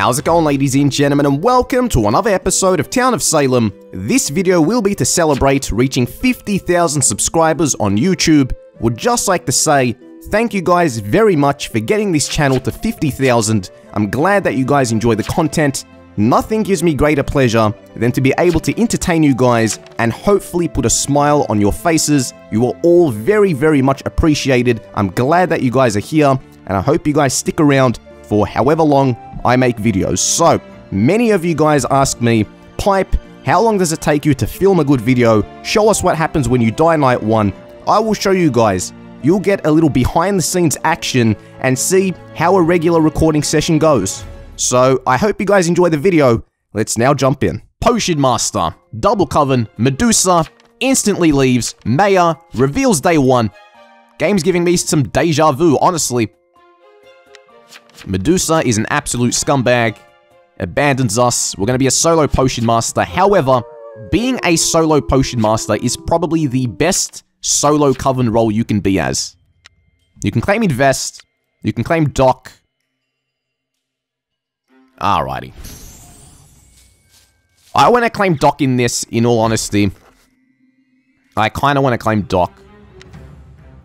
How's it going ladies and gentlemen and welcome to another episode of Town of Salem. This video will be to celebrate reaching 50,000 subscribers on YouTube. Would just like to say thank you guys very much for getting this channel to 50,000. I'm glad that you guys enjoy the content. Nothing gives me greater pleasure than to be able to entertain you guys and hopefully put a smile on your faces. You are all very very much appreciated. I'm glad that you guys are here and I hope you guys stick around for however long I make videos. So, many of you guys ask me, Pipe, how long does it take you to film a good video? Show us what happens when you die night 1. I will show you guys. You'll get a little behind the scenes action and see how a regular recording session goes. So, I hope you guys enjoy the video. Let's now jump in. Potion Master, Double Coven, Medusa, instantly leaves, Maya, reveals day 1. Game's giving me some deja vu, honestly. Medusa is an absolute scumbag, abandons us, we're going to be a solo potion master. However, being a solo potion master is probably the best solo coven role you can be as. You can claim invest, you can claim doc. Alrighty. I want to claim doc in this, in all honesty. I kind of want to claim doc.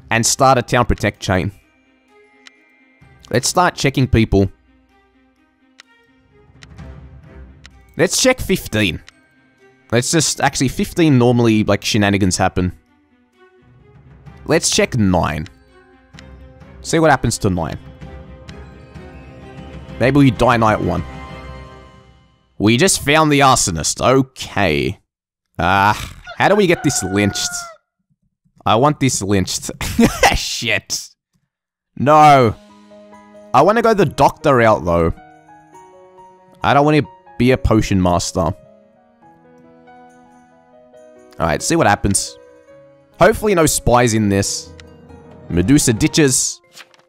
And start a town protect chain. Let's start checking people. Let's check 15. Let's just, actually 15 normally, like, shenanigans happen. Let's check 9. See what happens to 9. Maybe we die night 1. We just found the arsonist. Okay. Ah, uh, how do we get this lynched? I want this lynched. Shit. No. I want to go the doctor route, though. I don't want to be a potion master. Alright, see what happens. Hopefully no spies in this. Medusa ditches.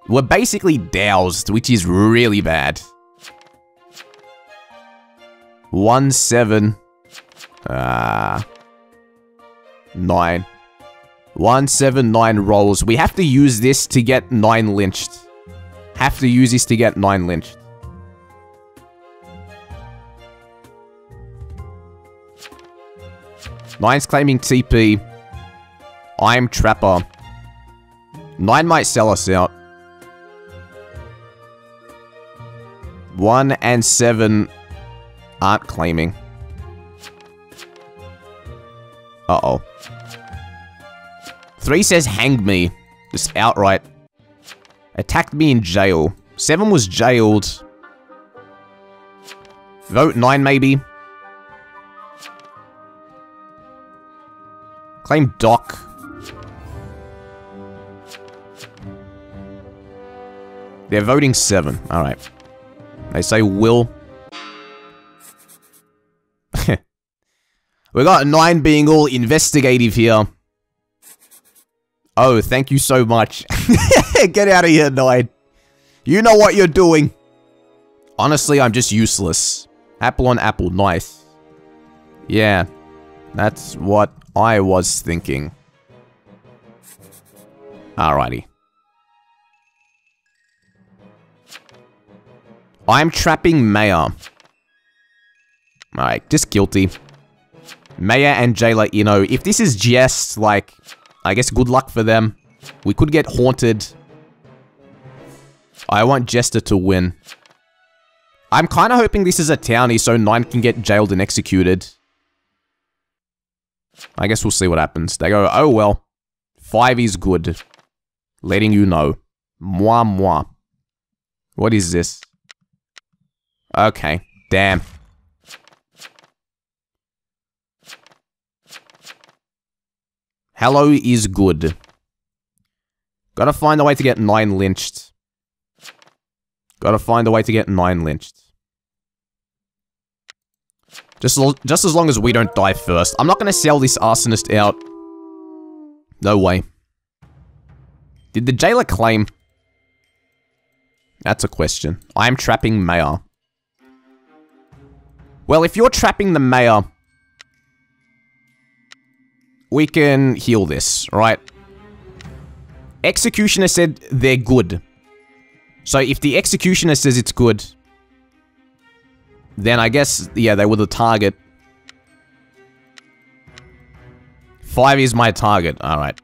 We're basically doused, which is really bad. 1-7. Ah. Uh, 9. 1-7-9 rolls. We have to use this to get 9 lynched. Have to use this to get 9 lynched. Nine's claiming TP. I'm Trapper. Nine might sell us out. One and seven aren't claiming. Uh-oh. Three says hang me. Just outright. Attacked me in jail. Seven was jailed. Vote nine, maybe. Claim Doc. They're voting seven. Alright. They say will. we got nine being all investigative here. Oh, thank you so much. Get out of here, Nine. You know what you're doing. Honestly, I'm just useless. Apple on apple, nice. Yeah, that's what I was thinking. Alrighty. I'm trapping Maya. Alright, just guilty. Maya and Jayla, you know, if this is just, like, I guess good luck for them. We could get haunted. I want Jester to win. I'm kind of hoping this is a townie so 9 can get jailed and executed. I guess we'll see what happens. They go, oh well. 5 is good. Letting you know. Moi moi. What is this? Okay. Damn. Hello is good. Gotta find a way to get 9 lynched. Gotta find a way to get 9 lynched. Just, just as long as we don't die first. I'm not gonna sell this arsonist out. No way. Did the jailer claim? That's a question. I'm trapping mayor. Well, if you're trapping the mayor, we can heal this, right? Executioner said they're good. So if the Executioner says it's good, then I guess, yeah, they were the target. Five is my target. Alright.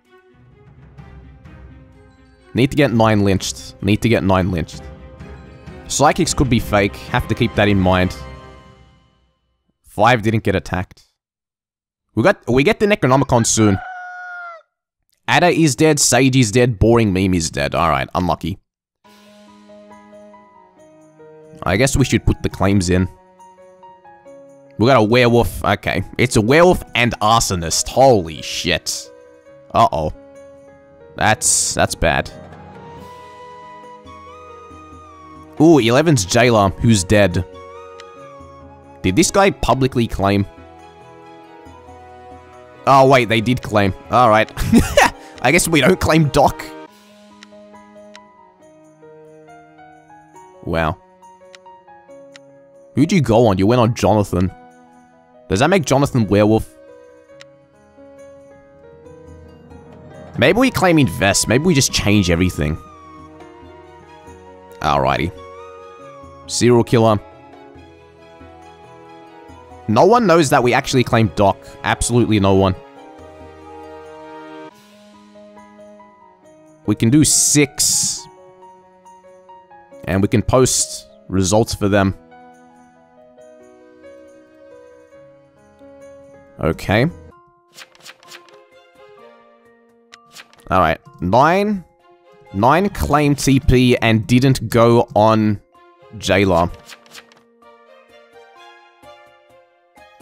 Need to get nine lynched. Need to get nine lynched. Psychics could be fake. Have to keep that in mind. Five didn't get attacked. We got we get the Necronomicon soon. Ada is dead, Sage is dead, Boring Meme is dead. Alright, unlucky. I guess we should put the claims in. We got a werewolf. Okay. It's a werewolf and arsonist. Holy shit. Uh-oh. That's, that's bad. Ooh, 11's jailer, who's dead. Did this guy publicly claim? Oh, wait, they did claim. Alright. I guess we don't claim Doc. Wow. Who'd you go on? You went on Jonathan. Does that make Jonathan werewolf? Maybe we claim invest. Maybe we just change everything. Alrighty. Serial killer. No one knows that we actually claim Doc. Absolutely no one. We can do six. And we can post results for them. Okay. Alright. Nine. Nine claimed TP and didn't go on Jailer.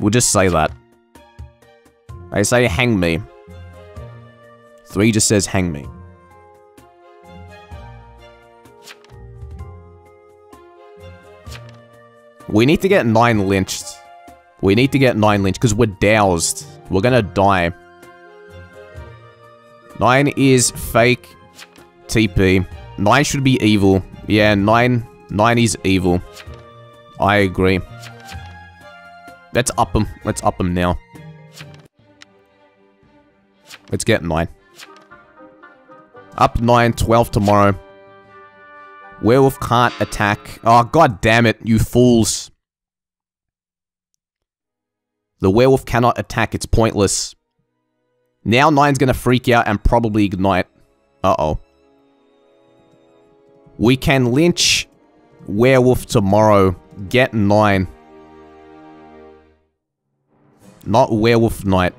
We'll just say that. They say hang me. Three just says hang me. We need to get nine lynched. We need to get 9 lynched because we're doused. We're gonna die. 9 is fake TP. 9 should be evil. Yeah, 9, 9 is evil. I agree. Let's up him. Let's up him now. Let's get 9. Up 9, 12 tomorrow. Werewolf can't attack. Oh, god damn it, you fools. The werewolf cannot attack, it's pointless. Now Nine's gonna freak out and probably ignite. Uh-oh. We can lynch werewolf tomorrow. Get Nine. Not werewolf night.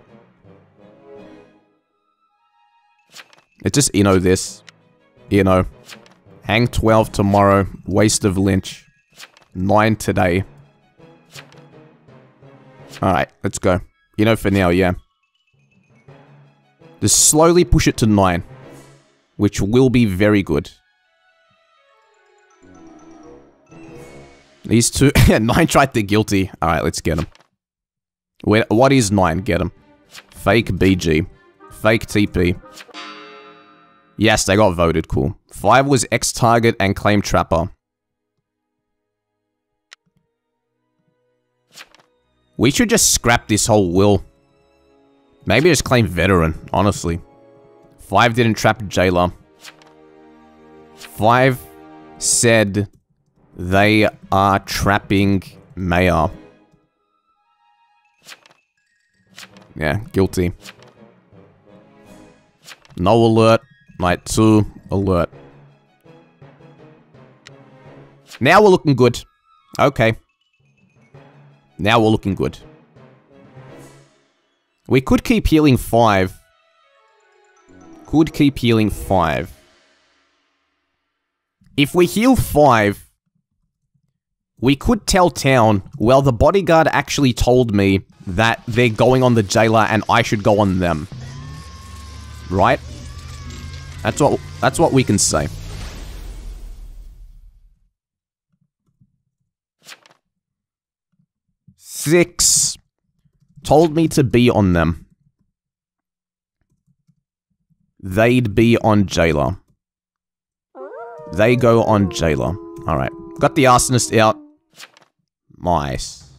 It's just Ino this. Ino. Hang 12 tomorrow. Waste of lynch. 9 today. Alright, let's go. You know, for now, yeah. Just slowly push it to 9. Which will be very good. These two... 9 tried the guilty. Alright, let's get him. Wait, what is 9? Get him. Fake BG. Fake TP. Yes, they got voted. Cool. 5 was X-Target and Claim Trapper. We should just scrap this whole will. Maybe just claim veteran, honestly. Five didn't trap jailer. Five said they are trapping mayor. Yeah, guilty. No alert. Night two, alert. Now we're looking good. Okay. Now we're looking good. We could keep healing 5. Could keep healing 5. If we heal 5, we could tell town, well, the bodyguard actually told me that they're going on the jailer and I should go on them. Right? That's what that's what we can say. six told me to be on them. They'd be on Jailer. They go on Jailer. Alright. Got the arsonist out. Nice.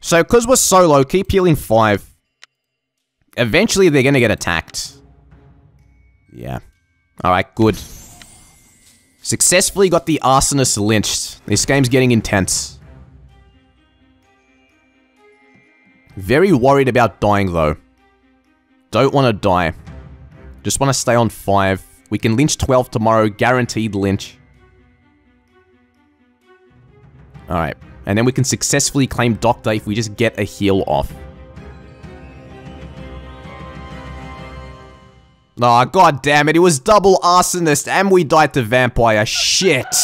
So, because we're solo, keep healing five. Eventually, they're going to get attacked. Yeah. Alright, good. Successfully got the arsonist lynched. This game's getting intense. Very worried about dying though. Don't want to die. Just want to stay on 5. We can lynch 12 tomorrow, guaranteed lynch. Alright. And then we can successfully claim Doctor if we just get a heal off. Aw, oh, god damn it, it was double arsonist and we died to vampire. Shit.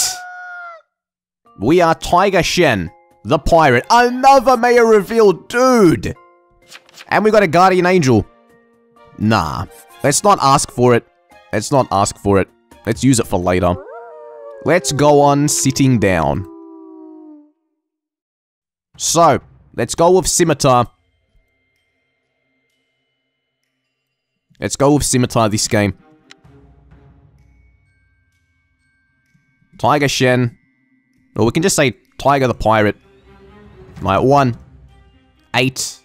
We are Tiger Shen, the pirate. Another mayor reveal, dude. And we got a guardian angel. Nah, let's not ask for it. Let's not ask for it. Let's use it for later. Let's go on sitting down. So, let's go with Scimitar. Let's go with Scimitar this game. Tiger Shen. Or we can just say Tiger the Pirate. Right, one. Eight.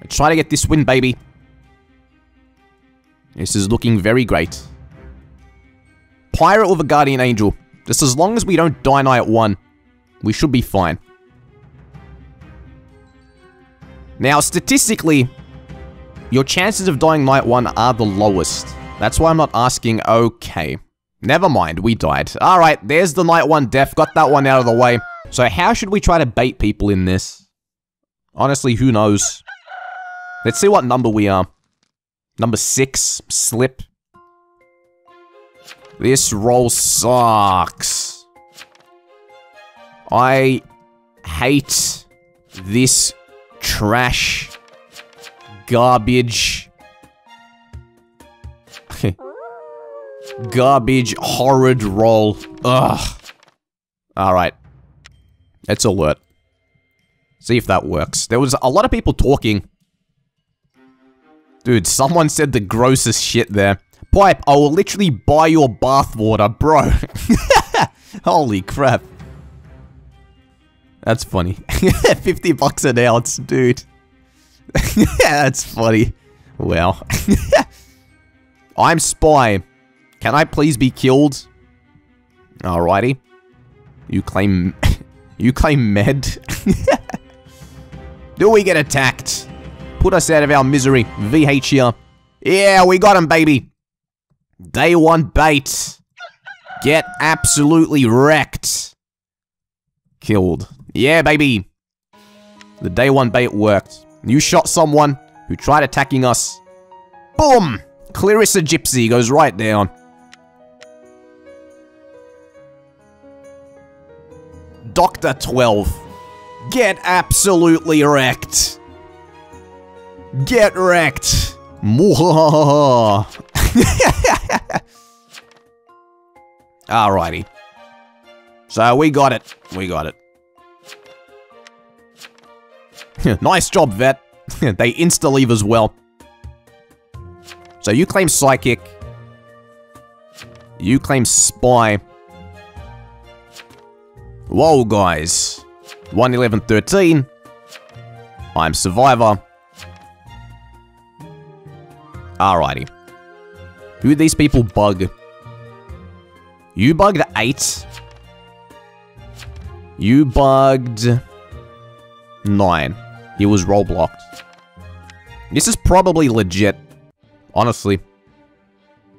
Let's try to get this win, baby. This is looking very great. Pirate with a Guardian Angel. Just as long as we don't die night one, we should be fine. Now, statistically, your chances of dying night one are the lowest. That's why I'm not asking, okay. Never mind, we died. Alright, there's the night one death, got that one out of the way. So how should we try to bait people in this? Honestly, who knows? Let's see what number we are. Number six, slip. This roll sucks. I hate this trash, garbage, garbage, horrid roll. Ugh. Alright. Let's alert. See if that works. There was a lot of people talking. Dude, someone said the grossest shit there. Pipe, I will literally buy your bathwater, bro. Holy crap. That's funny. 50 bucks an ounce, dude. yeah, that's funny. Well. I'm Spy. Can I please be killed? Alrighty. You claim... you claim med? Do we get attacked? Put us out of our misery. VH here. Yeah, we got him, baby. Day one bait. Get absolutely wrecked. Killed. Yeah, baby. The day one bait worked. You shot someone who tried attacking us. Boom! Clarissa Gypsy goes right down. Doctor 12. Get absolutely wrecked. Get wrecked. Alrighty. So we got it. We got it. nice job, vet. they insta-leave as well. So you claim Psychic. You claim Spy. Whoa, guys. 11113. I'm Survivor. Alrighty. Who these people bug? You bugged 8. You bugged... 9. He was roll blocked. This is probably legit. Honestly.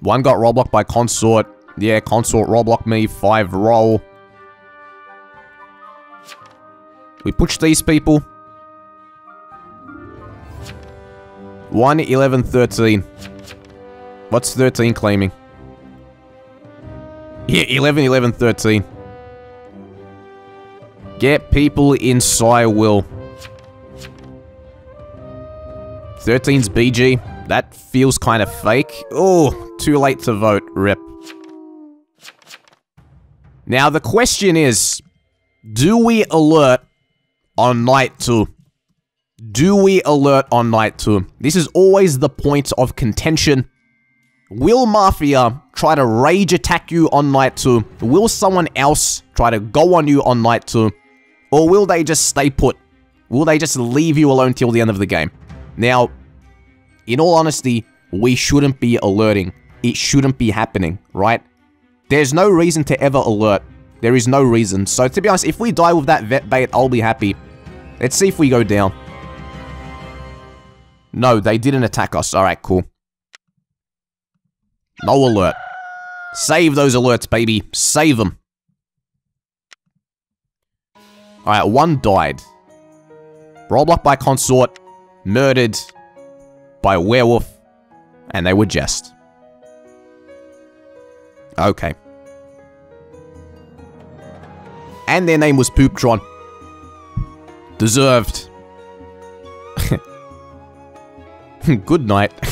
One got roll blocked by Consort. Yeah, Consort roll blocked me. 5 roll. We push these people. 1, 11, 13. What's 13 claiming? Yeah, 11, 11, 13. Get people in Psy Will. 13's BG. That feels kind of fake. Oh, too late to vote. Rip. Now, the question is, do we alert on night two? Do we alert on night two? This is always the point of contention. Will Mafia try to rage attack you on night two? Will someone else try to go on you on night two? Or will they just stay put? Will they just leave you alone till the end of the game? Now, in all honesty, we shouldn't be alerting. It shouldn't be happening, right? There's no reason to ever alert. There is no reason. So to be honest, if we die with that vet bait, I'll be happy. Let's see if we go down. No, they didn't attack us. Alright, cool. No alert. Save those alerts, baby. Save them. Alright, one died. Rollblock by consort. Murdered by a werewolf. And they were just. Okay. And their name was Pooptron. Deserved. Good night.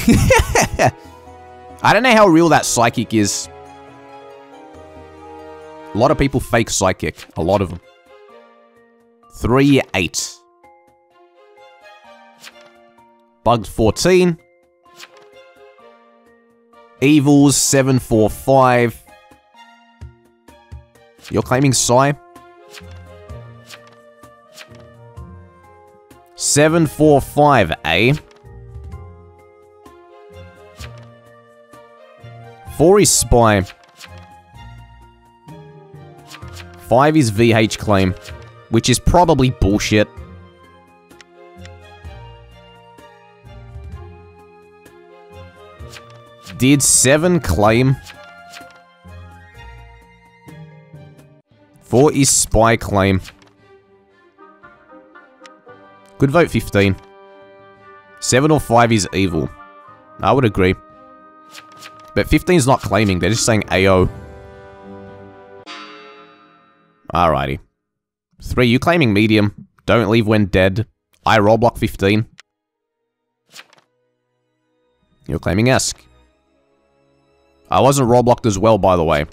I don't know how real that psychic is. A lot of people fake psychic. A lot of them. 3, 8. Bugged 14. Evils 745. You're claiming Psy? 745, eh? 4 is Spy. 5 is VH claim, which is probably bullshit. Did 7 claim? 4 is Spy claim. Good vote 15. 7 or 5 is evil. I would agree. But 15 is not claiming, they're just saying AO. Alrighty. 3, you claiming medium. Don't leave when dead. I roll block 15. You're claiming Esk. I wasn't roll blocked as well, by the way.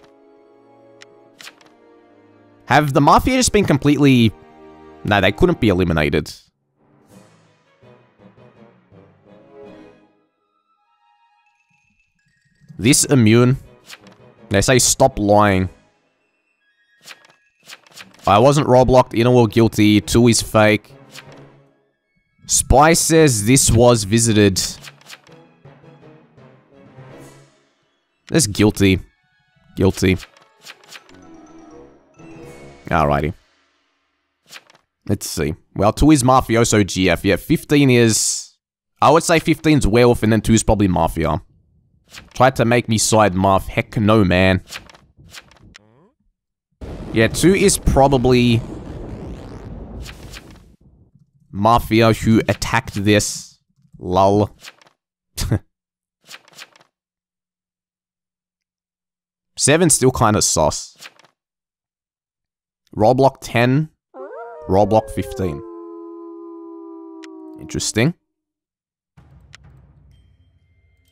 Have the Mafia just been completely... No, they couldn't be eliminated. This immune. They say stop lying. I wasn't Rollblocked, Inner World guilty, 2 is fake. Spy says this was visited. That's guilty. Guilty. Alrighty. Let's see. Well, 2 is Mafioso GF. Yeah, 15 is... I would say 15 is Werewolf and then 2 is probably Mafia. Tried to make me side Marth. Heck no, man. Yeah, 2 is probably... Mafia who attacked this. Lull. Seven still kind of sauce. Rollblocks 10. Rollblocks 15. Interesting.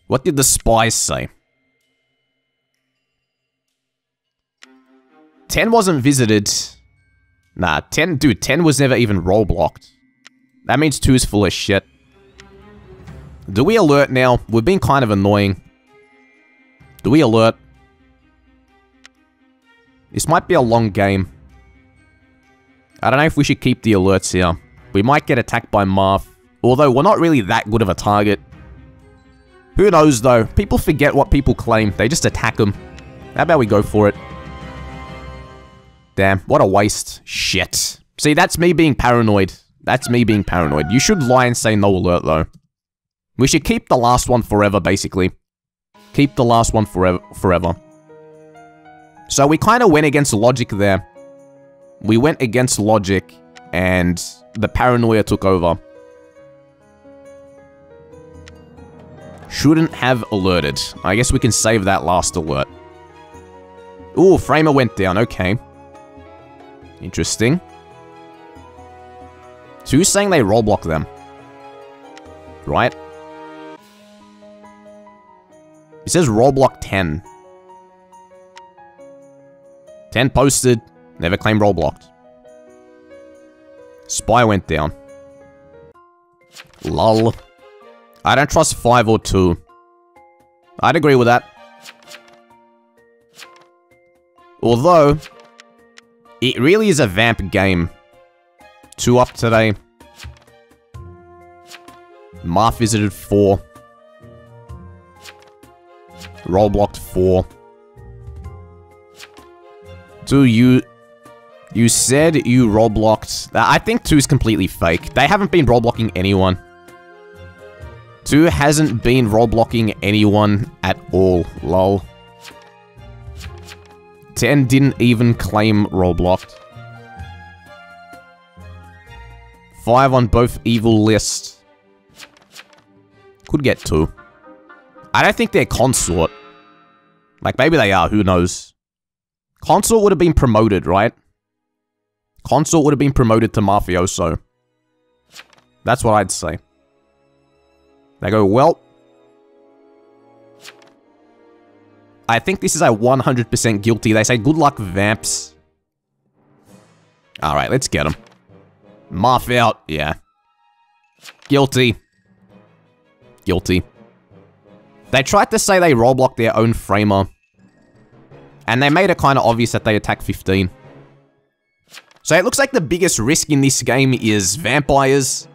What did the spies say? 10 wasn't visited. Nah, 10, dude, 10 was never even roll blocked. That means 2 is full of shit. Do we alert now? We've been kind of annoying. Do we alert? This might be a long game. I don't know if we should keep the alerts here. We might get attacked by Marth. Although, we're not really that good of a target. Who knows, though? People forget what people claim. They just attack them. How about we go for it? Damn, what a waste. Shit. See, that's me being paranoid. That's me being paranoid. You should lie and say no alert, though. We should keep the last one forever, basically. Keep the last one forever. forever. So we kind of went against logic there. We went against logic, and the paranoia took over. Shouldn't have alerted. I guess we can save that last alert. Ooh, Framer went down. Okay. Interesting. So who's saying they roll block them? Right? It says roll block 10. 10 posted. Never claimed roll blocked. Spy went down. Lull. I don't trust 5 or 2. I'd agree with that. Although, it really is a vamp game. 2 up today. Marth visited 4. Roll blocked 4. Two, you... You said you Rollblocked... I think two is completely fake. They haven't been Rollblocking anyone. Two hasn't been Rollblocking anyone at all, lol. 10 didn't even claim Roblox. 5 on both evil lists. Could get 2. I don't think they're consort. Like, maybe they are, who knows. Consort would have been promoted, right? Consort would have been promoted to Mafioso. That's what I'd say. They go, well... I think this is a 100% guilty. They say, good luck, vamps. Alright, let's get them. Marf out, yeah. Guilty. Guilty. They tried to say they Rollblock their own framer. And they made it kind of obvious that they attack 15. So it looks like the biggest risk in this game is vampires.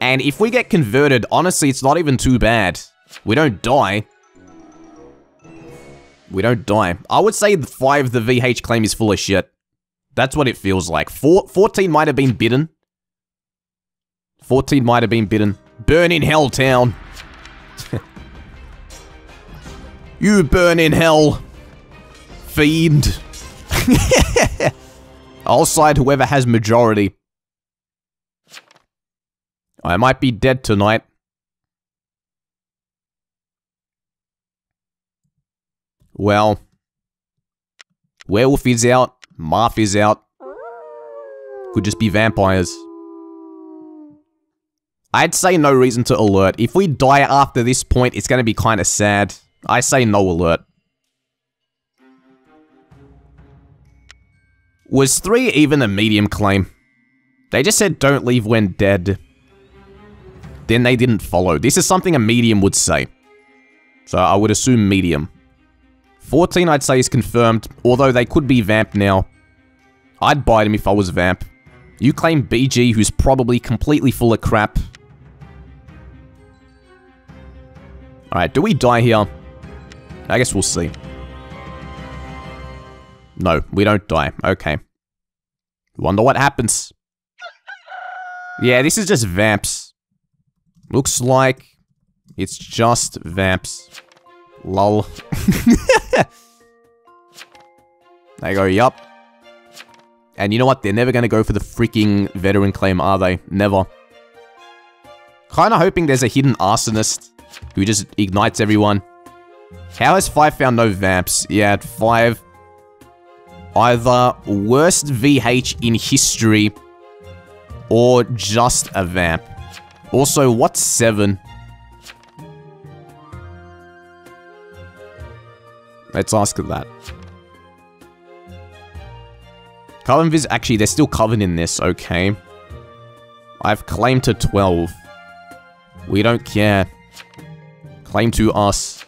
And if we get converted, honestly, it's not even too bad. We don't die. We don't die. I would say the 5, the VH claim is full of shit. That's what it feels like. Four, 14 might have been bitten. 14 might have been bitten. Burn in hell, town. you burn in hell. Fiend. I'll side whoever has majority. I might be dead tonight. Well, werewolf is out, Marf is out. Could just be vampires. I'd say no reason to alert. If we die after this point, it's going to be kind of sad. I say no alert. Was 3 even a medium claim? They just said don't leave when dead. Then they didn't follow. This is something a medium would say. So I would assume medium. 14 I'd say is confirmed, although they could be vamp now. I'd bite them if I was vamp. You claim BG, who's probably completely full of crap. Alright, do we die here? I guess we'll see. No, we don't die. Okay. Wonder what happens. Yeah, this is just vamps. Looks like it's just vamps. Lol. they go, yup. And you know what? They're never going to go for the freaking veteran claim, are they? Never. Kind of hoping there's a hidden arsonist who just ignites everyone. How has 5 found no vamps? Yeah, 5. Either worst VH in history or just a vamp. Also, what's 7? Let's ask that. Coven Viz, actually, they're still Coven in this, okay. I've claimed to 12. We don't care. Claim to us.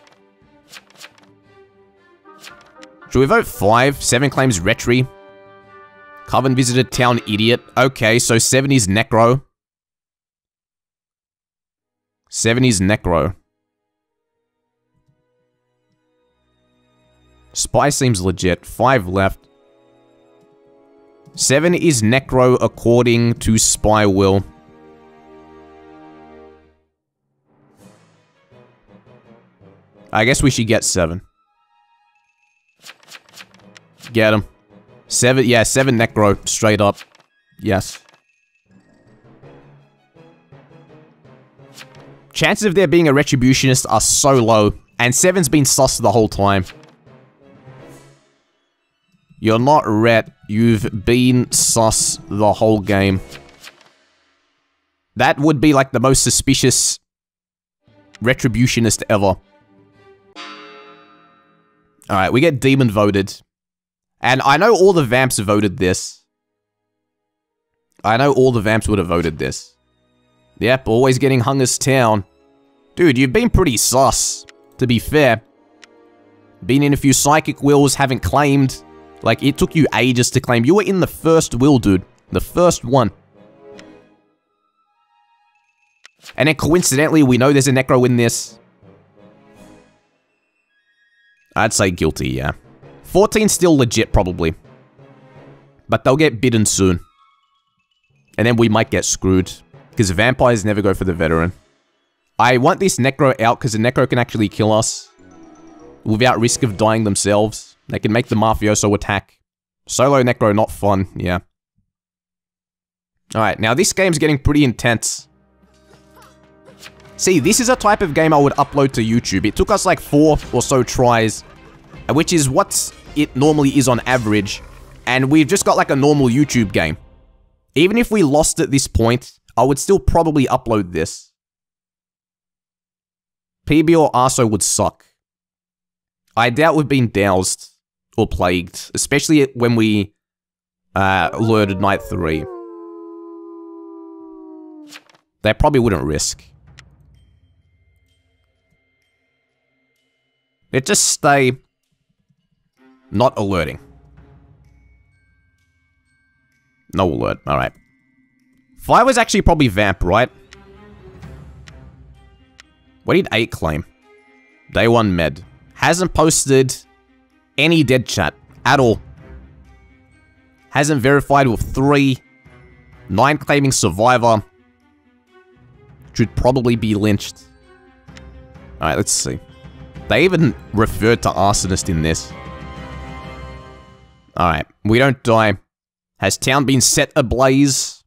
Should we vote 5? 7 claims Retri. Coven visited town idiot. Okay, so 7 is Necro. 7 is Necro. Spy seems legit. 5 left. 7 is Necro according to Spy Will. I guess we should get 7. Get him. 7, yeah, 7 Necro, straight up. Yes. Chances of there being a Retributionist are so low, and 7's been sus the whole time. You're not ret, you've been sus the whole game. That would be like the most suspicious Retributionist ever. Alright, we get Demon voted. And I know all the Vamps voted this. I know all the Vamps would have voted this. Yep, always getting hung town. Dude, you've been pretty sus, to be fair. Been in a few Psychic Wills, haven't claimed. Like, it took you ages to claim. You were in the first will, dude. The first one. And then coincidentally, we know there's a Necro in this. I'd say guilty, yeah. 14 still legit, probably. but they'll get bitten soon. And then we might get screwed. Because vampires never go for the veteran. I want this Necro out because the Necro can actually kill us. Without risk of dying themselves. They can make the Mafioso attack. Solo Necro, not fun, yeah. Alright, now this game's getting pretty intense. See, this is a type of game I would upload to YouTube. It took us like four or so tries, which is what it normally is on average. And we've just got like a normal YouTube game. Even if we lost at this point, I would still probably upload this. PB or ASO would suck. I doubt we've been doused or plagued, especially when we uh, alerted night 3. They probably wouldn't risk. It just stay not alerting. No alert, alright. Five was actually probably Vamp, right? What did 8 claim? Day 1 med. Hasn't posted any dead chat at all. Hasn't verified with 3. 9 claiming survivor. Should probably be lynched. Alright, let's see. They even referred to arsonist in this. Alright, we don't die. Has town been set ablaze?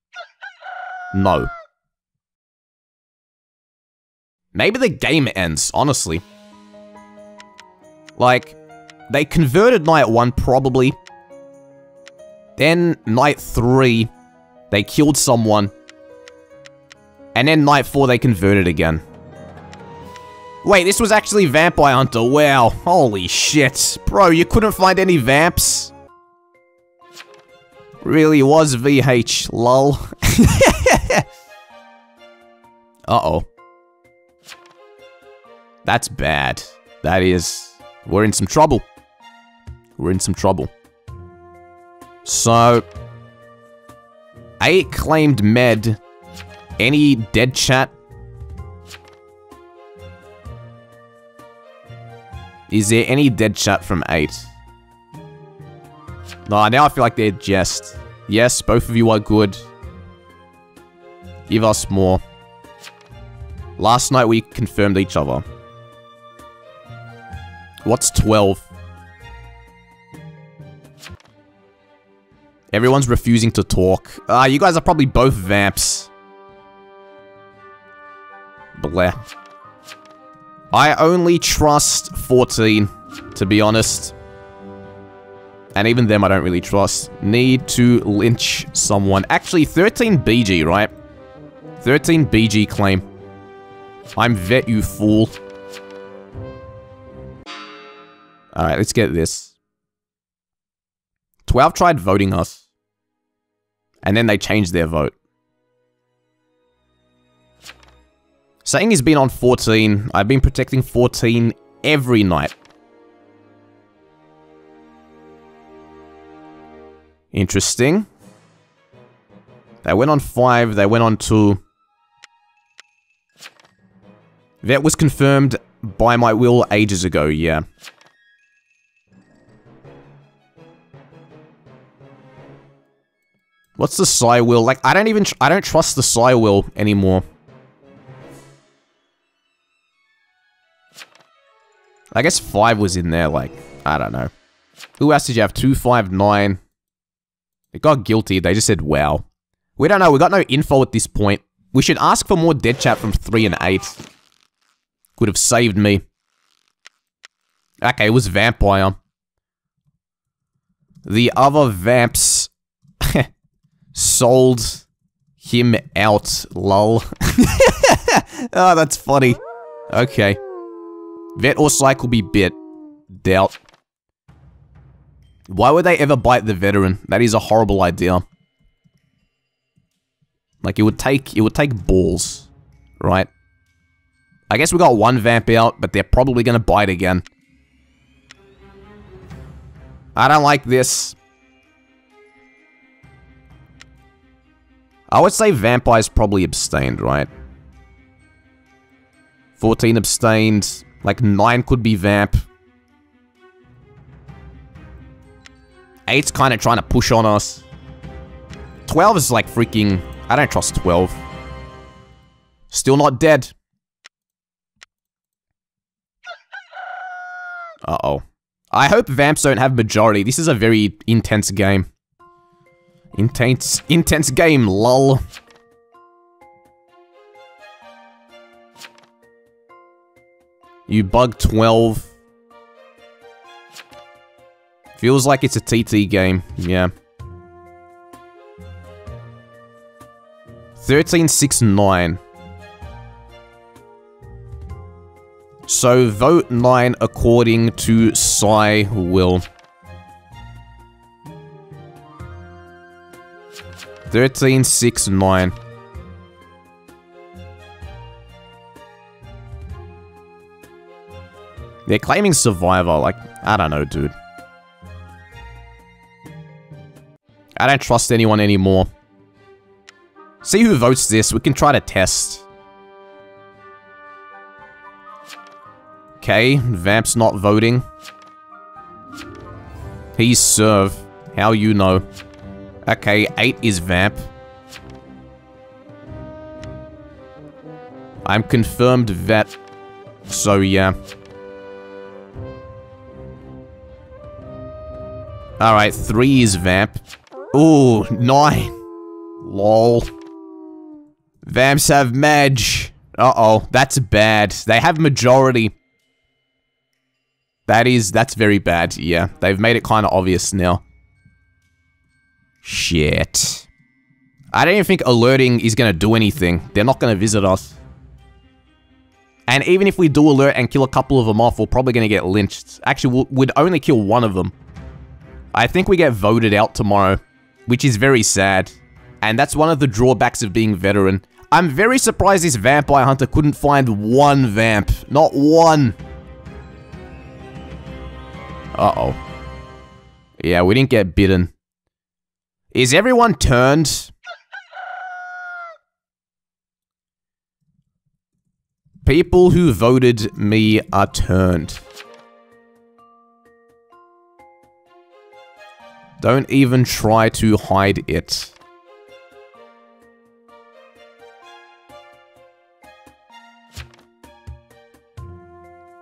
No. Maybe the game ends, honestly. Like, they converted night 1 probably. Then night 3, they killed someone. And then night 4 they converted again. Wait, this was actually Vampire Hunter, wow. Holy shit. Bro, you couldn't find any vamps? Really was VH, lol. Uh-oh. That's bad. That is... We're in some trouble. We're in some trouble. So... eight claimed med. Any dead chat? Is there any dead chat from 8? No, now I feel like they're just. Yes, both of you are good. Give us more. Last night we confirmed each other. What's 12? Everyone's refusing to talk. Ah, uh, you guys are probably both vamps. Bleh. I only trust 14, to be honest. And even them I don't really trust. Need to lynch someone. Actually, 13 BG, right? 13 BG claim. I'm vet, you fool. Alright, let's get this. 12 tried voting us. And then they changed their vote. Saying he's been on 14. I've been protecting 14 every night. Interesting. They went on 5, they went on 2. That was confirmed by my will ages ago, yeah. What's the Psy will? Like, I don't even, I don't trust the Psy will anymore. I guess 5 was in there, like, I don't know. Who else did you have? 259. It got guilty. They just said, wow. We don't know. We got no info at this point. We should ask for more dead chat from 3 and 8. Could have saved me. Okay, it was Vampire. The other vamps sold him out, lol. oh, that's funny. Okay. Vet or cycle be bit. Doubt. Why would they ever bite the veteran? That is a horrible idea. Like, it would take, it would take balls, right? I guess we got one vamp out, but they're probably gonna bite again. I don't like this. I would say vampires probably abstained, right? 14 abstained. Like, 9 could be vamp. 8's kind of trying to push on us. 12 is like freaking... I don't trust 12. Still not dead. Uh-oh. I hope Vamps don't have majority. This is a very intense game. Intense, intense game, lol. You bug 12. Feels like it's a TT game, yeah. 1369. So vote 9 according to Psy will. 1369. They're claiming Survivor, like, I don't know, dude. I don't trust anyone anymore. See who votes this, we can try to test. Okay, Vamp's not voting. He's Serve. How you know? Okay, 8 is Vamp. I'm confirmed vet. So yeah. Alright, 3 is Vamp. Ooh, 9. Lol. Vamps have Madge. Uh-oh, that's bad. They have majority. That is, that's very bad, yeah. They've made it kind of obvious now. Shit. I don't even think alerting is going to do anything. They're not going to visit us. And even if we do alert and kill a couple of them off, we're probably going to get lynched. Actually, we'd only kill one of them. I think we get voted out tomorrow, which is very sad. And that's one of the drawbacks of being veteran. I'm very surprised this vampire hunter couldn't find one vamp. Not one. Uh-oh. Yeah, we didn't get bitten. Is everyone turned? People who voted me are turned. Don't even try to hide it.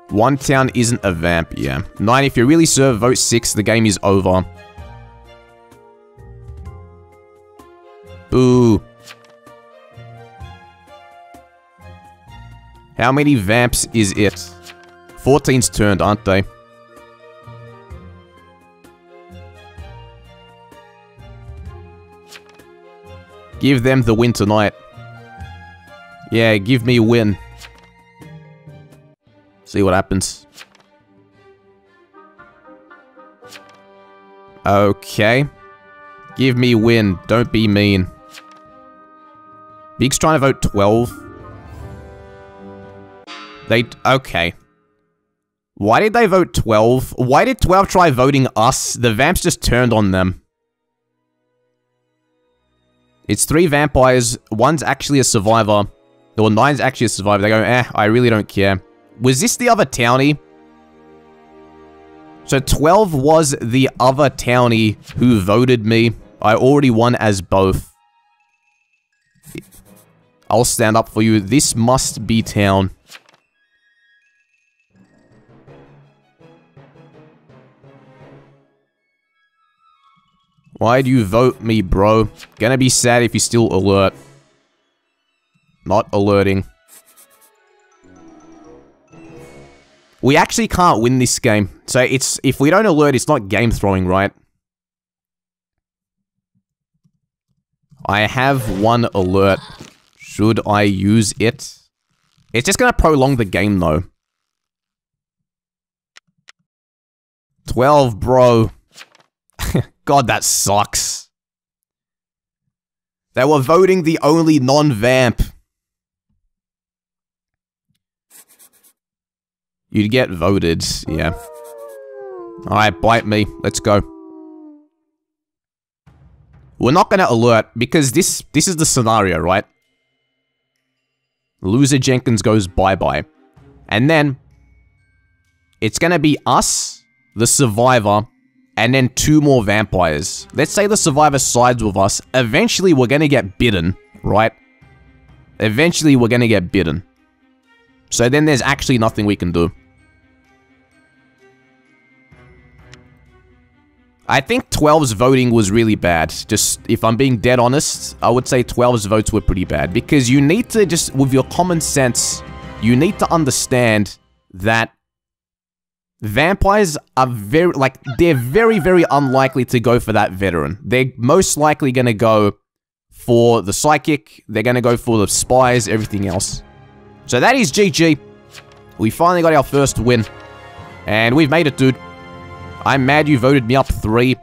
One town isn't a vamp, yeah. Nine, if you really serve, vote six, the game is over. Boo. How many vamps is it? 14's turned, aren't they? Give them the win tonight. Yeah, give me a win. See what happens. Okay. Give me win. Don't be mean. Big's trying to vote 12. They... Okay. Why did they vote 12? Why did 12 try voting us? The vamps just turned on them. It's three vampires. One's actually a survivor. Or nine's actually a survivor. They go, eh, I really don't care. Was this the other townie? So 12 was the other townie who voted me. I already won as both. I'll stand up for you. This must be town. Why do you vote me, bro? Gonna be sad if you still alert. Not alerting. We actually can't win this game. So it's if we don't alert, it's not game throwing, right? I have one alert. Should I use it? It's just gonna prolong the game though. 12, bro. God, that sucks. They were voting the only non-vamp. You'd get voted, yeah. Alright, bite me. Let's go. We're not gonna alert, because this this is the scenario, right? Loser Jenkins goes bye-bye. And then, it's gonna be us, the survivor, and then two more vampires. Let's say the survivor sides with us. Eventually, we're going to get bitten, right? Eventually, we're going to get bitten. So then there's actually nothing we can do. I think 12's voting was really bad. Just, if I'm being dead honest, I would say 12's votes were pretty bad. Because you need to just, with your common sense, you need to understand that vampires are very, like, they're very, very unlikely to go for that veteran. They're most likely going to go for the psychic, they're going to go for the spies, everything else. So that is GG. We finally got our first win. And we've made it, dude. I'm mad you voted me up three.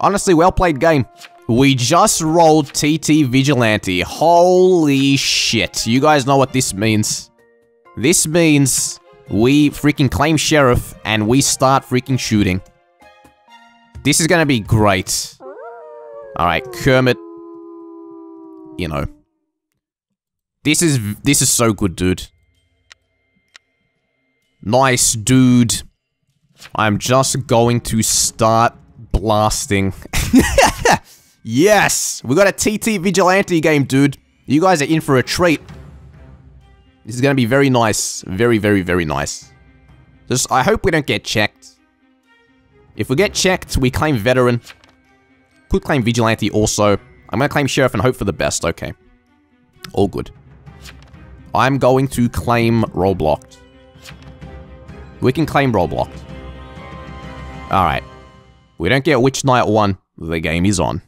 Honestly, well played game. We just rolled TT Vigilante. Holy shit. You guys know what this means. This means we freaking claim Sheriff and we start freaking shooting. This is gonna be great. Alright, Kermit. You know. This is, this is so good, dude. Nice, dude. I'm just going to start blasting. yes! We got a TT Vigilante game, dude. You guys are in for a treat. This is going to be very nice. Very, very, very nice. Just, I hope we don't get checked. If we get checked, we claim Veteran. Could claim Vigilante also. I'm going to claim Sheriff and hope for the best. Okay. All good. I'm going to claim Rollblocked. We can claim Rollblocked. Alright. We don't get Witch Night 1. The game is on.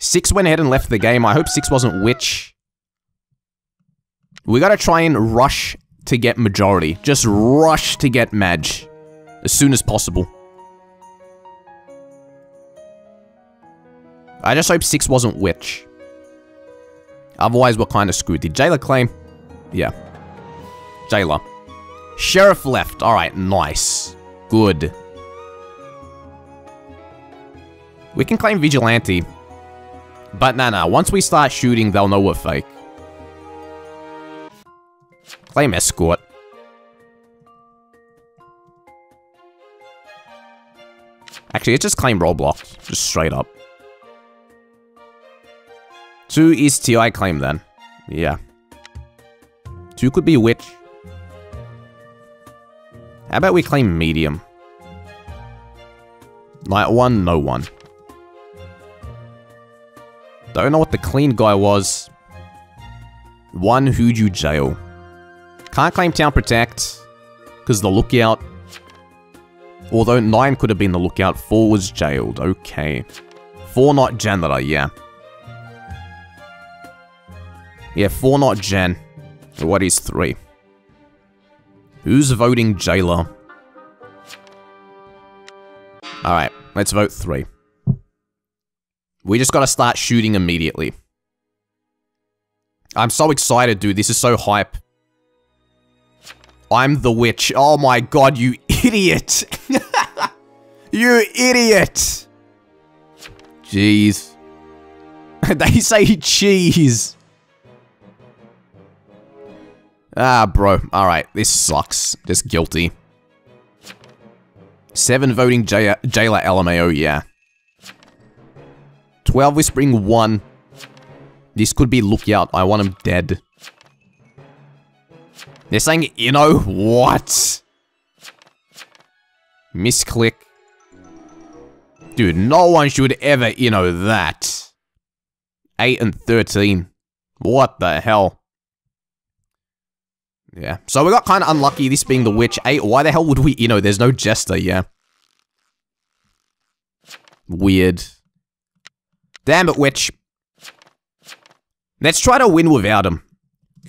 6 went ahead and left the game. I hope 6 wasn't Witch. We gotta try and rush to get Majority. Just rush to get Madge. As soon as possible. I just hope 6 wasn't Witch. Otherwise, we're kind of screwed. Did Jailer claim? Yeah. Jailer. Sheriff left. Alright, nice. Good. We can claim Vigilante. But nah, nah. Once we start shooting, they'll know we're fake. Claim Escort. Actually, let's just claim Rollblocked. Just straight up. Two is TI claim then. Yeah. Two could be Witch. How about we claim Medium? Night one, no one. Don't know what the clean guy was. One who'd you jail. Can't claim Town Protect, because the lookout. Although 9 could have been the lookout, 4 was jailed, okay. 4 not janitor, yeah. Yeah, 4 not gen. What is 3? Who's voting jailer? Alright, let's vote 3. We just gotta start shooting immediately. I'm so excited, dude. This is so hype. I'm the witch. Oh my god, you idiot. you idiot. Jeez. they say cheese. Ah, bro. Alright, this sucks. Just guilty. Seven voting jailer LMAO, yeah. 12 whispering, 1. This could be lookout. I want him dead. They're saying, you know, what? Misclick. Dude, no one should ever, you know, that. 8 and 13. What the hell? Yeah. So we got kind of unlucky, this being the witch. 8, why the hell would we, you know, there's no jester, yeah. Weird. Damn it, witch. Let's try to win without him.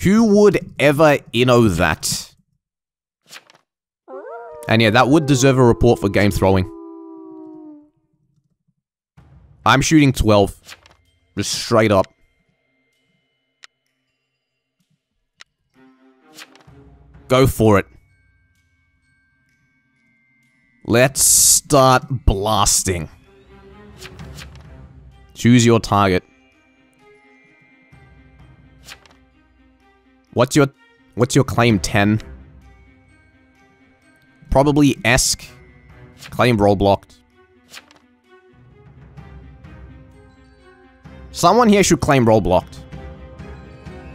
Who would ever know that? And yeah, that would deserve a report for game throwing. I'm shooting 12. Just straight up. Go for it. Let's start blasting. Choose your target. What's your what's your claim 10? Probably Esk. Claim Rollblocked. Someone here should claim Rollblocked.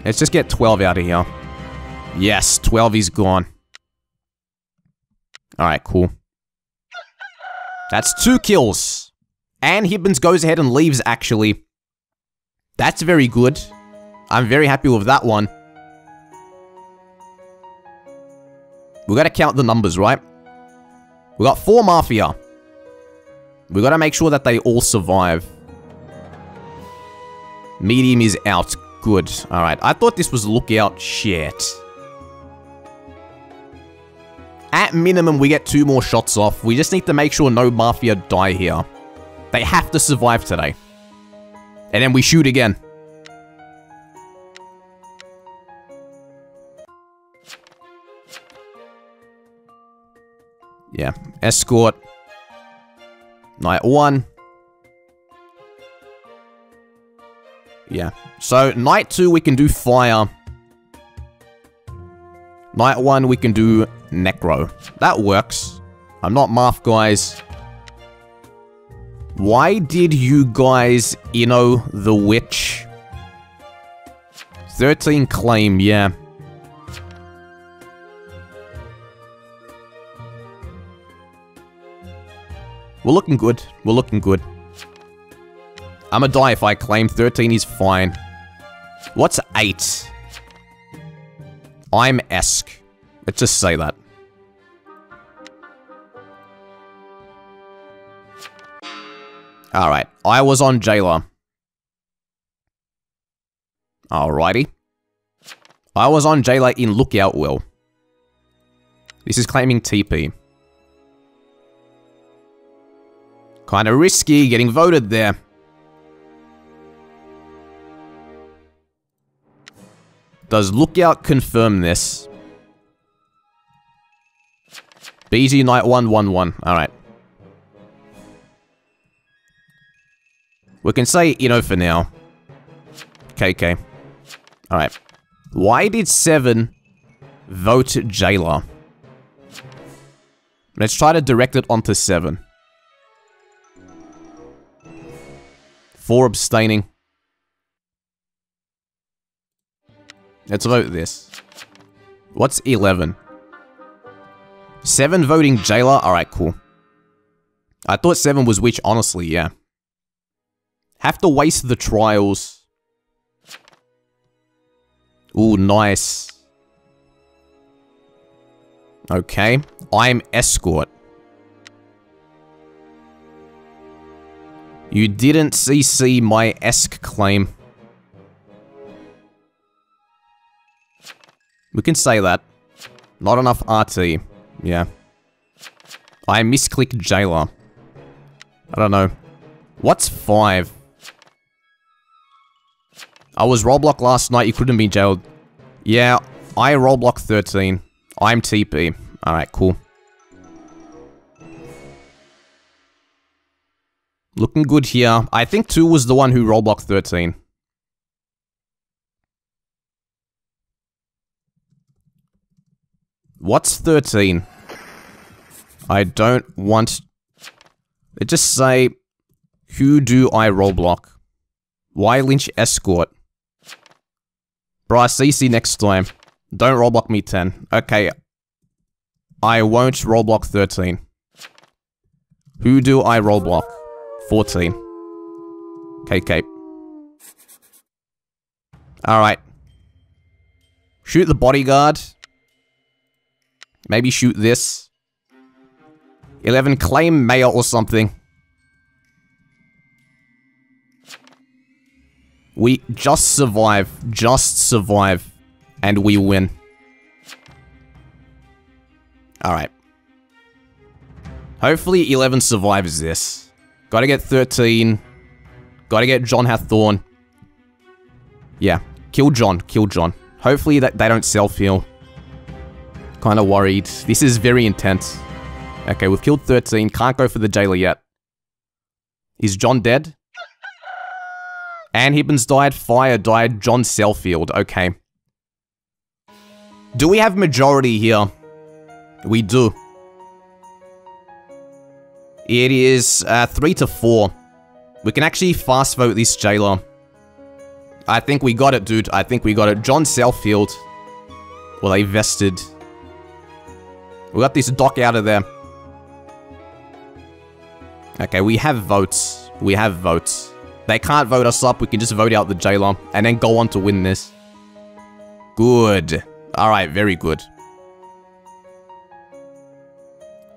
Let's just get 12 out of here. Yes, 12 is gone. Alright, cool. That's two kills. And Hibbins goes ahead and leaves, actually. That's very good. I'm very happy with that one. We gotta count the numbers, right? We got four Mafia. We gotta make sure that they all survive. Medium is out. Good. Alright, I thought this was lookout. Shit. At minimum, we get two more shots off. We just need to make sure no Mafia die here. They have to survive today. And then we shoot again. Yeah. Escort. Night one. Yeah. So, night two, we can do fire. Night one, we can do necro. That works. I'm not math, guys. Why did you guys, you know, the witch? 13 claim, yeah. We're looking good. We're looking good. I'ma die if I claim 13 is fine. What's 8? I'm Esk. Let's just say that. Alright, I was on Jailer. Alrighty. I was on Jailer in Lookout Will. This is claiming TP. Kinda risky getting voted there. Does Lookout confirm this? BG Night 111. Alright. We can say, you know, for now. KK. Alright. Why did 7 vote Jailer? Let's try to direct it onto 7. 4 abstaining. Let's vote this. What's 11? 7 voting Jailer? Alright, cool. I thought 7 was which, honestly, yeah. Have to waste the trials. Ooh, nice. Okay. I'm escort. You didn't CC my Esk claim. We can say that. Not enough RT. Yeah. I misclicked Jailer. I don't know. What's 5? I was Rollblocked last night, you couldn't be jailed. Yeah, I Rollblocked 13. I'm TP. Alright, cool. Looking good here. I think 2 was the one who Rollblocked 13. What's 13? I don't want... It just say, who do I Rollblock? Why Lynch Escort? I CC next time. Don't Rollblock me 10. Okay. I won't Rollblock 13. Who do I Rollblock? 14. KK. Alright. Shoot the bodyguard. Maybe shoot this. 11, claim mayor or something. We just survive. Just survive. And we win. Alright. Hopefully 11 survives this. Gotta get 13. Gotta get John Hathorne. Yeah. Kill John. Kill John. Hopefully that they don't self-heal. Kinda worried. This is very intense. Okay, we've killed 13. Can't go for the jailer yet. Is John dead? Anne Hibbins died. Fire died. John Selfield. Okay. Do we have majority here? We do. It is uh, 3 to 4. We can actually fast vote this jailer. I think we got it, dude. I think we got it. John Selfield. Well, they vested. We got this doc out of there. Okay, we have votes. We have votes. They can't vote us up. We can just vote out the jailer and then go on to win this. Good. All right, very good.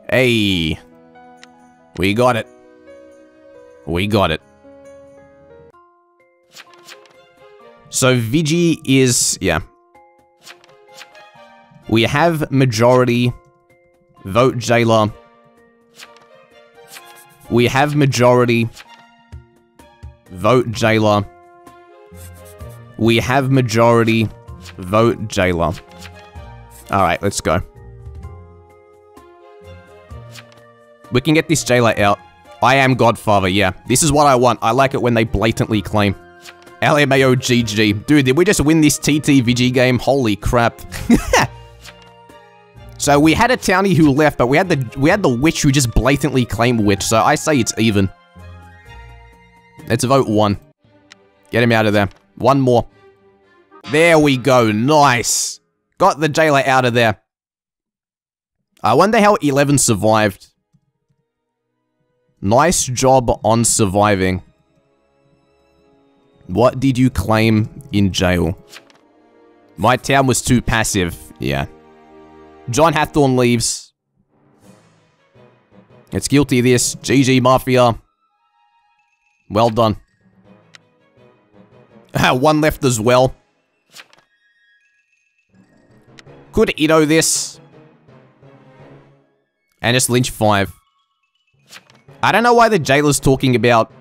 Hey. We got it. We got it. So Vigi is, yeah. We have majority. Vote jailer. We have majority. Vote jailer. We have majority. Vote jailer. Alright, let's go. We can get this jailer out. I am Godfather, yeah. This is what I want. I like it when they blatantly claim. LMAO GG. Dude, did we just win this TTVG game? Holy crap. so we had a townie who left, but we had the we had the witch who just blatantly claimed witch, so I say it's even. Let's vote one. Get him out of there. One more. There we go. Nice. Got the jailer out of there. Uh, I wonder how 11 survived. Nice job on surviving. What did you claim in jail? My town was too passive. Yeah. John Hathorne leaves. It's guilty of this. GG Mafia. Well done. One left as well. Could Ito this. And just lynch five. I don't know why the jailer's talking about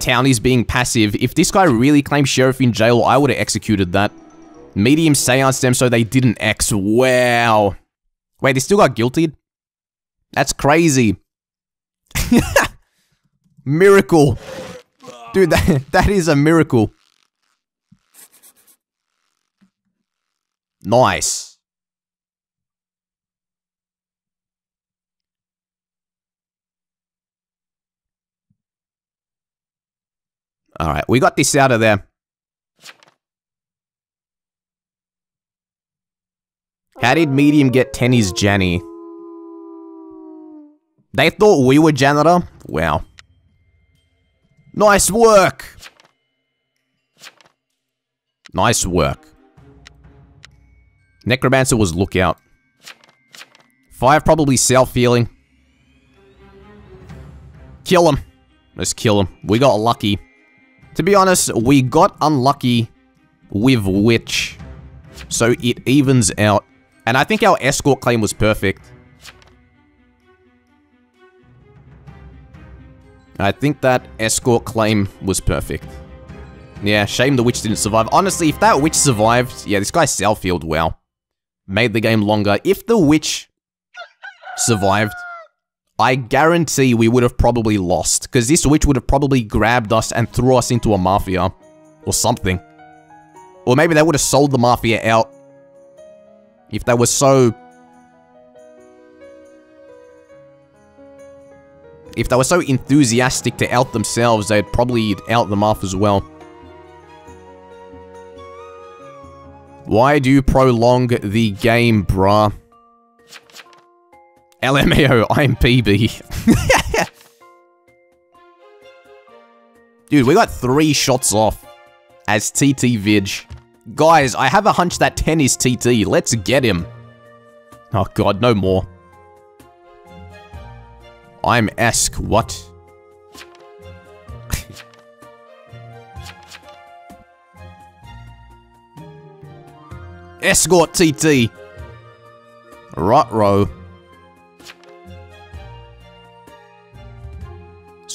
townies being passive. If this guy really claimed sheriff in jail, I would have executed that. Medium seance them so they didn't X. Wow. Wait, they still got guilty? That's crazy. miracle. Dude, that, that is a miracle. Nice. Alright, we got this out of there. How did Medium get Tenny's Jenny? They thought we were janitor? Wow. Nice work! Nice work. Necromancer was lookout. Five probably self-healing. Kill him. Let's kill him. We got lucky. To be honest, we got unlucky with Witch. So it evens out. And I think our escort claim was perfect. I think that escort claim was perfect. Yeah, shame the witch didn't survive. Honestly, if that witch survived, yeah, this guy self-healed well. Made the game longer. If the witch survived, I guarantee we would have probably lost, because this witch would have probably grabbed us and threw us into a mafia. Or something. Or maybe they would have sold the mafia out. If they were so... If they were so enthusiastic to out themselves, they'd probably out them off as well. Why do you prolong the game, bruh? LMAO, I'm PB. Dude, we got three shots off as TT Vig. Guys, I have a hunch that 10 is TT. Let's get him. Oh god, no more. I'm Esk, what? Escort TT. Rot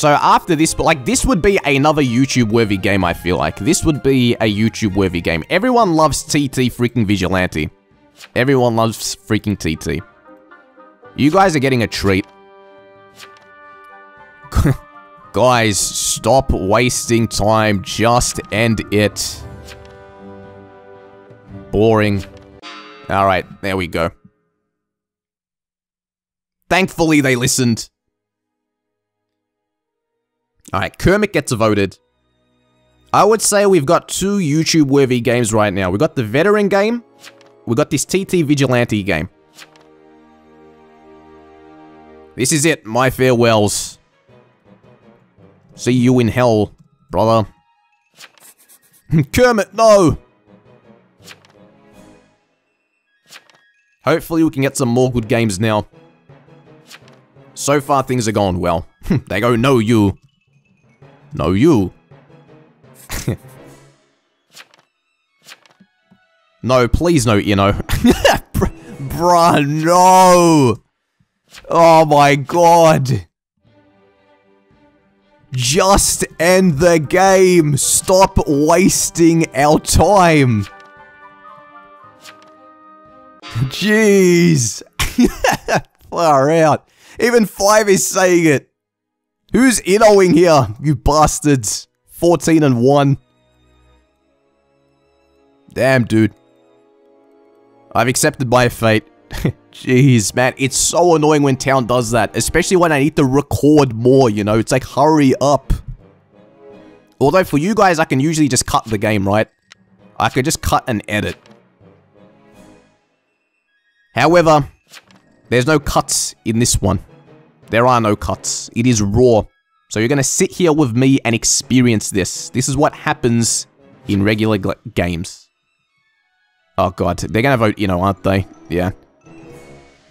So after this, but like this would be another YouTube-worthy game, I feel like. This would be a YouTube-worthy game. Everyone loves TT freaking Vigilante. Everyone loves freaking TT. You guys are getting a treat. guys, stop wasting time. Just end it. Boring. Alright, there we go. Thankfully, they listened. Alright, Kermit gets voted. I would say we've got two YouTube-worthy games right now. We've got the Veteran game. We've got this TT Vigilante game. This is it. My farewells. See you in hell, brother. Kermit, no! Hopefully we can get some more good games now. So far things are going well. they go, no you. No you. no, please no, you know. Bruh, no! Oh my god! Just end the game! Stop wasting our time! Jeez! Far out. Even 5 is saying it. Who's innoing here, you bastards? 14 and 1. Damn, dude. I've accepted my fate. Jeez, man, it's so annoying when town does that, especially when I need to record more, you know? It's like, hurry up. Although for you guys, I can usually just cut the game, right? I could just cut and edit. However, there's no cuts in this one. There are no cuts. It is raw. So you're going to sit here with me and experience this. This is what happens in regular games. Oh god, they're going to vote, you know, aren't they? Yeah.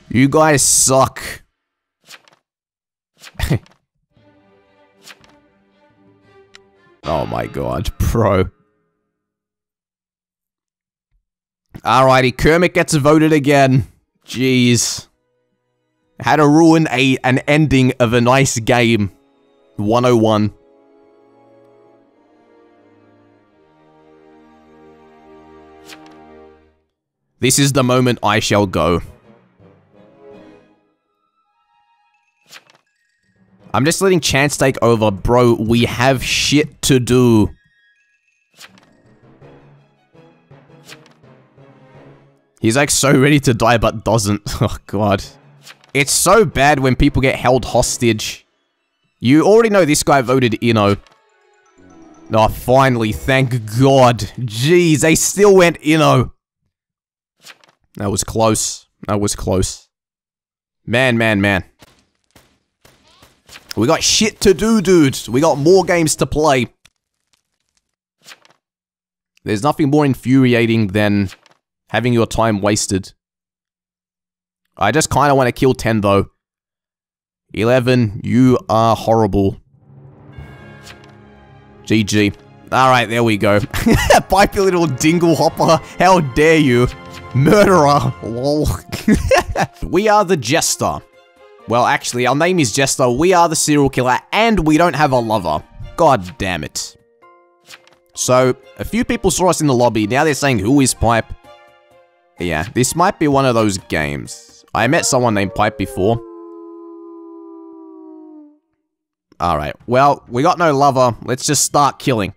You guys suck. oh my god, pro. Alrighty, Kermit gets voted again. Jeez. How to ruin a an ending of a nice game. 101. This is the moment I shall go. I'm just letting chance take over. Bro, we have shit to do. He's like so ready to die but doesn't. Oh god. It's so bad when people get held hostage. You already know this guy voted Inno. Oh, finally, thank god. Jeez, they still went Inno. That was close. That was close. Man, man, man. We got shit to do, dudes. We got more games to play. There's nothing more infuriating than having your time wasted. I just kind of want to kill 10, though. 11, you are horrible. GG. Alright, there we go. Pipe your little dingle hopper. How dare you. Murderer. Lol. we are the Jester. Well, actually, our name is Jester, we are the serial killer, and we don't have a lover. God damn it. So, a few people saw us in the lobby, now they're saying, who is Pipe? Yeah, this might be one of those games. I met someone named Pipe before. Alright, well, we got no lover, let's just start killing.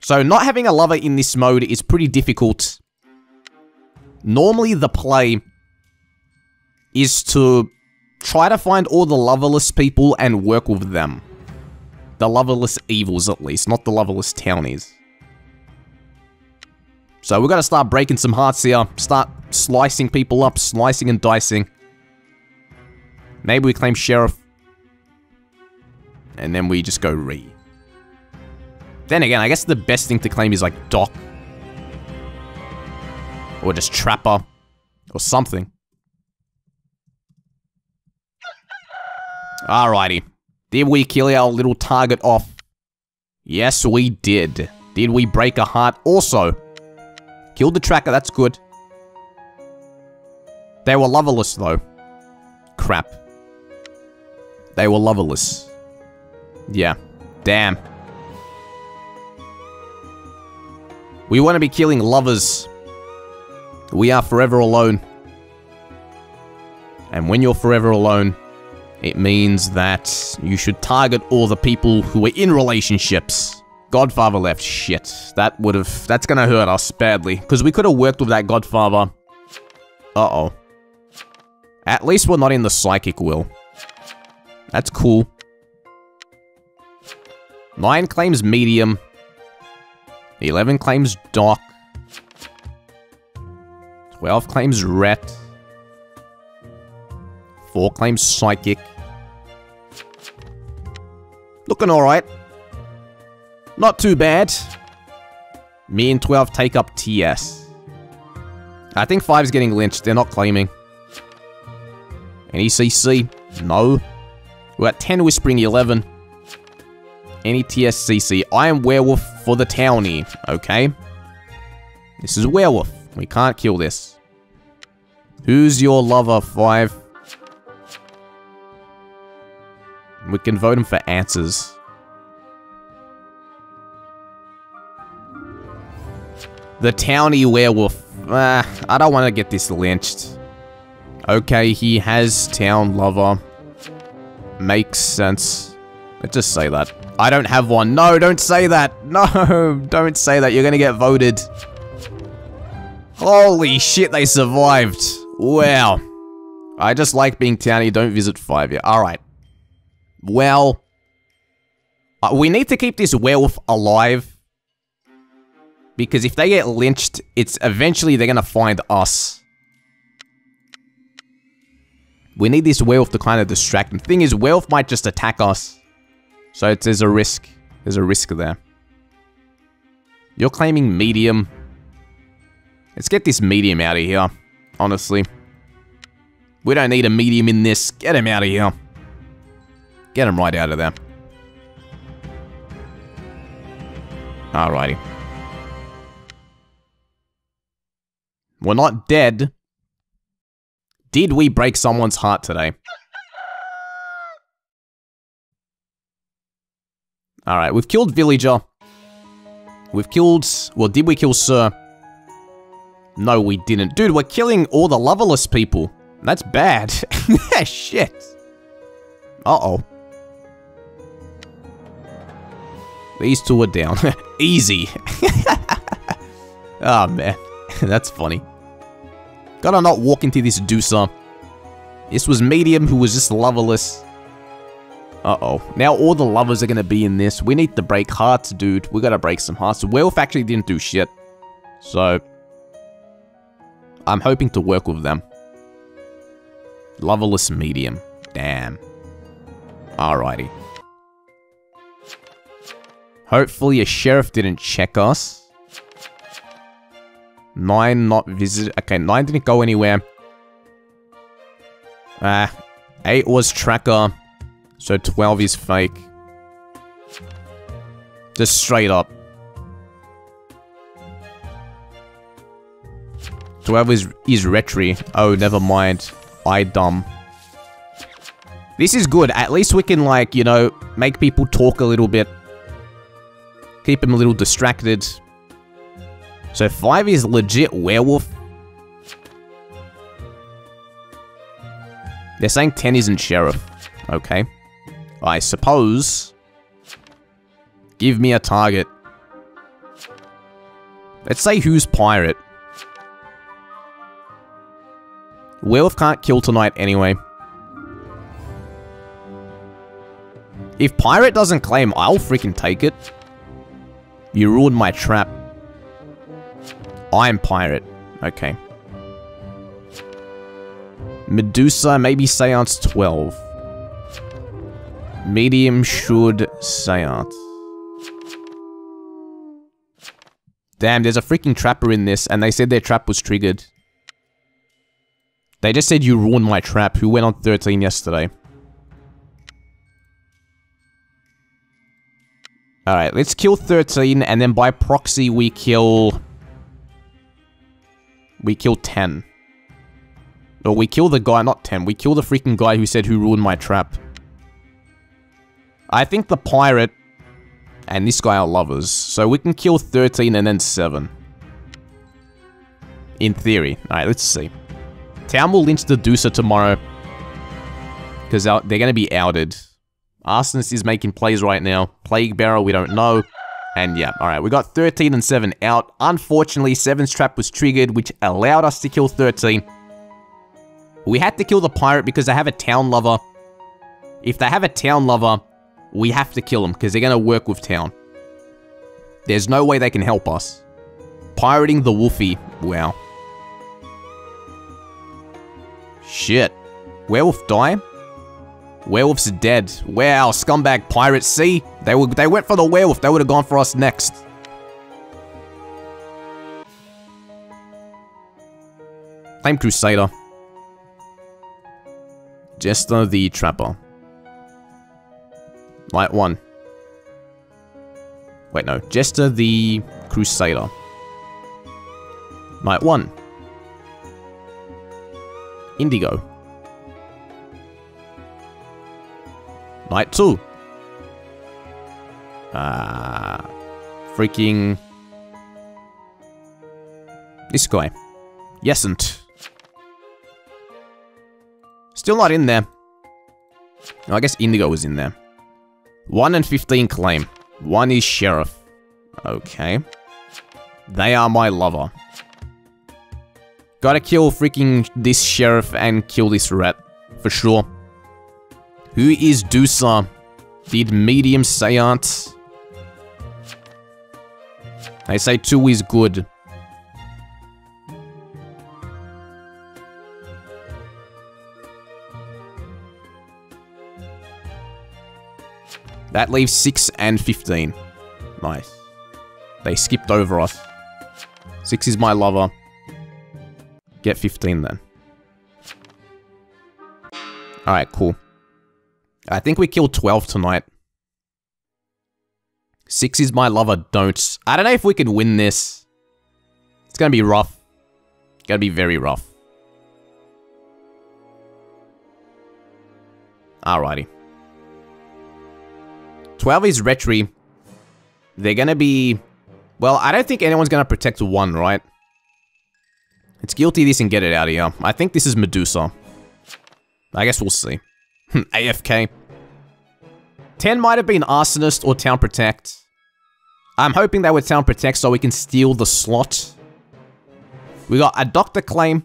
So, not having a lover in this mode is pretty difficult. Normally, the play is to Try to find all the loverless people and work with them. The loverless evils, at least, not the loverless townies. So we're gonna start breaking some hearts here. Start slicing people up, slicing and dicing. Maybe we claim Sheriff. And then we just go Re. Then again, I guess the best thing to claim is like Doc. Or just Trapper. Or something. Alrighty. Did we kill our little target off? Yes, we did. Did we break a heart? Also, killed the tracker, that's good. They were loverless, though. Crap. They were loverless. Yeah. Damn. We want to be killing lovers. We are forever alone. And when you're forever alone, it means that you should target all the people who are in relationships. Godfather left. Shit. That would have... That's gonna hurt us badly. Because we could have worked with that Godfather. Uh-oh. At least we're not in the Psychic Will. That's cool. Nine claims medium. 11 claims Doc. 12 claims Ret. 4 claims Psychic. Looking alright. Not too bad. Me and 12 take up TS. I think 5's getting lynched. They're not claiming. Any CC? No. We're at 10 Whispering 11. Any TSCC. I am Werewolf for the townie, okay? This is Werewolf. We can't kill this. Who's your lover, 5? We can vote him for answers. The townie werewolf. Ah, I don't want to get this lynched. Okay, he has town lover. Makes sense. Let's just say that. I don't have one. No, don't say that. No, don't say that. You're gonna get voted. Holy shit, they survived. Wow. I just like being townie. Don't visit 5 yet. Alright. Well. Uh, we need to keep this werewolf alive. Because if they get lynched, it's eventually they're gonna find us. We need this werewolf to kind of distract them. Thing is, werewolf might just attack us. So there's a risk. There's a risk there. You're claiming medium. Let's get this medium out of here, honestly. We don't need a medium in this. Get him out of here. Get him right out of there. Alrighty. We're not dead. Did we break someone's heart today? Alright, we've killed Villager. We've killed... Well, did we kill Sir? No, we didn't. Dude, we're killing all the loverless people. That's bad. Shit. Uh-oh. These two are down. Easy. oh, man. That's funny. Gotta not walk into this deucer. This was Medium who was just loverless. Uh-oh. Now all the lovers are gonna be in this. We need to break hearts, dude. We gotta break some hearts. Werewolf actually didn't do shit. So... I'm hoping to work with them. Loverless Medium. Damn. Alrighty. Hopefully a sheriff didn't check us. Nine not visited. Okay, nine didn't go anywhere. Ah, eight was tracker. So 12 is fake. Just straight up. 12 is, is retry. Oh, never mind. I dumb. This is good. At least we can, like, you know, make people talk a little bit. Keep them a little distracted. So 5 is legit werewolf. They're saying 10 isn't sheriff. Okay. I suppose. Give me a target. Let's say who's pirate. Werewolf can't kill tonight anyway. If pirate doesn't claim, I'll freaking take it. You ruined my trap. I'm pirate. Okay. Medusa, maybe Seance 12. Medium should seance. Damn, there's a freaking trapper in this, and they said their trap was triggered. They just said you ruined my trap, who went on 13 yesterday. Alright, let's kill 13, and then by proxy we kill... We kill 10. Or we kill the guy, not 10, we kill the freaking guy who said who ruined my trap. I think the pirate and this guy are lovers. So we can kill 13 and then 7. In theory. Alright, let's see. Town will lynch the Deucer tomorrow. Because they're going to be outed. Arsonist is making plays right now. Plaguebearer, we don't know. And yeah, alright, we got 13 and 7 out. Unfortunately, 7's trap was triggered, which allowed us to kill 13. We had to kill the pirate because they have a town lover. If they have a town lover, we have to kill them because they're going to work with town. There's no way they can help us. Pirating the Wolfie. Wow. Shit. Werewolf die? Werewolf's dead. Wow, scumbag pirates. See? They, were, they went for the werewolf. They would have gone for us next. Claim Crusader. Jester the Trapper. Light 1. Wait, no. Jester the Crusader. Night 1. Indigo. Night 2. Ah. Uh, freaking... This guy. Yesn't. Still not in there. No, I guess Indigo was in there. 1 and 15 claim. 1 is Sheriff. Okay. They are my lover. Gotta kill freaking this Sheriff and kill this rat. For sure. Who is Dusa? Did medium seance? They say 2 is good. That leaves 6 and 15. Nice. They skipped over us. 6 is my lover. Get 15 then. Alright, cool. I think we killed 12 tonight. 6 is my lover, don't. I don't know if we can win this. It's gonna be rough. Gonna be very rough. Alrighty. 12 is Retri. They're gonna be... Well, I don't think anyone's gonna protect one, right? It's guilty this and get it out of here. I think this is Medusa. I guess we'll see. Hmm, AFK. 10 might have been Arsonist or Town Protect. I'm hoping they were Town Protect so we can steal the slot. We got a Doctor Claim.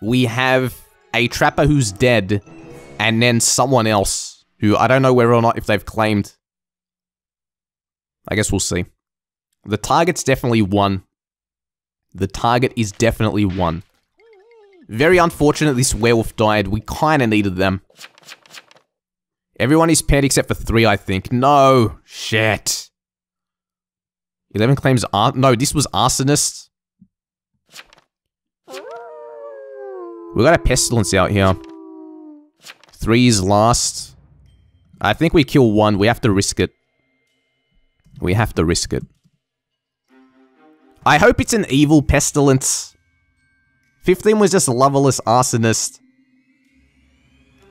We have a Trapper who's dead. And then someone else who I don't know whether or not if they've claimed. I guess we'll see. The target's definitely one. The target is definitely one. Very unfortunate this werewolf died. We kind of needed them. Everyone is paired except for three, I think. No. Shit. 11 claims... Ar no, this was Arsonist. We got a Pestilence out here. Three is last. I think we kill one. We have to risk it. We have to risk it. I hope it's an evil pestilence. 15 was just a loverless arsonist.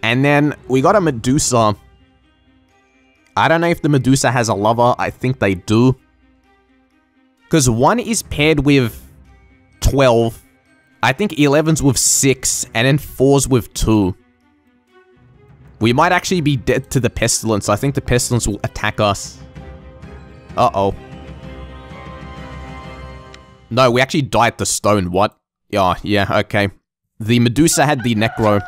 And then we got a Medusa. I don't know if the Medusa has a lover. I think they do. Because 1 is paired with 12. I think 11's with 6. And then 4's with 2. We might actually be dead to the Pestilence. I think the Pestilence will attack us. Uh-oh. No, we actually died the stone. What? Yeah, yeah, okay. The Medusa had the Necro.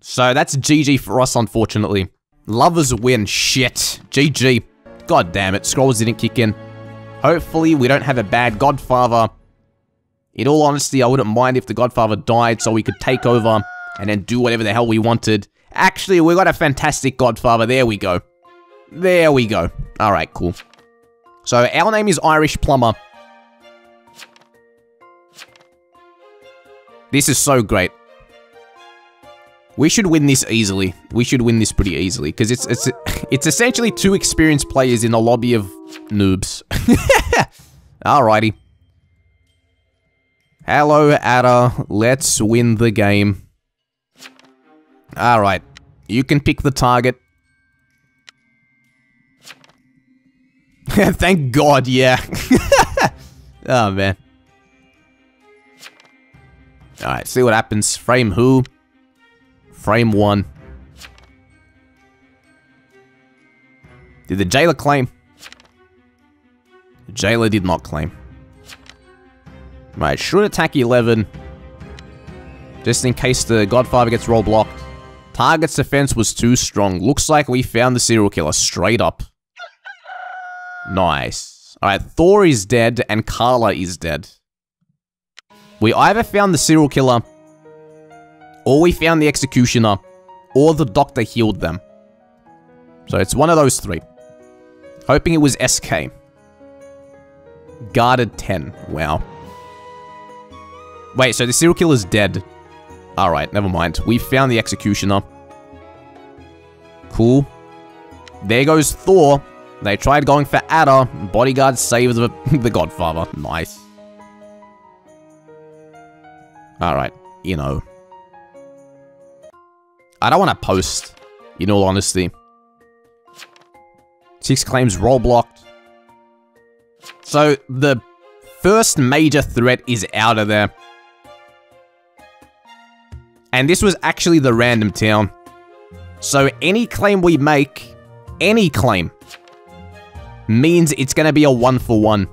So that's GG for us, unfortunately. Lovers win. Shit. GG. God damn it. Scrolls didn't kick in. Hopefully, we don't have a bad Godfather. In all honesty, I wouldn't mind if the Godfather died so we could take over and then do whatever the hell we wanted. Actually, we got a fantastic Godfather. There we go. There we go. Alright, cool. So, our name is Irish Plumber. This is so great. We should win this easily. We should win this pretty easily because it's it's it's essentially two experienced players in a lobby of noobs. Alrighty. Hello, Ada. Let's win the game. Alright. You can pick the target. Thank God, yeah. oh, man. Alright, see what happens. Frame who? Frame one. Did the jailer claim? The jailer did not claim. Right, should attack 11. Just in case the Godfather gets roll blocked. Target's defense was too strong. Looks like we found the serial killer straight up. Nice. Alright, Thor is dead and Carla is dead. We either found the serial killer, or we found the executioner, or the doctor healed them. So it's one of those three. Hoping it was SK. Guarded 10. Wow. Wait, so the serial killer's dead. Alright, never mind. We found the executioner. Cool. There goes Thor. They tried going for Ada. Bodyguard saved the, the Godfather. Nice. Alright, you know. I don't want to post, in all honesty. Six claims roll blocked. So, the first major threat is out of there. And this was actually the random town. So any claim we make, any claim, means it's going to be a one for one.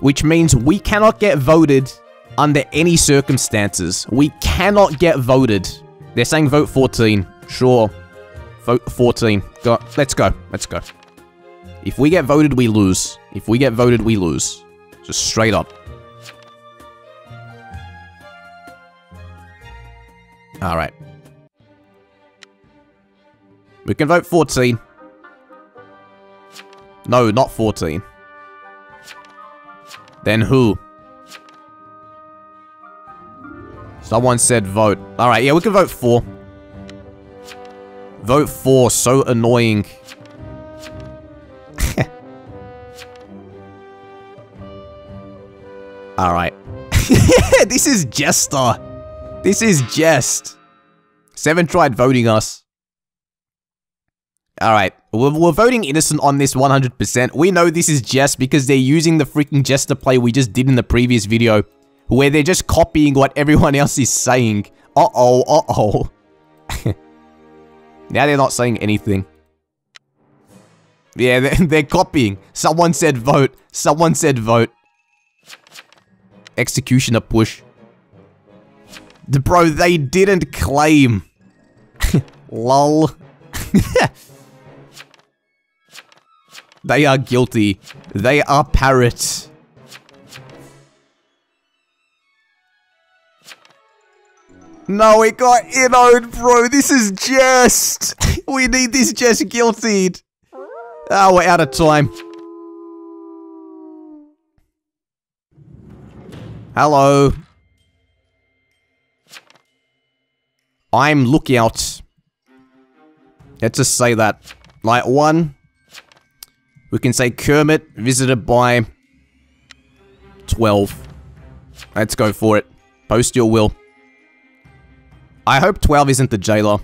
Which means we cannot get voted under any circumstances. We cannot get voted. They're saying vote 14. Sure. Vote 14. Go. Let's go. Let's go. If we get voted, we lose. If we get voted, we lose. Just straight up. Alright. We can vote 14. No, not 14. Then who? Someone said vote. Alright, yeah, we can vote 4. Vote 4, so annoying. Alright. this is Jester. This is Jest. Seven tried voting us. Alright, we're, we're, voting innocent on this 100%. We know this is Jest because they're using the freaking Jester play we just did in the previous video. Where they're just copying what everyone else is saying. Uh-oh, uh-oh. now they're not saying anything. Yeah, they're, they're copying. Someone said vote. Someone said vote. Executioner push. The Bro, they didn't claim. Lol. they are guilty. They are parrots. No, it got innoed, bro. This is just. we need this just guiltied. Oh, we're out of time. Hello. I'm lookout. Let's just say that. Like one, we can say Kermit visited by 12. Let's go for it. Post your will. I hope 12 isn't the jailer.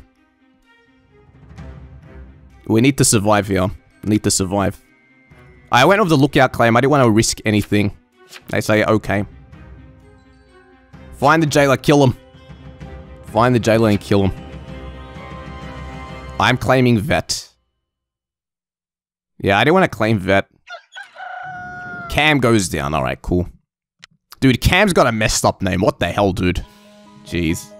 We need to survive here. Need to survive. I went with the lookout claim. I didn't want to risk anything. They say, okay. Find the jailer, kill him. Find the jailer and kill him. I'm claiming vet. Yeah, I didn't want to claim vet. Cam goes down. Alright, cool. Dude, Cam's got a messed up name. What the hell, dude? Jeez.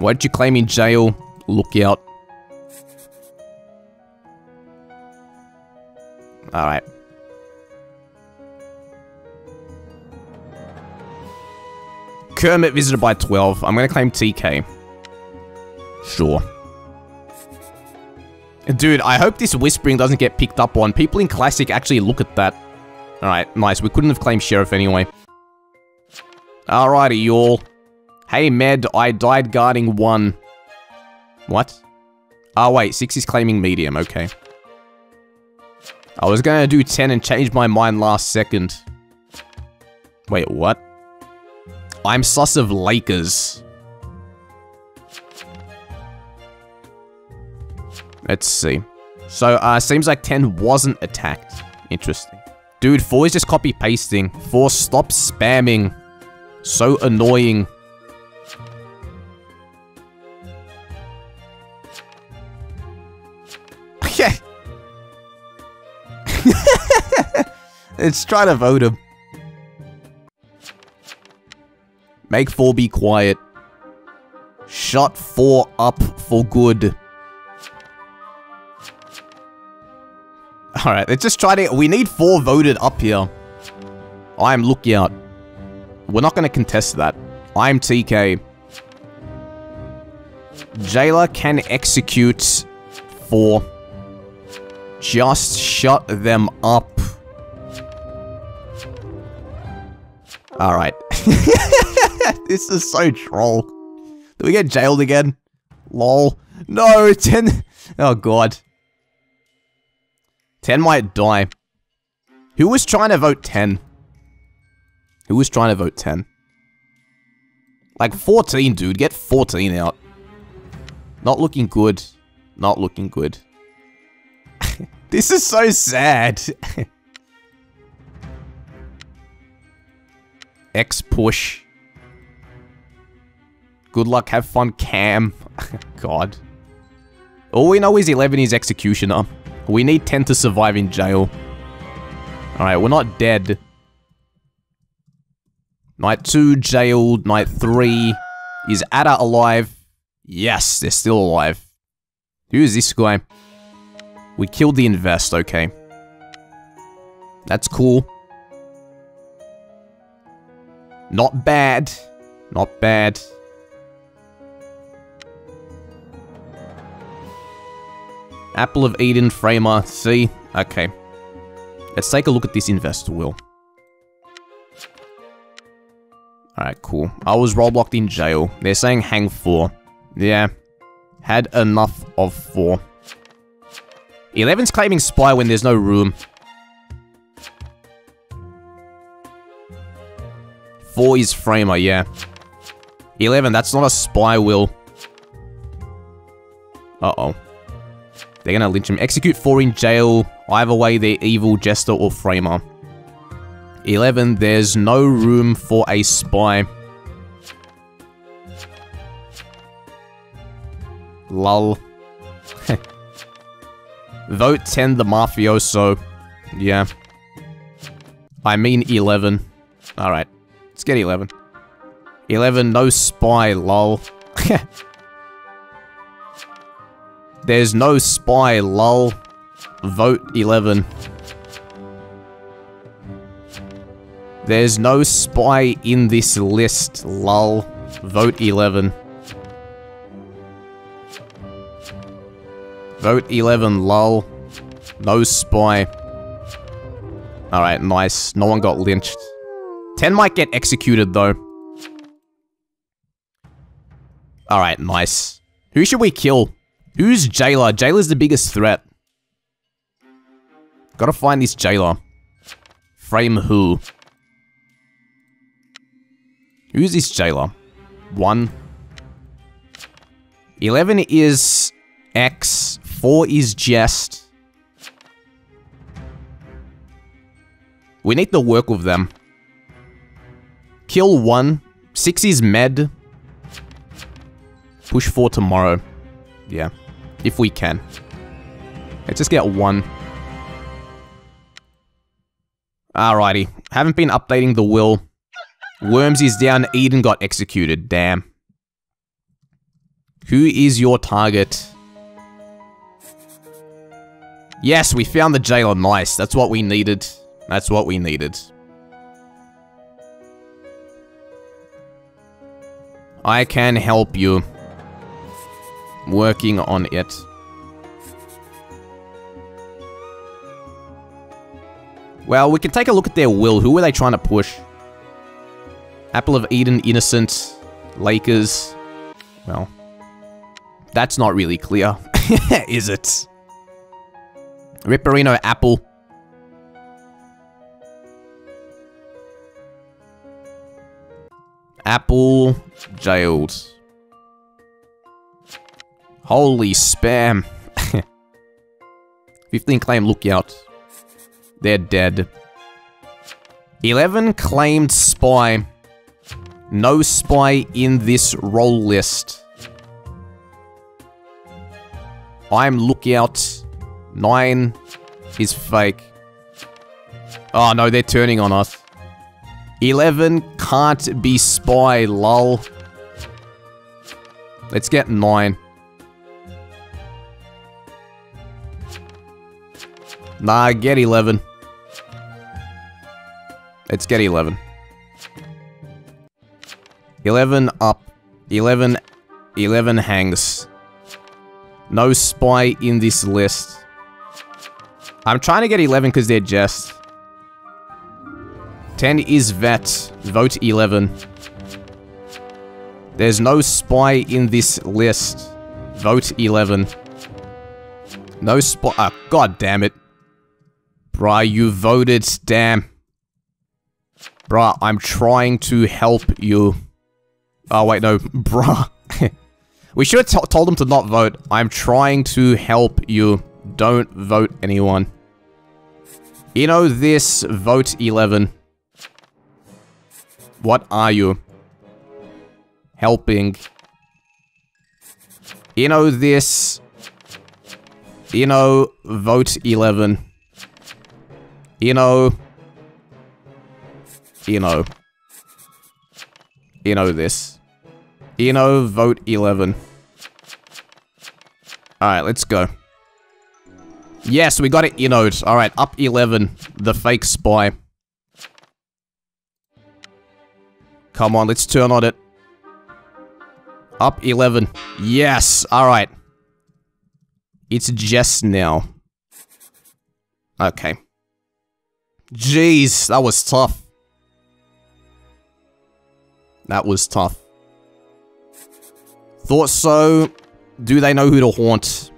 Why did you claim in jail? Look out. Alright. Kermit visited by 12. I'm going to claim TK. Sure. Dude, I hope this whispering doesn't get picked up on. People in Classic actually look at that. Alright, nice. We couldn't have claimed Sheriff anyway. Alrighty, y'all. Hey, Med, I died guarding one. What? Oh, wait. Six is claiming medium. Okay. I was gonna do 10 and change my mind last second. Wait, what? I'm sus of Lakers. Let's see. So, uh, seems like 10 wasn't attacked. Interesting. Dude, 4 is just copy-pasting. 4, stop spamming. So annoying. Yeah. Let's try to vote him. Make 4 be quiet. Shut 4 up for good. Alright, let's just try to... We need four voted up here. I'm lookout. We're not going to contest that. I'm TK. Jailer can execute four. Just shut them up. Alright. this is so troll. Do we get jailed again? Lol. No, 10. Oh god. 10 might die. Who was trying to vote 10? Who was trying to vote 10? Like 14, dude. Get 14 out. Not looking good. Not looking good. This is so sad. X push. Good luck, have fun, Cam. God. All we know is 11 is Executioner. We need 10 to survive in jail. Alright, we're not dead. Night 2 jailed. Night 3 is Ada alive. Yes, they're still alive. Who is this guy? We killed the invest, okay. That's cool. Not bad. Not bad. Apple of Eden, Framer, see? Okay. Let's take a look at this investor will. Alright, cool. I was rollblocked in jail. They're saying hang four. Yeah. Had enough of four. 11's claiming spy when there's no room. Four is framer, yeah. 11, that's not a spy will. Uh-oh. They're gonna lynch him. Execute four in jail. Either way, they're evil, jester, or framer. 11, there's no room for a spy. Lull. Vote 10 the mafioso. Yeah. I mean 11. Alright. Let's get 11. 11, no spy, lol. There's no spy, lol. Vote 11. There's no spy in this list, lol. Vote 11. Vote 11, lol. No spy. Alright, nice. No one got lynched. 10 might get executed, though. Alright, nice. Who should we kill? Who's Jailer? Jailer's the biggest threat. Gotta find this Jailer. Frame who? Who's this Jailer? One. 11 is X. 4 is just... We need to work with them. Kill 1. 6 is Med. Push 4 tomorrow. Yeah. If we can. Let's just get 1. Alrighty. Haven't been updating the will. Worms is down. Eden got executed. Damn. Who is your target? Yes, we found the jail jailer. Nice. That's what we needed. That's what we needed. I can help you. Working on it. Well, we can take a look at their will. Who were they trying to push? Apple of Eden, Innocent, Lakers. Well, that's not really clear, is it? Ripperino Apple. Apple jailed. Holy spam. 15 claim lookout. They're dead. 11 claimed spy. No spy in this role list. I'm lookout. Nine is fake. Oh no, they're turning on us. 11 can't be spy, lol. Let's get 9. Nah, get 11. Let's get 11. 11 up. 11. 11 hangs. No spy in this list. I'm trying to get 11 because they're just. 10 is vet. Vote 11. There's no spy in this list. Vote 11. No spy. Oh, ah, God damn it. Bruh, you voted. Damn. Bruh, I'm trying to help you. Oh, wait, no. Bruh. we should have told them to not vote. I'm trying to help you. Don't vote anyone. You know this, vote 11. What are you? Helping. You know this. You know, vote 11. You know. You know. You know this. You know, vote 11. Alright, let's go. Yes, we got it Innoed. Alright, up 11. The fake spy. Come on, let's turn on it. Up 11. Yes, alright. It's just now. Okay. Jeez, that was tough. That was tough. Thought so. Do they know who to haunt?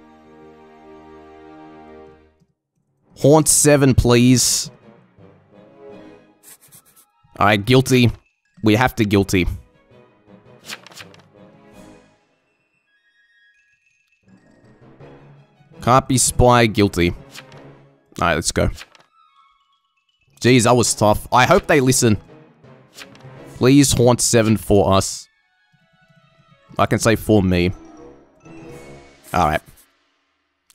Haunt 7, please. Alright, guilty. We have to guilty. Can't be spy, guilty. Alright, let's go. Jeez, that was tough. I hope they listen. Please haunt 7 for us. I can say for me. Alright.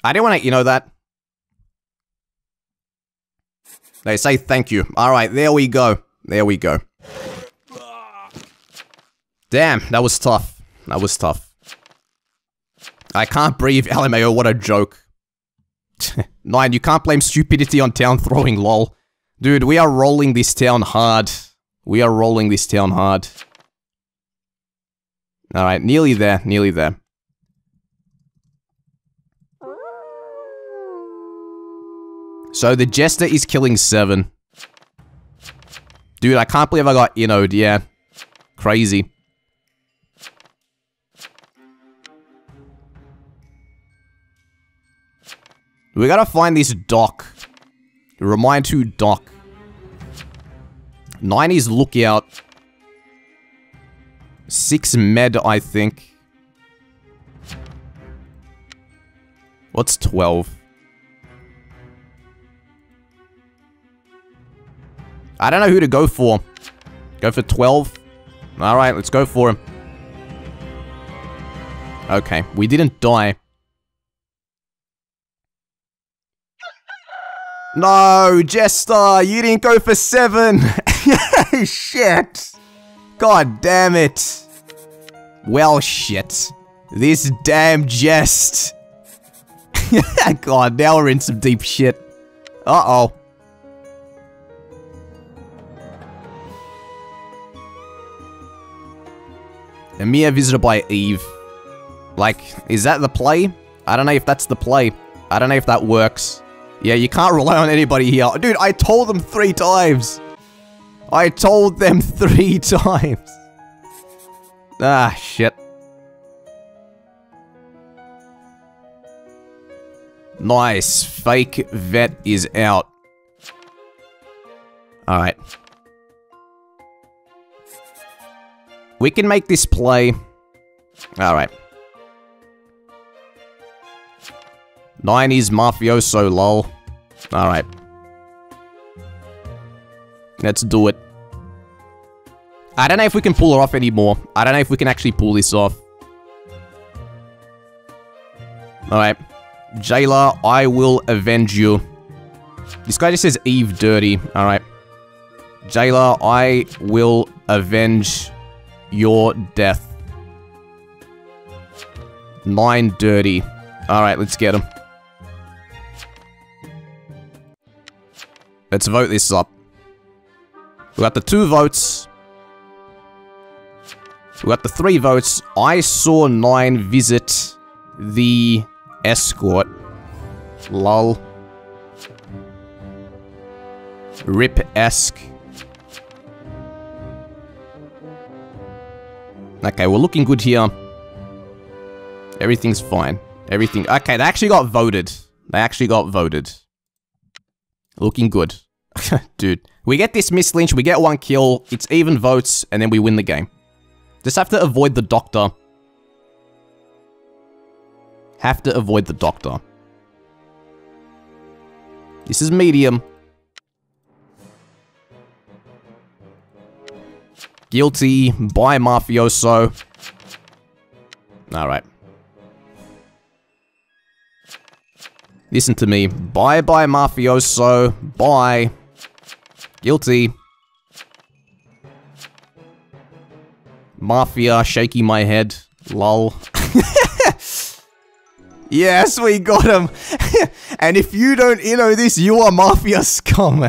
I didn't want to, you know that. They say thank you. Alright, there we go. There we go. Damn, that was tough. That was tough. I can't breathe, LMAO, what a joke. Nine, you can't blame stupidity on town throwing, lol. Dude, we are rolling this town hard. We are rolling this town hard. Alright, nearly there, nearly there. So the Jester is killing seven. Dude, I can't believe I got Innoed, yeah. Crazy. We gotta find this dock. Remind to dock. 90s lookout. 6 med, I think. What's 12? I don't know who to go for. Go for 12? Alright, let's go for him. Okay, we didn't die. No, Jester, you didn't go for 7! shit! God damn it! Well, shit. This damn jest. God, now we're in some deep shit. Uh-oh. Emir visited by Eve. Like, is that the play? I don't know if that's the play. I don't know if that works. Yeah, you can't rely on anybody here. Dude, I told them three times. I told them three times. Ah, shit. Nice. Fake vet is out. Alright. We can make this play. Alright. 90s mafioso, lol. Alright. Let's do it. I don't know if we can pull it off anymore. I don't know if we can actually pull this off. Alright. Jailer, I will avenge you. This guy just says Eve dirty. Alright. Jailer, I will avenge your death. Nine dirty. Alright, let's get him. Let's vote this up. We got the two votes. We got the three votes. I saw nine visit the escort. Lol. Rip-esque. Okay, we're looking good here. Everything's fine. Everything... Okay, they actually got voted. They actually got voted. Looking good. Dude, we get this mislynch, we get one kill, it's even votes, and then we win the game. Just have to avoid the doctor. Have to avoid the doctor. This is medium. Guilty by mafioso. Alright. Listen to me. Bye bye mafioso. Bye. Guilty. Mafia shaking my head. Lol. yes, we got him. and if you don't you know this, you are mafia scum.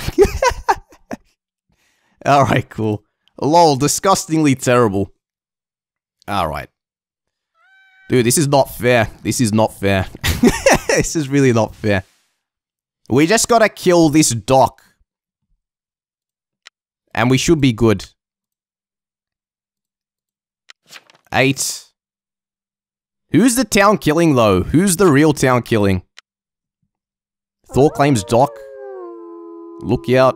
Alright, cool. Lol, disgustingly terrible. Alright. Dude, this is not fair. This is not fair. this is really not fair. We just gotta kill this doc. And we should be good. Eight. Who's the town killing, though? Who's the real town killing? Thor claims Doc. Look out.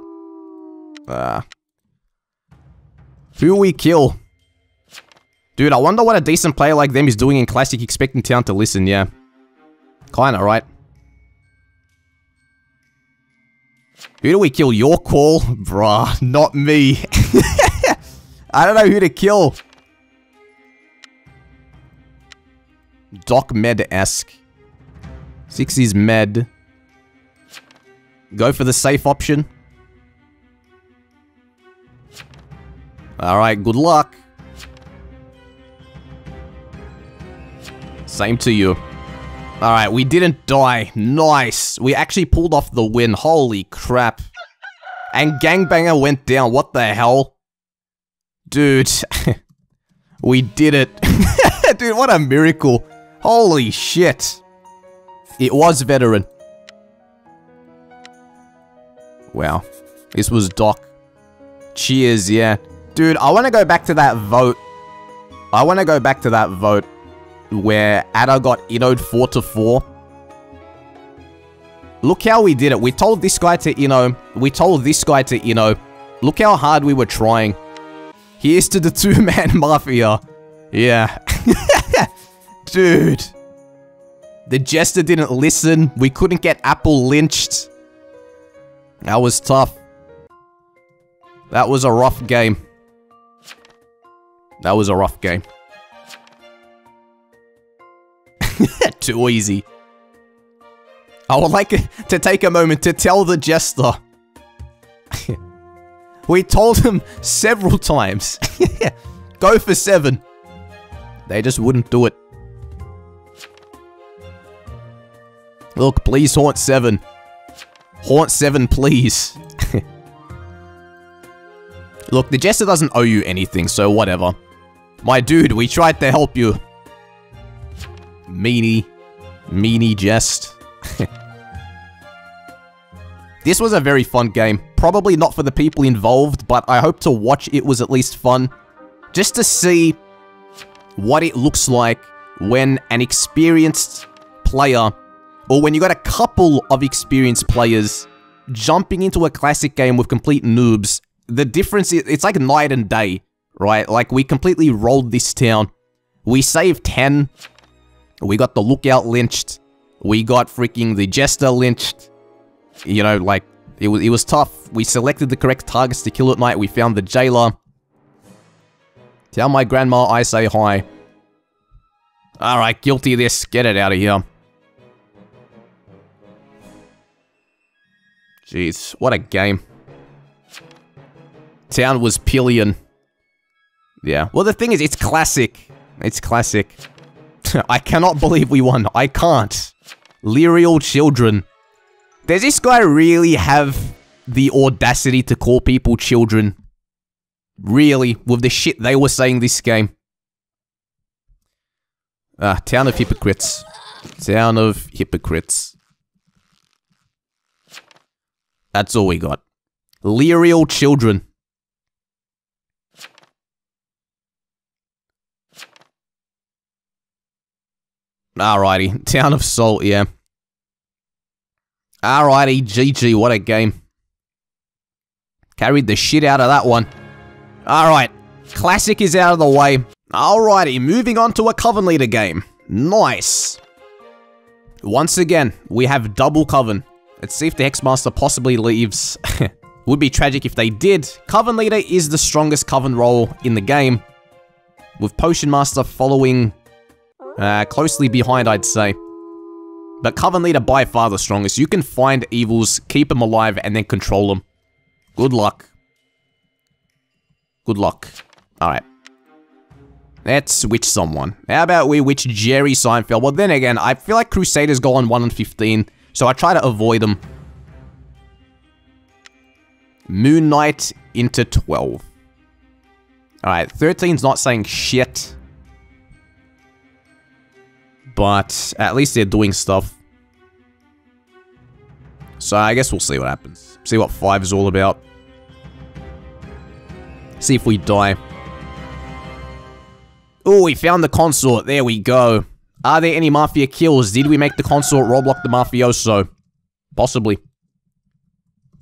Ah. Who we kill? Dude, I wonder what a decent player like them is doing in Classic expecting town to listen, yeah. Kinda, right? Who do we kill? Your call? Bruh, not me. I don't know who to kill. Doc Med-esque. Six is Med. Go for the safe option. Alright, good luck. Same to you. Alright, we didn't die. Nice. We actually pulled off the win. Holy crap. And Gangbanger went down. What the hell? Dude. we did it. Dude, what a miracle. Holy shit. It was veteran. Wow. This was Doc. Cheers, yeah. Dude, I want to go back to that vote. I want to go back to that vote where Ada got Innoed 4 to 4. Look how we did it. We told this guy to Inno. We told this guy to Inno. Look how hard we were trying. Here's to the two-man mafia. Yeah. Dude. The Jester didn't listen. We couldn't get Apple lynched. That was tough. That was a rough game. That was a rough game. Too easy. I would like to take a moment to tell the Jester. we told him several times. Go for seven. They just wouldn't do it. Look, please haunt seven. Haunt seven, please. Look, the Jester doesn't owe you anything, so whatever. My dude, we tried to help you. Meanie. Meanie jest. this was a very fun game. Probably not for the people involved, but I hope to watch it was at least fun. Just to see what it looks like when an experienced player, or when you got a couple of experienced players jumping into a classic game with complete noobs. The difference is, it's like night and day right? Like, we completely rolled this town. We saved 10. We got the lookout lynched. We got freaking the jester lynched. You know, like, it was, it was tough. We selected the correct targets to kill at night. We found the jailer. Tell my grandma I say hi. Alright, guilty of this. Get it out of here. Jeez, what a game. Town was pillion. Yeah. Well, the thing is, it's classic. It's classic. I cannot believe we won. I can't. Lyrial children. Does this guy really have the audacity to call people children. Really, with the shit they were saying this game. Ah, Town of Hypocrites. Town of Hypocrites. That's all we got. Leerial children. Alrighty, Town of Salt, yeah. Alrighty, GG, what a game. Carried the shit out of that one. Alright, Classic is out of the way. Alrighty, moving on to a Coven Leader game. Nice. Once again, we have double Coven. Let's see if the Hexmaster possibly leaves. Would be tragic if they did. Coven Leader is the strongest Coven role in the game, with Potion Master following uh, closely behind, I'd say. But Coven Leader by far the strongest. You can find evils, keep them alive, and then control them. Good luck. Good luck. Alright. Let's switch someone. How about we witch Jerry Seinfeld? Well, then again, I feel like Crusaders go on 1 and 15, so I try to avoid them. Moon Knight into 12. Alright, 13's not saying shit but at least they're doing stuff. So I guess we'll see what happens. See what 5 is all about. See if we die. Oh, we found the consort. There we go. Are there any Mafia kills? Did we make the consort Rollblock the Mafioso? Possibly.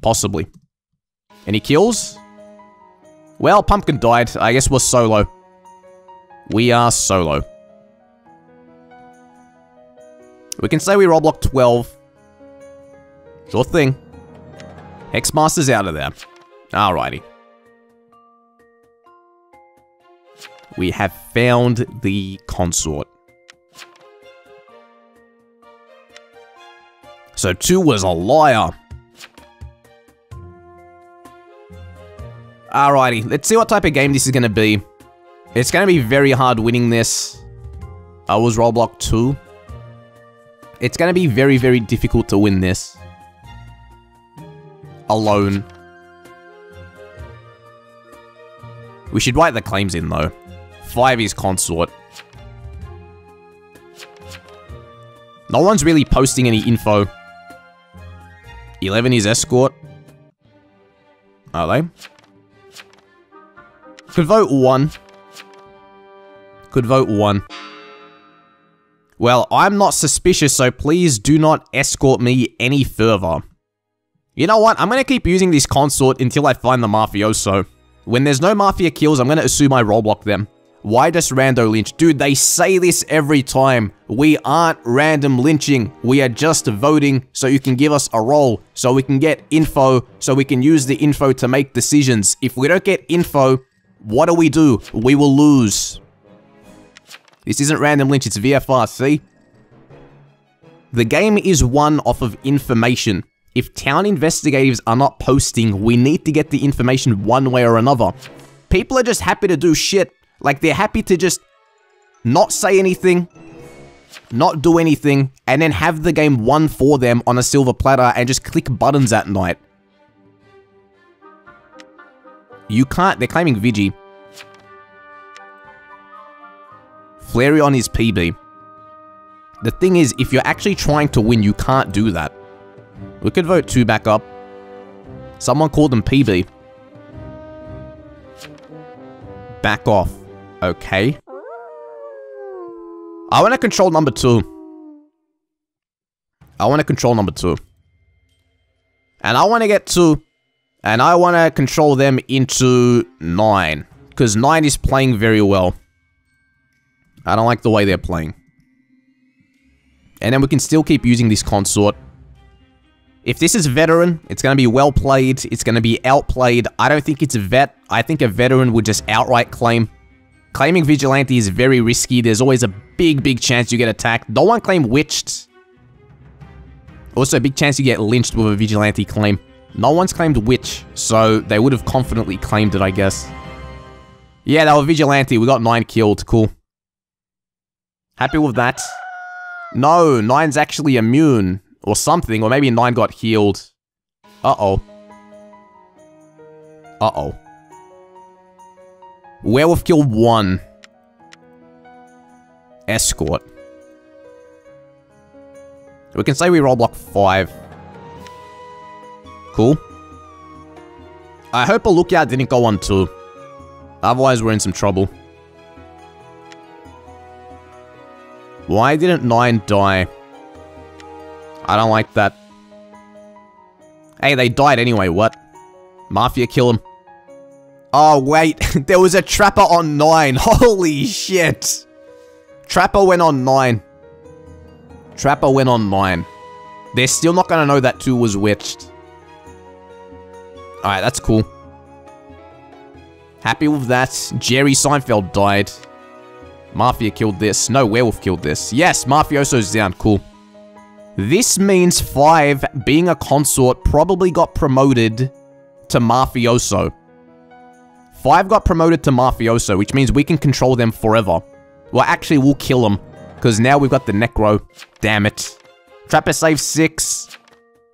Possibly. Any kills? Well, Pumpkin died. I guess we're solo. We are solo. We can say we Rollblocked 12. Sure thing. Hexmaster's out of there. Alrighty. We have found the consort. So 2 was a liar. Alrighty, let's see what type of game this is going to be. It's going to be very hard winning this. I was Rollblocked 2. It's going to be very, very difficult to win this. Alone. We should write the claims in, though. 5 is consort. No one's really posting any info. 11 is escort. Are they? Could vote 1. Could vote 1. Well, I'm not suspicious, so please do not escort me any further. You know what? I'm gonna keep using this consort until I find the mafioso. When there's no mafia kills, I'm gonna assume I rollblock them. Why just rando lynch? Dude, they say this every time. We aren't random lynching. We are just voting so you can give us a roll, so we can get info, so we can use the info to make decisions. If we don't get info, what do we do? We will lose. This isn't random lynch, it's VFR, see? The game is won off of information. If town investigatives are not posting, we need to get the information one way or another. People are just happy to do shit. Like, they're happy to just not say anything, not do anything, and then have the game won for them on a silver platter and just click buttons at night. You can't, they're claiming Vigi. Flareon is PB. The thing is, if you're actually trying to win, you can't do that. We could vote 2 back up. Someone called them PB. Back off. Okay. I want to control number 2. I want to control number 2. And I want to get 2. And I want to control them into 9. Because 9 is playing very well. I don't like the way they're playing. And then we can still keep using this consort. If this is veteran, it's going to be well played. It's going to be outplayed. I don't think it's a vet. I think a veteran would just outright claim. Claiming vigilante is very risky. There's always a big, big chance you get attacked. Don't want claim witched. Also, a big chance you get lynched with a vigilante claim. No one's claimed witch, so they would have confidently claimed it, I guess. Yeah, they were vigilante. We got 9 killed. Cool. Happy with that? No, Nine's actually immune. Or something. Or maybe Nine got healed. Uh-oh. Uh-oh. Werewolf killed one. Escort. We can say we roll block five. Cool. I hope a lookout didn't go on two. Otherwise, we're in some trouble. Why didn't 9 die? I don't like that. Hey, they died anyway, what? Mafia kill him. Oh, wait. there was a Trapper on 9. Holy shit. Trapper went on 9. Trapper went on 9. They're still not gonna know that 2 was witched. Alright, that's cool. Happy with that. Jerry Seinfeld died. Mafia killed this. No, Werewolf killed this. Yes, Mafioso's down. Cool. This means 5, being a consort, probably got promoted to Mafioso. 5 got promoted to Mafioso, which means we can control them forever. Well, actually, we'll kill them. Because now we've got the Necro. Damn it. Trapper save 6.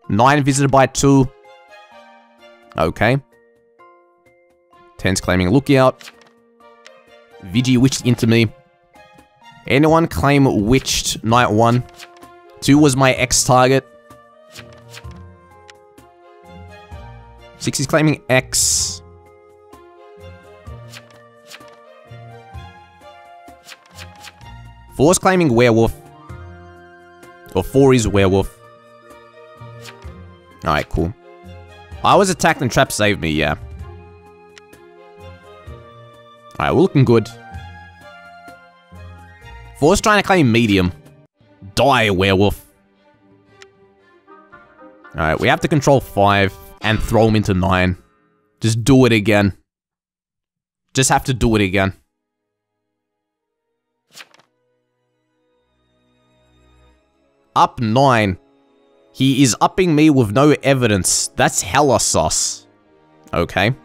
9 visited by 2. Okay. 10's claiming lookout. Vigi witched into me. Anyone claim witched night 1? 2 was my X target. 6 is claiming X. Four is claiming werewolf. Or four is werewolf. Alright, cool. I was attacked and trap saved me, yeah. Alright, we're looking good. Four's trying to claim medium. Die, werewolf. Alright, we have to control five and throw him into nine. Just do it again. Just have to do it again. Up 9. He is upping me with no evidence. That's hella. Okay.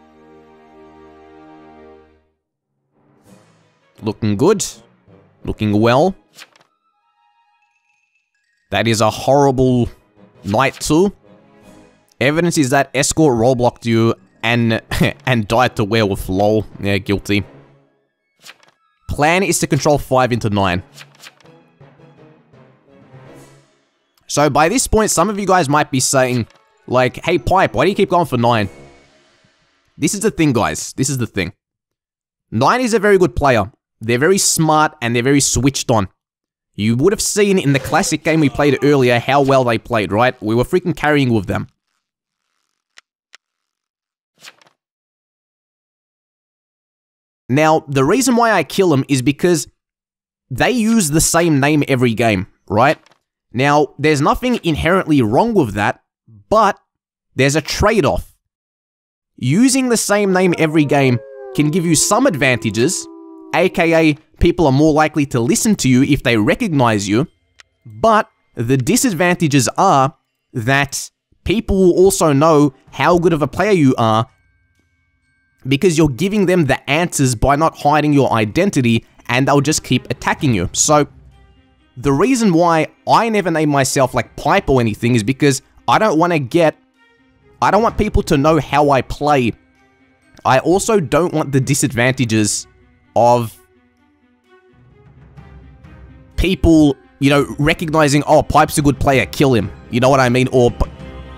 Looking good. Looking well. That is a horrible night too. Evidence is that Escort rollblocked you and and died to werewolf lol. Yeah, guilty. Plan is to control 5 into 9. So by this point, some of you guys might be saying, like, hey Pipe, why do you keep going for 9? This is the thing, guys. This is the thing. 9 is a very good player. They're very smart and they're very switched on. You would have seen in the classic game we played earlier how well they played, right? We were freaking carrying with them. Now, the reason why I kill them is because they use the same name every game, right? Now, there's nothing inherently wrong with that, but there's a trade-off. Using the same name every game can give you some advantages, aka people are more likely to listen to you if they recognize you, but the disadvantages are that people will also know how good of a player you are because you're giving them the answers by not hiding your identity and they'll just keep attacking you. So, the reason why I never name myself like Pipe or anything is because I don't want to get... I don't want people to know how I play. I also don't want the disadvantages of people, you know, recognizing, oh, Pipe's a good player, kill him. You know what I mean? Or,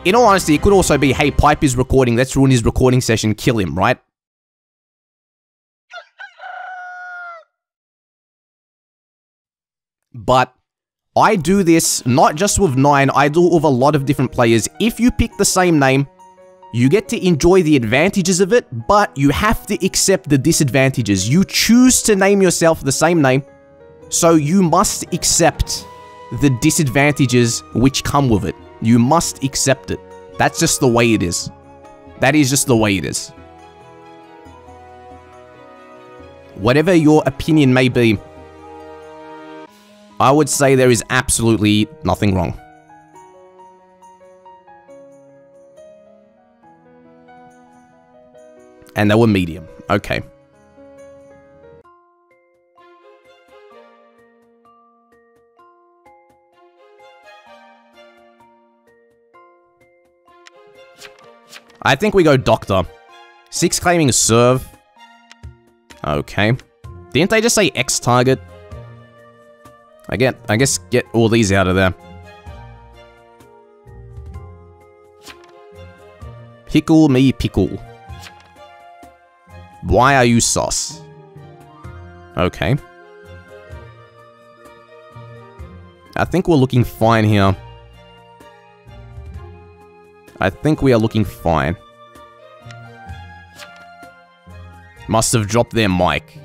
in all honesty, it could also be, hey, Pipe is recording, let's ruin his recording session, kill him, right? But I do this not just with 9, I do it with a lot of different players. If you pick the same name, you get to enjoy the advantages of it, but you have to accept the disadvantages. You choose to name yourself the same name, so you must accept the disadvantages which come with it. You must accept it. That's just the way it is. That is just the way it is. Whatever your opinion may be, I would say there is absolutely nothing wrong. And they were medium. Okay. I think we go Doctor. Six claiming serve. Okay. Didn't they just say X target? I get, I guess get all these out of there. Pickle me pickle. Why are you sauce? Okay. I think we're looking fine here. I think we are looking fine. Must have dropped their mic.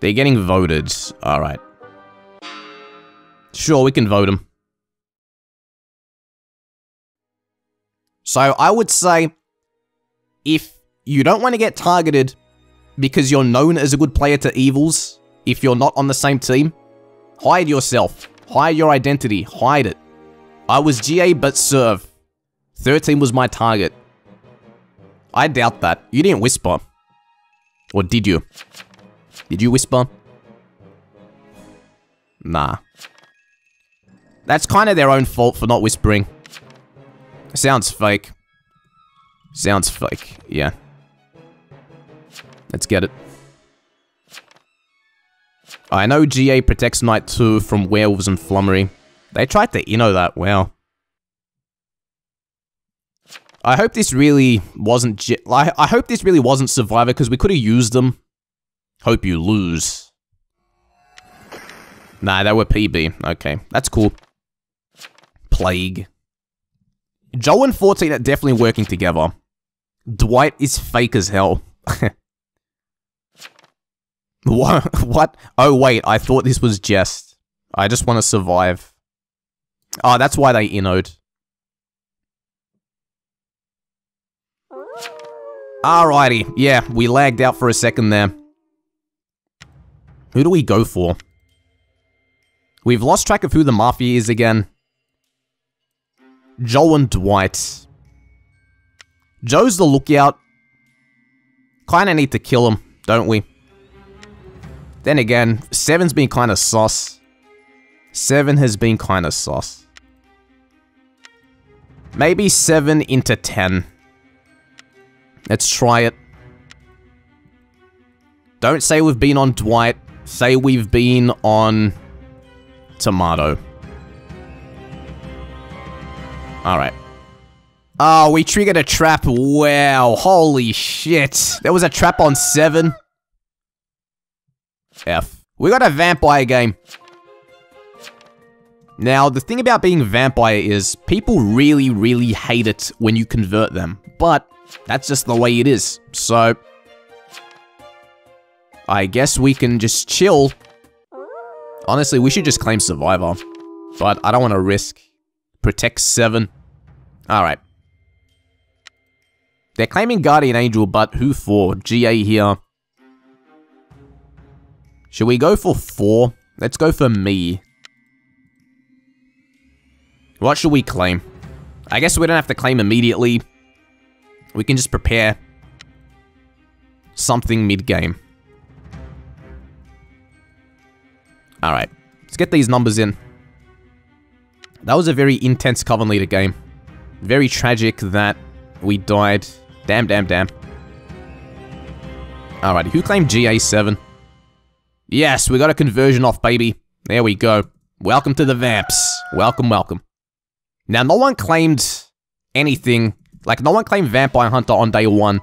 They're getting voted. Alright. Sure, we can vote them. So I would say, if you don't want to get targeted because you're known as a good player to evils, if you're not on the same team, hide yourself. Hide your identity. Hide it. I was GA but serve. 13 was my target. I doubt that. You didn't whisper. Or did you? Did you whisper? Nah. That's kind of their own fault for not whispering. Sounds fake. Sounds fake, yeah. Let's get it. I know GA protects Night 2 from Werewolves and Flummery. They tried to Inno that, wow. I hope this really wasn't G I, I hope this really wasn't Survivor because we could have used them. Hope you lose. Nah, they were PB. Okay, that's cool. Plague. Joe and 14 are definitely working together. Dwight is fake as hell. what? What? Oh, wait, I thought this was jest. I just want to survive. Oh, that's why they innoed. Alrighty, yeah, we lagged out for a second there. Who do we go for? We've lost track of who the Mafia is again. Joe and Dwight. Joe's the lookout. Kinda need to kill him, don't we? Then again, Seven's been kinda sauce. Seven has been kinda sauce. Maybe 7 into 10. Let's try it. Don't say we've been on Dwight. Say we've been on... Tomato. Alright. Oh, we triggered a trap. Wow. Holy shit. There was a trap on 7. F. We got a vampire game. Now, the thing about being vampire is people really, really hate it when you convert them. But that's just the way it is. So, I guess we can just chill. Honestly, we should just claim Survivor. But I don't want to risk. Protect 7. Alright. They're claiming Guardian Angel, but who for? GA here. Should we go for 4? Let's go for me. What should we claim? I guess we don't have to claim immediately. We can just prepare something mid-game. Alright, let's get these numbers in. That was a very intense Coven Leader game. Very tragic that we died. Damn, damn, damn. Alrighty, who claimed GA7? Yes, we got a conversion off, baby. There we go. Welcome to the Vamps. Welcome, welcome. Now, no one claimed anything. Like, no one claimed Vampire Hunter on day one.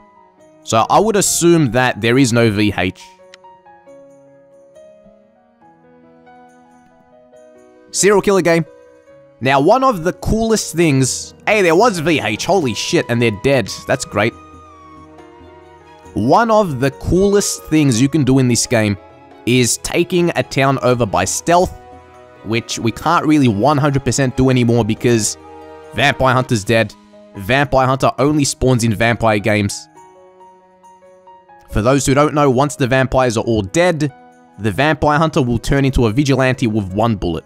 So I would assume that there is no VH. Serial killer game. Now, one of the coolest things... Hey, there was VH. Holy shit, and they're dead. That's great. One of the coolest things you can do in this game is taking a town over by stealth which we can't really 100% do anymore because Vampire Hunter's dead. Vampire Hunter only spawns in vampire games. For those who don't know, once the vampires are all dead, the Vampire Hunter will turn into a Vigilante with one bullet.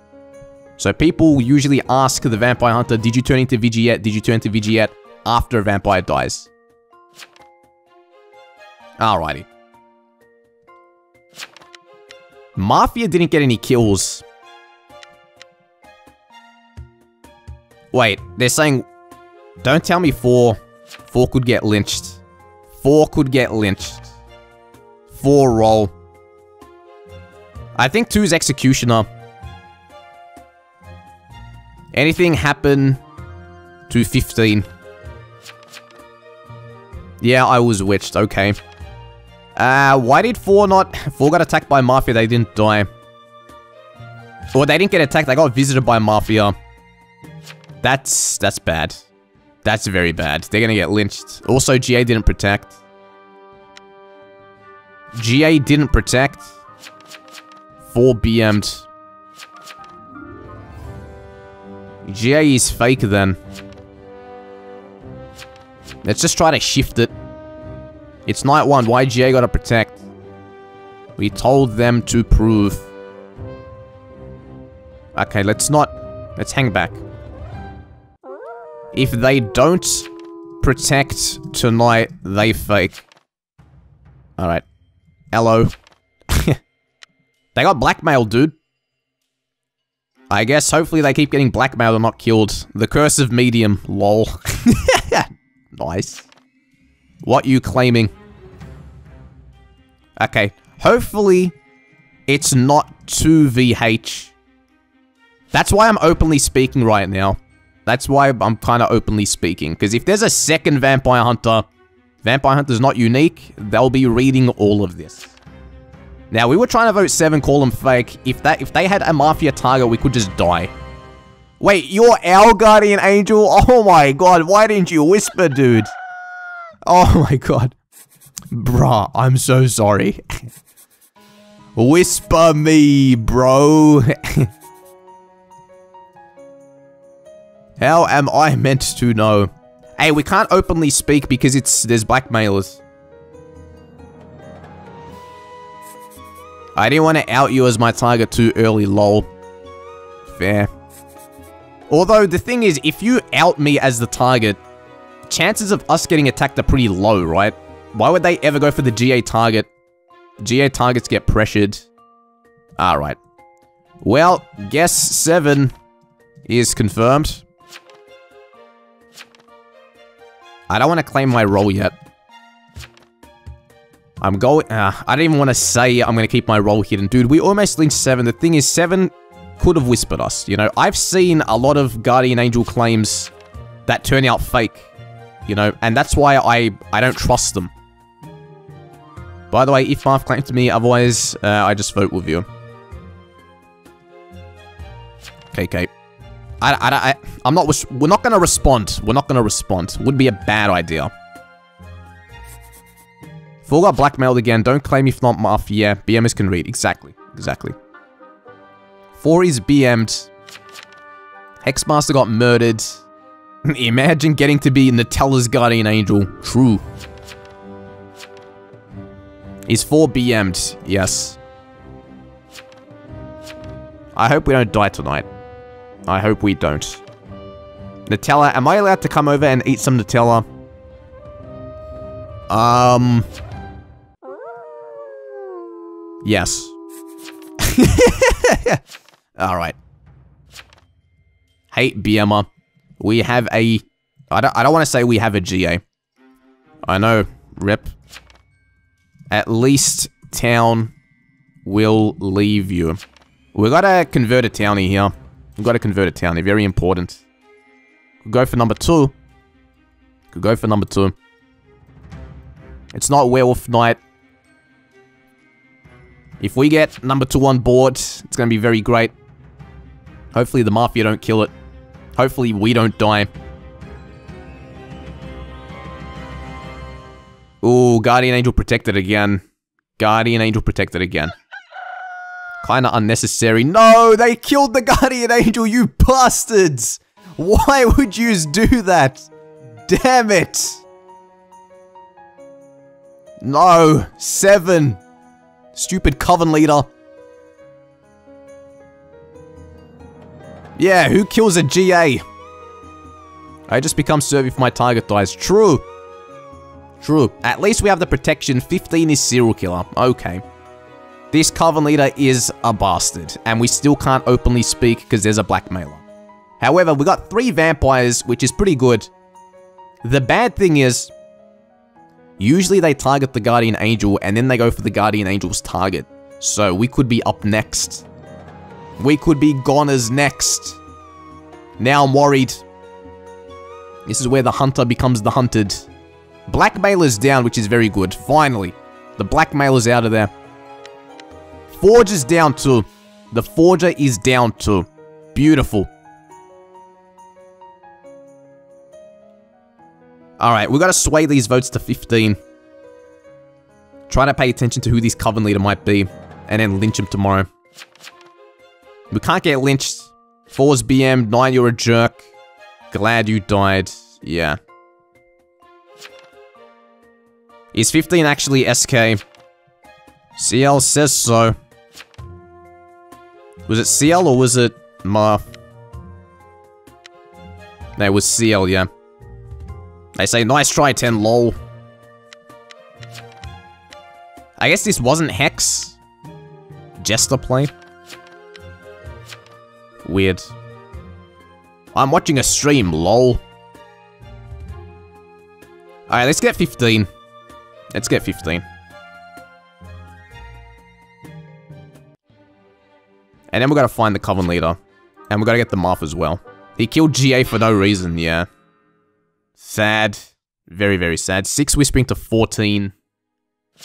So people usually ask the Vampire Hunter, did you turn into Vigi yet? Did you turn into Vigi yet? After a vampire dies. Alrighty. Mafia didn't get any kills, Wait, they're saying... Don't tell me four. Four could get lynched. Four could get lynched. Four roll. I think two is Executioner. Anything happen to 15? Yeah, I was witched. Okay. Uh, why did 4 not... 4 got attacked by Mafia. They didn't die. Or they didn't get attacked. They got visited by Mafia. That's... That's bad. That's very bad. They're gonna get lynched. Also, GA didn't protect. GA didn't protect. 4 BM'd. GA is fake then. Let's just try to shift it. It's night one. Why GA gotta protect? We told them to prove. Okay, let's not... Let's hang back. If they don't protect tonight, they fake. Alright. Hello. they got blackmailed, dude. I guess hopefully they keep getting blackmailed and not killed. The curse of medium, lol. nice. What you claiming? Okay, hopefully it's not 2VH. That's why I'm openly speaking right now. That's why I'm kind of openly speaking. Because if there's a second Vampire Hunter, Vampire Hunter's not unique, they'll be reading all of this. Now, we were trying to vote 7, call them fake. If that, if they had a Mafia target, we could just die. Wait, you're our Guardian Angel? Oh my god, why didn't you whisper, dude? Oh my god. Bruh, I'm so sorry. whisper me, bro. How am I meant to know? Hey, we can't openly speak because it's there's blackmailers. I didn't want to out you as my target too early, lol. Fair. Although, the thing is, if you out me as the target, chances of us getting attacked are pretty low, right? Why would they ever go for the GA target? GA targets get pressured. Ah, Alright. Well, guess 7 is confirmed. I don't want to claim my role yet. I'm going... Uh, I didn't even want to say I'm going to keep my role hidden. Dude, we almost lynched 7. The thing is, 7 could have whispered us. You know, I've seen a lot of Guardian Angel claims that turn out fake. You know, and that's why I, I don't trust them. By the way, if Marth claimed to me, otherwise, uh, I just vote with you. KK. I, I, I, I'm not, we're not going to respond. We're not going to respond. Would be a bad idea. Full got blackmailed again. Don't claim if not Mafia. BMers can read. Exactly. Exactly. Four is BM'd. Hexmaster got murdered. Imagine getting to be Nutella's guardian angel. True. Is 4 BM'd? Yes. I hope we don't die tonight. I hope we don't. Nutella, am I allowed to come over and eat some Nutella? Um... Yes. Alright. Hey, BMer. We have a... I don't, I don't want to say we have a GA. I know. Rip. At least town will leave you. We gotta convert a townie here. We've got to convert a townie. Very important. Could go for number two. Could go for number two. It's not Werewolf Night. If we get number two on board, it's going to be very great. Hopefully the Mafia don't kill it. Hopefully we don't die. Ooh, Guardian Angel protected again. Guardian Angel protected again. Kinda unnecessary. No, they killed the Guardian Angel, you bastards! Why would you do that? Damn it! No, seven. Stupid coven leader. Yeah, who kills a GA? I just become servant if my target dies. True. True. At least we have the protection. 15 is serial killer. Okay. This Coven leader is a bastard, and we still can't openly speak because there's a blackmailer. However, we got three vampires, which is pretty good. The bad thing is, usually they target the Guardian Angel and then they go for the Guardian Angel's target. So we could be up next. We could be goners next. Now I'm worried. This is where the hunter becomes the hunted. Blackmailer's down, which is very good. Finally. The Blackmailer's out of there. Forger's down too. The Forger is down too. Beautiful. Alright, we gotta sway these votes to 15. Try to pay attention to who this Coven leader might be, and then lynch him tomorrow. We can't get lynched. Four's BM, 9 you're a jerk. Glad you died. Yeah. Is 15 actually SK? CL says so. Was it CL or was it Ma? No, it was CL, yeah. They say, nice try, 10, lol. I guess this wasn't Hex. Jester play. Weird. I'm watching a stream, lol. Alright, let's get 15. Let's get 15. And then we gotta find the Coven leader. And we gotta get the Moth as well. He killed GA for no reason, yeah. Sad. Very, very sad. 6 whispering to 14.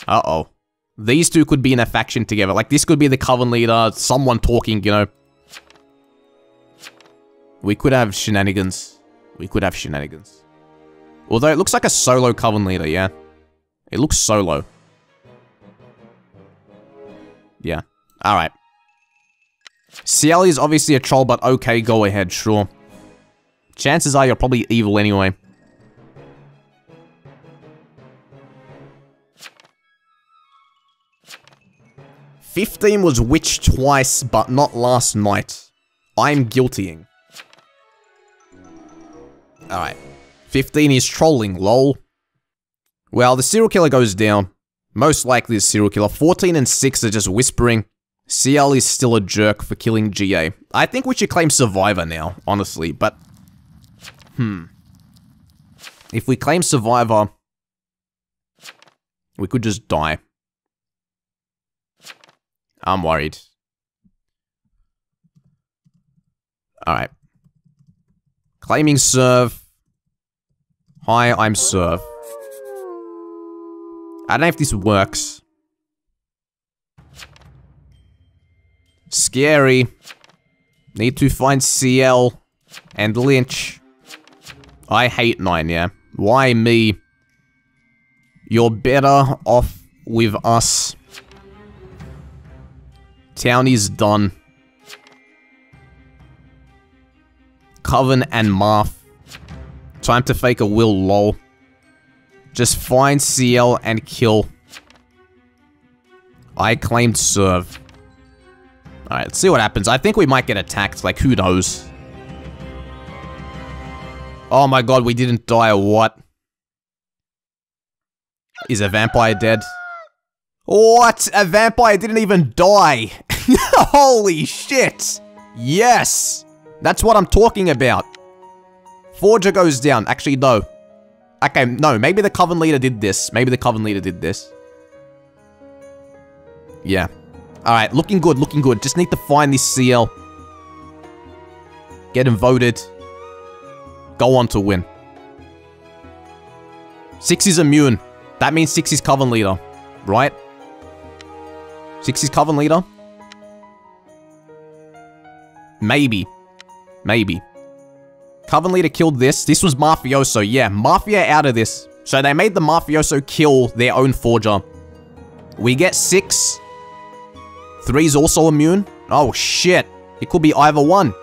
Uh-oh. These two could be in a faction together. Like, this could be the Coven leader, someone talking, you know. We could have shenanigans. We could have shenanigans. Although it looks like a solo Coven leader, yeah. It looks solo. Yeah. Alright. Ciel is obviously a troll, but okay, go ahead, sure. Chances are you're probably evil anyway. Fifteen was witch twice, but not last night. I'm guiltying. Alright. 15 is trolling, lol. Well, the serial killer goes down. Most likely the serial killer. 14 and 6 are just whispering. CL is still a jerk for killing GA. I think we should claim Survivor now, honestly, but... Hmm. If we claim Survivor... We could just die. I'm worried. Alright. Claiming serve. Hi, I'm serve. I don't know if this works. Scary. Need to find CL and Lynch. I hate 9, yeah. Why me? You're better off with us. Town is done. Coven and Marth. Time to fake a will, lol. Just find CL and kill. I claimed serve. Alright, let's see what happens. I think we might get attacked, like, who knows? Oh my god, we didn't die what? Is a vampire dead? What? A vampire didn't even die! Holy shit! Yes! That's what I'm talking about. Forger goes down. Actually, no. Okay, no. Maybe the Coven leader did this. Maybe the Coven leader did this. Yeah. Alright, looking good, looking good. Just need to find this CL. Get him voted. Go on to win. Six is immune. That means six is Coven leader. Right? Six is Coven leader? Maybe. Maybe. Coven leader killed this. This was Mafioso. Yeah, Mafia out of this. So they made the Mafioso kill their own Forger. We get six. Three's also immune. Oh, shit. It could be either one.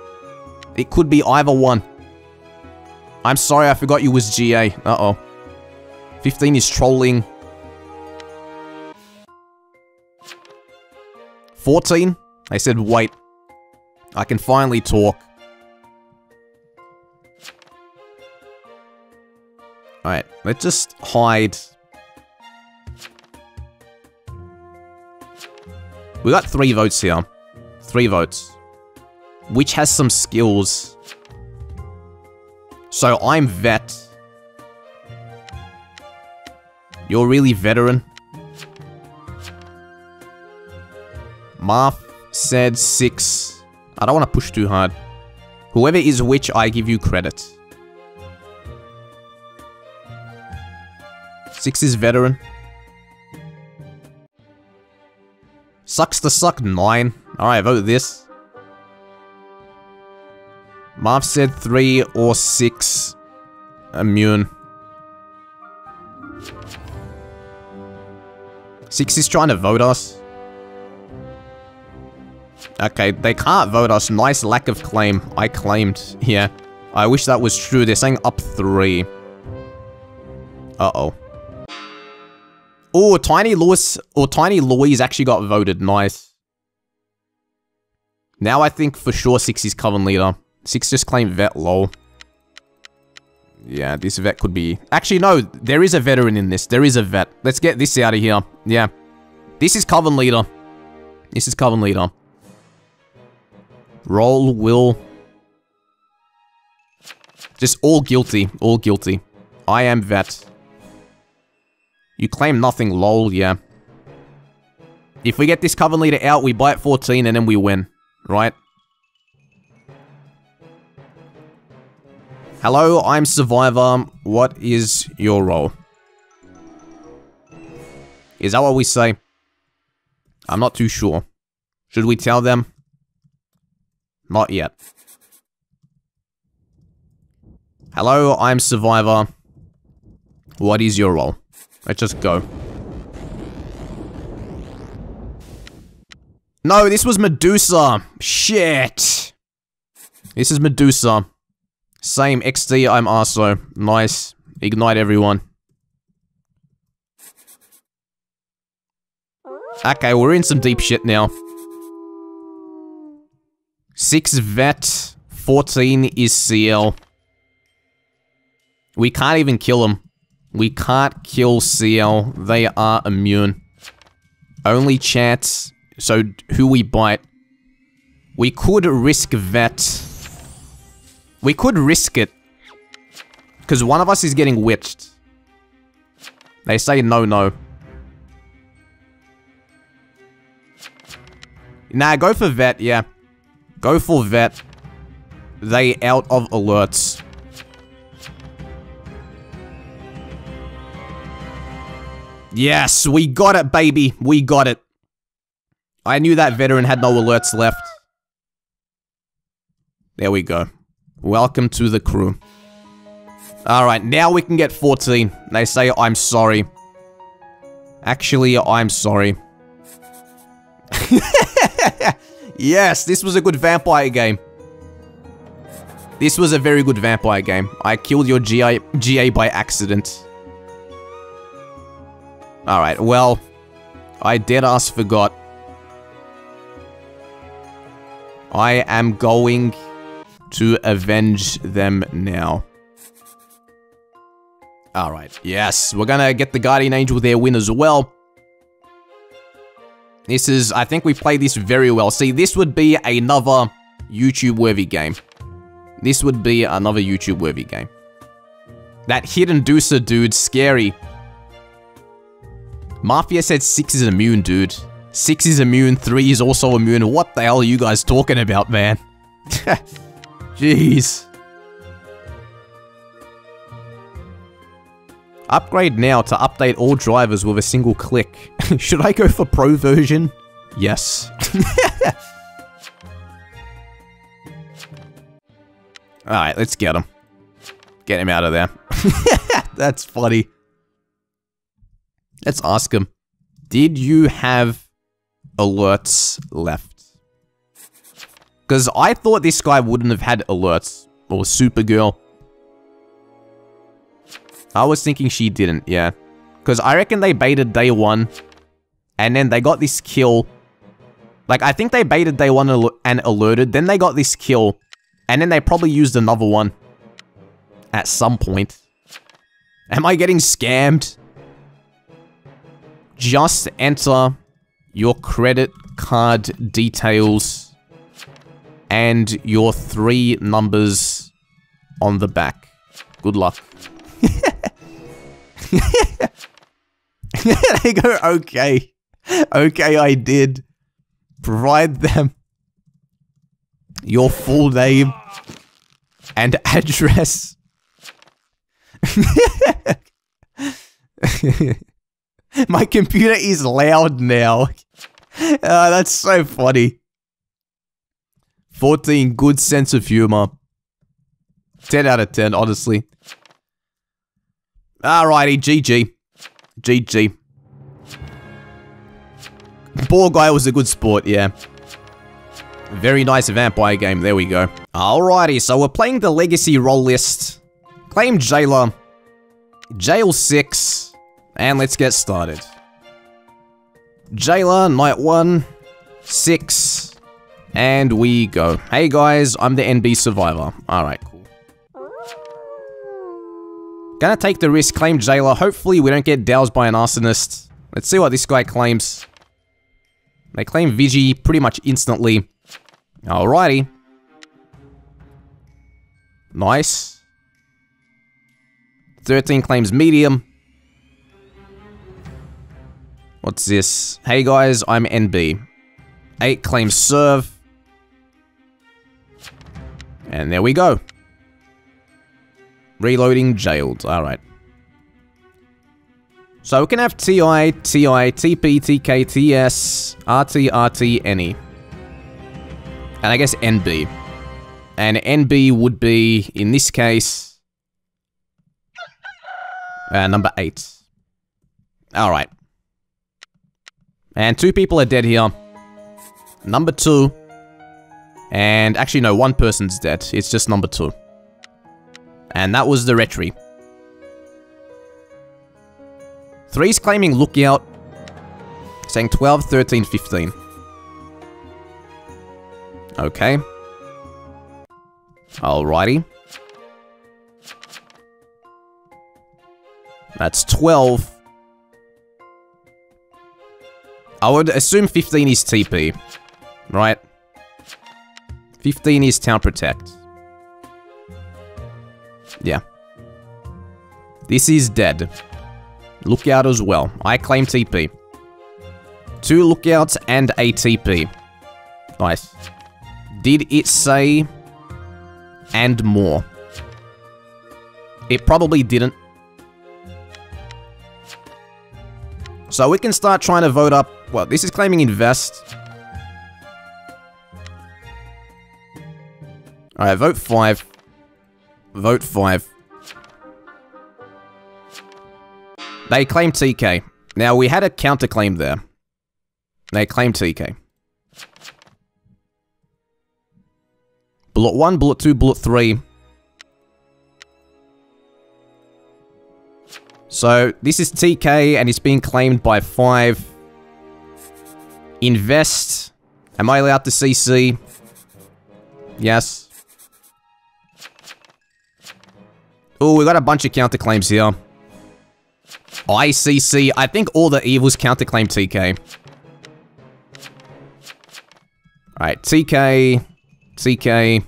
It could be either one. I'm sorry, I forgot you was GA. Uh-oh. 15 is trolling. 14? I said wait. I can finally talk. Alright, let's just hide. We got three votes here. Three votes. Which has some skills. So I'm vet. You're really veteran. Marth said six. I don't want to push too hard. Whoever is witch, I give you credit. Six is veteran. Sucks to suck, nine. Alright, vote this. Marv said three or six. Immune. Six is trying to vote us. Okay, they can't vote us. Nice lack of claim. I claimed. Yeah. I wish that was true. They're saying up three. Uh-oh. Oh, Tiny Lewis or Tiny Louise actually got voted. Nice. Now I think for sure Six is Coven Leader. Six just claimed Vet lol. Yeah, this vet could be... Actually, no, there is a veteran in this. There is a vet. Let's get this out of here. Yeah. This is Coven Leader. This is Coven Leader. Roll, will... Just all guilty. All guilty. I am vet. You claim nothing, lol, yeah. If we get this Coven Leader out, we buy it 14 and then we win. Right? Hello, I'm Survivor. What is your role? Is that what we say? I'm not too sure. Should we tell them? Not yet. Hello, I'm Survivor. What is your role? Let's just go. No, this was Medusa. Shit. This is Medusa. Same XD, I'm Arso. Nice. Ignite everyone. Okay, we're in some deep shit now. 6 vet, 14 is CL. We can't even kill them. We can't kill CL. They are immune. Only chance. So, who we bite. We could risk vet. We could risk it. Because one of us is getting witched. They say no, no. Nah, go for vet, yeah. Go for vet. They out of alerts. Yes, we got it, baby. We got it. I knew that veteran had no alerts left. There we go. Welcome to the crew. Alright, now we can get 14. They say I'm sorry. Actually, I'm sorry. yes, this was a good vampire game. This was a very good vampire game. I killed your GA, GA by accident. Alright, well, I dead ass forgot. I am going to avenge them now. Alright, yes, we're gonna get the Guardian Angel their win as well. This is, I think we played this very well. See, this would be another YouTube-worthy game. This would be another YouTube-worthy game. That Hidden Deucer dude, scary. Mafia said 6 is immune, dude. 6 is immune, 3 is also immune. What the hell are you guys talking about, man? Jeez. Upgrade now to update all drivers with a single click. Should I go for pro version? Yes. Alright, let's get him. Get him out of there. That's funny. Let's ask him. Did you have alerts left? Because I thought this guy wouldn't have had alerts. Or Supergirl. I was thinking she didn't, yeah. Because I reckon they baited day one. And then they got this kill. Like, I think they baited day one and alerted. Then they got this kill. And then they probably used another one. At some point. Am I getting scammed? Just enter your credit card details and your three numbers on the back. Good luck. they go, okay. Okay, I did. Provide them your full name and address. My computer is loud now. Uh, that's so funny. 14, good sense of humor. 10 out of 10, honestly. Alrighty, GG. GG. Poor guy was a good sport, yeah. Very nice vampire game, there we go. Alrighty, so we're playing the legacy role list. Claim Jailer. Jail 6. And let's get started. Jailer, night 1. 6. And we go. Hey guys, I'm the NB survivor. Alright, cool. Gonna take the risk, claim Jailer. Hopefully we don't get doused by an arsonist. Let's see what this guy claims. They claim Vigi pretty much instantly. Alrighty. Nice. 13 claims medium. What's this? Hey guys, I'm NB. 8 claims serve. And there we go. Reloading jailed. Alright. So we can have TI, TI, TP, TK, TS, RT, RT, NE. And I guess NB. And NB would be, in this case, uh, number 8. Alright. And two people are dead here. Number 2. And actually, no, one person's dead. It's just number 2. And that was the Retri. Three's claiming lookout. Saying 12, 13, 15. Okay. Alrighty. That's 12. I would assume 15 is TP. Right? 15 is Town Protect. Yeah. This is dead. Lookout as well. I claim TP. Two lookouts and a TP. Nice. Did it say and more? It probably didn't. So we can start trying to vote up... Well, this is claiming invest. Alright, vote 5. Vote 5. They claim TK. Now, we had a counterclaim there. They claim TK. Bullet 1, Bullet 2, Bullet 3. So, this is TK, and it's being claimed by 5. Invest. Am I allowed to CC? Yes. Oh, we got a bunch of counterclaims here. ICC. I think all the evils counterclaim TK. Alright, TK. TK.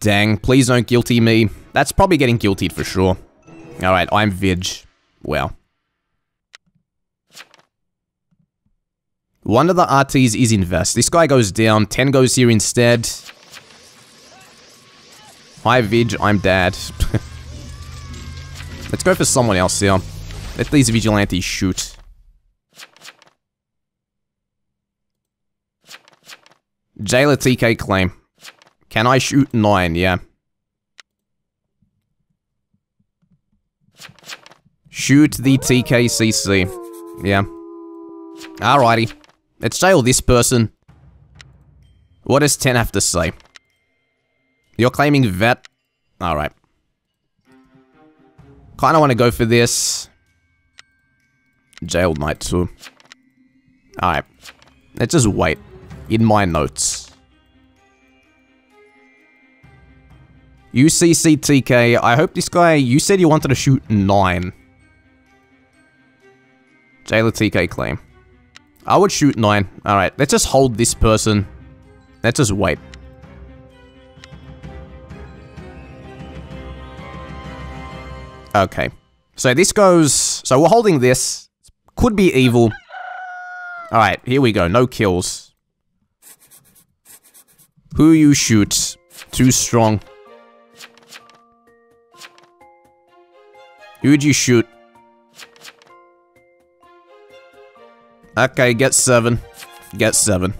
Dang, please don't guilty me. That's probably getting guiltied for sure. Alright, I'm Vig. Well. One of the RTs is invest. This guy goes down. 10 goes here instead. Hi, Vig. I'm dad. Let's go for someone else here. Let these vigilantes shoot. Jailer TK claim. Can I shoot 9? Yeah. Shoot the TKCC. Yeah. Alrighty. Let's jail this person. What does 10 have to say? You're claiming vet? Alright. Kinda wanna go for this. Jailed Night too. Alright. Let's just wait. In my notes. UCCTK, I hope this guy, you said you wanted to shoot 9. Jailer TK claim. I would shoot 9. Alright, let's just hold this person. Let's just wait. Okay. So this goes... So we're holding this. Could be evil. Alright, here we go. No kills. Who you shoot? Too strong. Who'd you shoot? Okay, get seven. Get seven.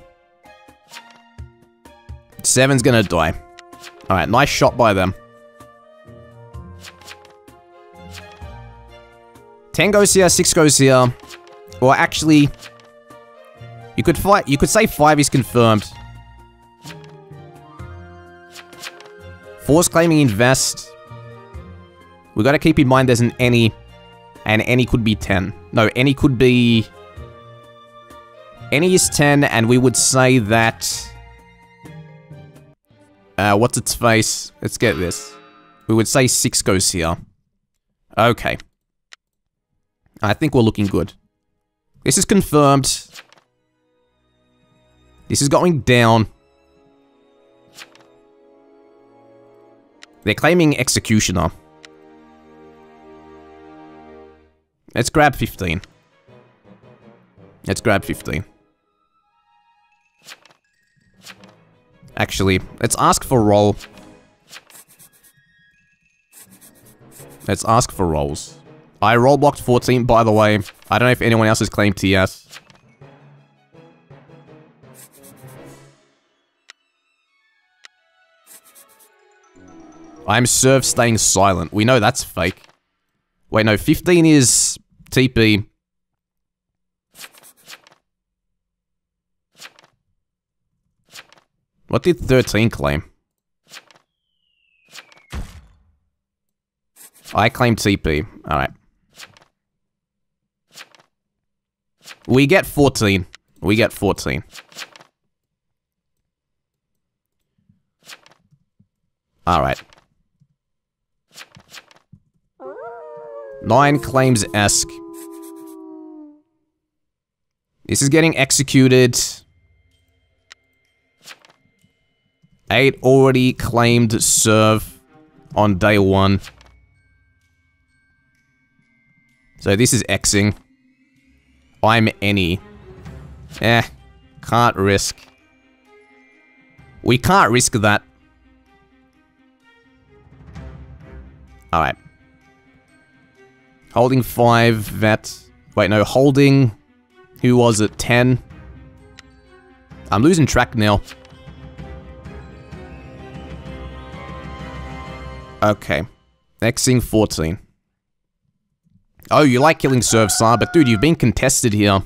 Seven's gonna die. Alright, nice shot by them. 10 goes here, 6 goes here. Or actually, you could fight. You could say 5 is confirmed. Force claiming invest. We gotta keep in mind there's an any. And any could be 10. No, any could be... Any is 10, and we would say that... Uh, what's its face? Let's get this. We would say 6 goes here. Okay. I think we're looking good. This is confirmed. This is going down. They're claiming Executioner. Let's grab 15. Let's grab 15. Actually, let's ask for role. Let's ask for roles. I rollblocked 14, by the way. I don't know if anyone else has claimed TS. I'm served staying silent. We know that's fake. Wait, no, 15 is TP. What did 13 claim? I claim TP. Alright. We get 14. We get 14. Alright. Nine claims Esk. This is getting executed. Eight already claimed serve on day one. So this is Xing. I'm any. Eh, can't risk. We can't risk that. Alright. Holding 5, vet. Wait, no, holding... Who was it? 10? I'm losing track now. Okay. Next thing, 14. Oh, you like killing Surfsar, but dude, you've been contested here.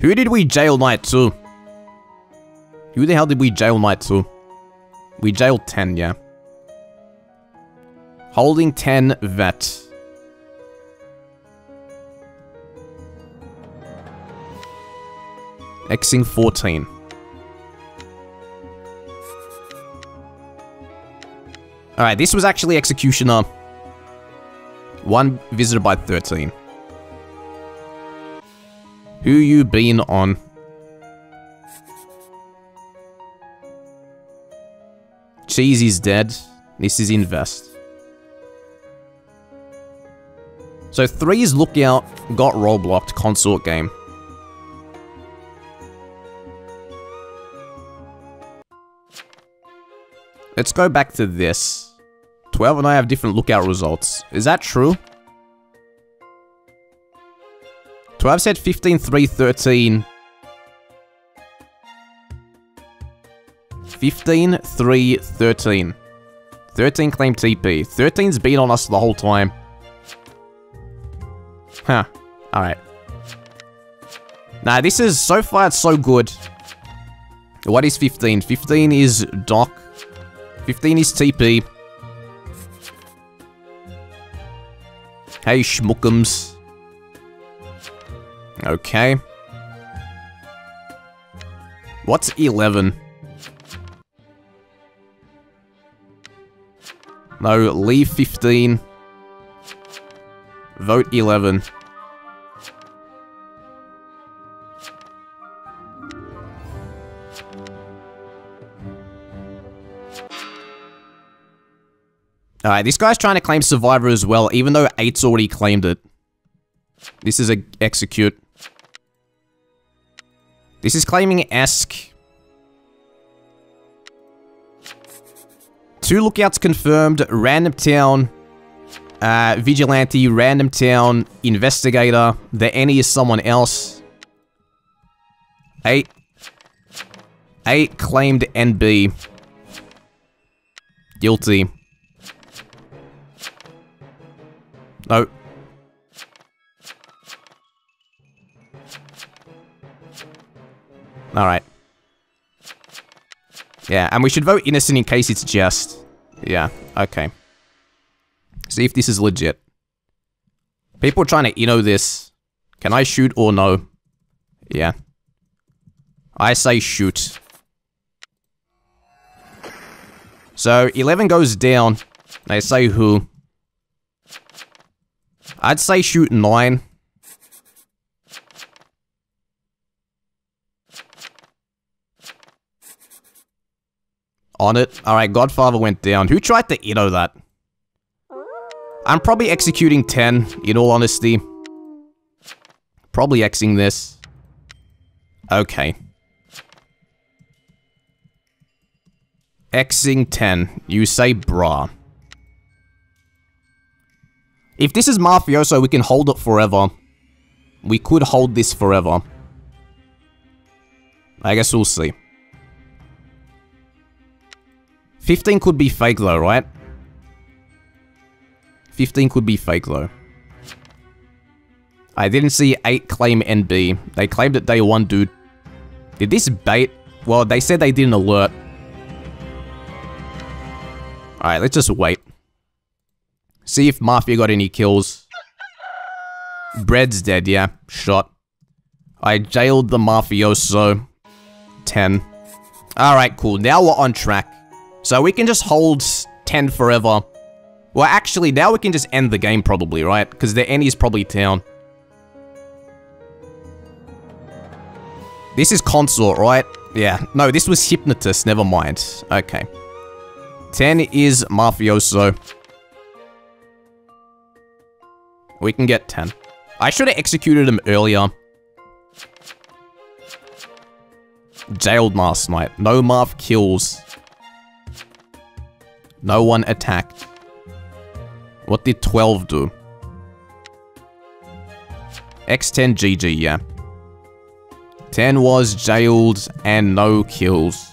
Who did we jail night to? Who the hell did we jail night to? We jailed 10, yeah. Holding 10 vet. Xing 14. Alright, this was actually Executioner. One visited by 13. Who you been on? Cheese is dead. This is invest. So three three's lookout got rollblocked consort game. Let's go back to this. 12 and I have different lookout results. Is that true? 12 said 15, 3, 13. 15, 3, 13. 13 claim TP. 13's been on us the whole time. Huh. Alright. Nah, this is, so far it's so good. What is 15? 15 is Doc. 15 is TP. Hey, schmuckums. Okay. What's 11? No, leave 15. Vote 11. Alright, this guy's trying to claim Survivor as well, even though 8's already claimed it. This is a execute. This is claiming Esk. Two lookouts confirmed. Random Town. Uh, Vigilante, Random Town, Investigator. The any is someone else. Eight. Eight claimed NB. Guilty. No. Alright. Yeah, and we should vote innocent in case it's just. Yeah, okay. See if this is legit. People trying to you know this. Can I shoot or no? Yeah. I say shoot. So, 11 goes down. They say who. I'd say shoot 9. On it. Alright, Godfather went down. Who tried to Ito that? I'm probably executing 10, in all honesty. Probably Xing this. Okay. Xing 10. You say brah. If this is Mafioso, we can hold it forever. We could hold this forever. I guess we'll see. 15 could be fake though, right? 15 could be fake though. I didn't see 8 claim NB. They claimed it day 1, dude. Did this bait? Well, they said they didn't alert. Alright, let's just wait. See if Mafia got any kills. Bread's dead, yeah. Shot. I jailed the Mafioso. 10. Alright, cool. Now we're on track. So we can just hold 10 forever. Well, actually, now we can just end the game probably, right? Because the end is probably town. This is consort, right? Yeah. No, this was hypnotist. Never mind. Okay. 10 is mafioso. We can get 10. I should have executed him earlier. Jailed last night. No Marv kills. No one attacked. What did 12 do? X10 GG, yeah. 10 was jailed and no kills.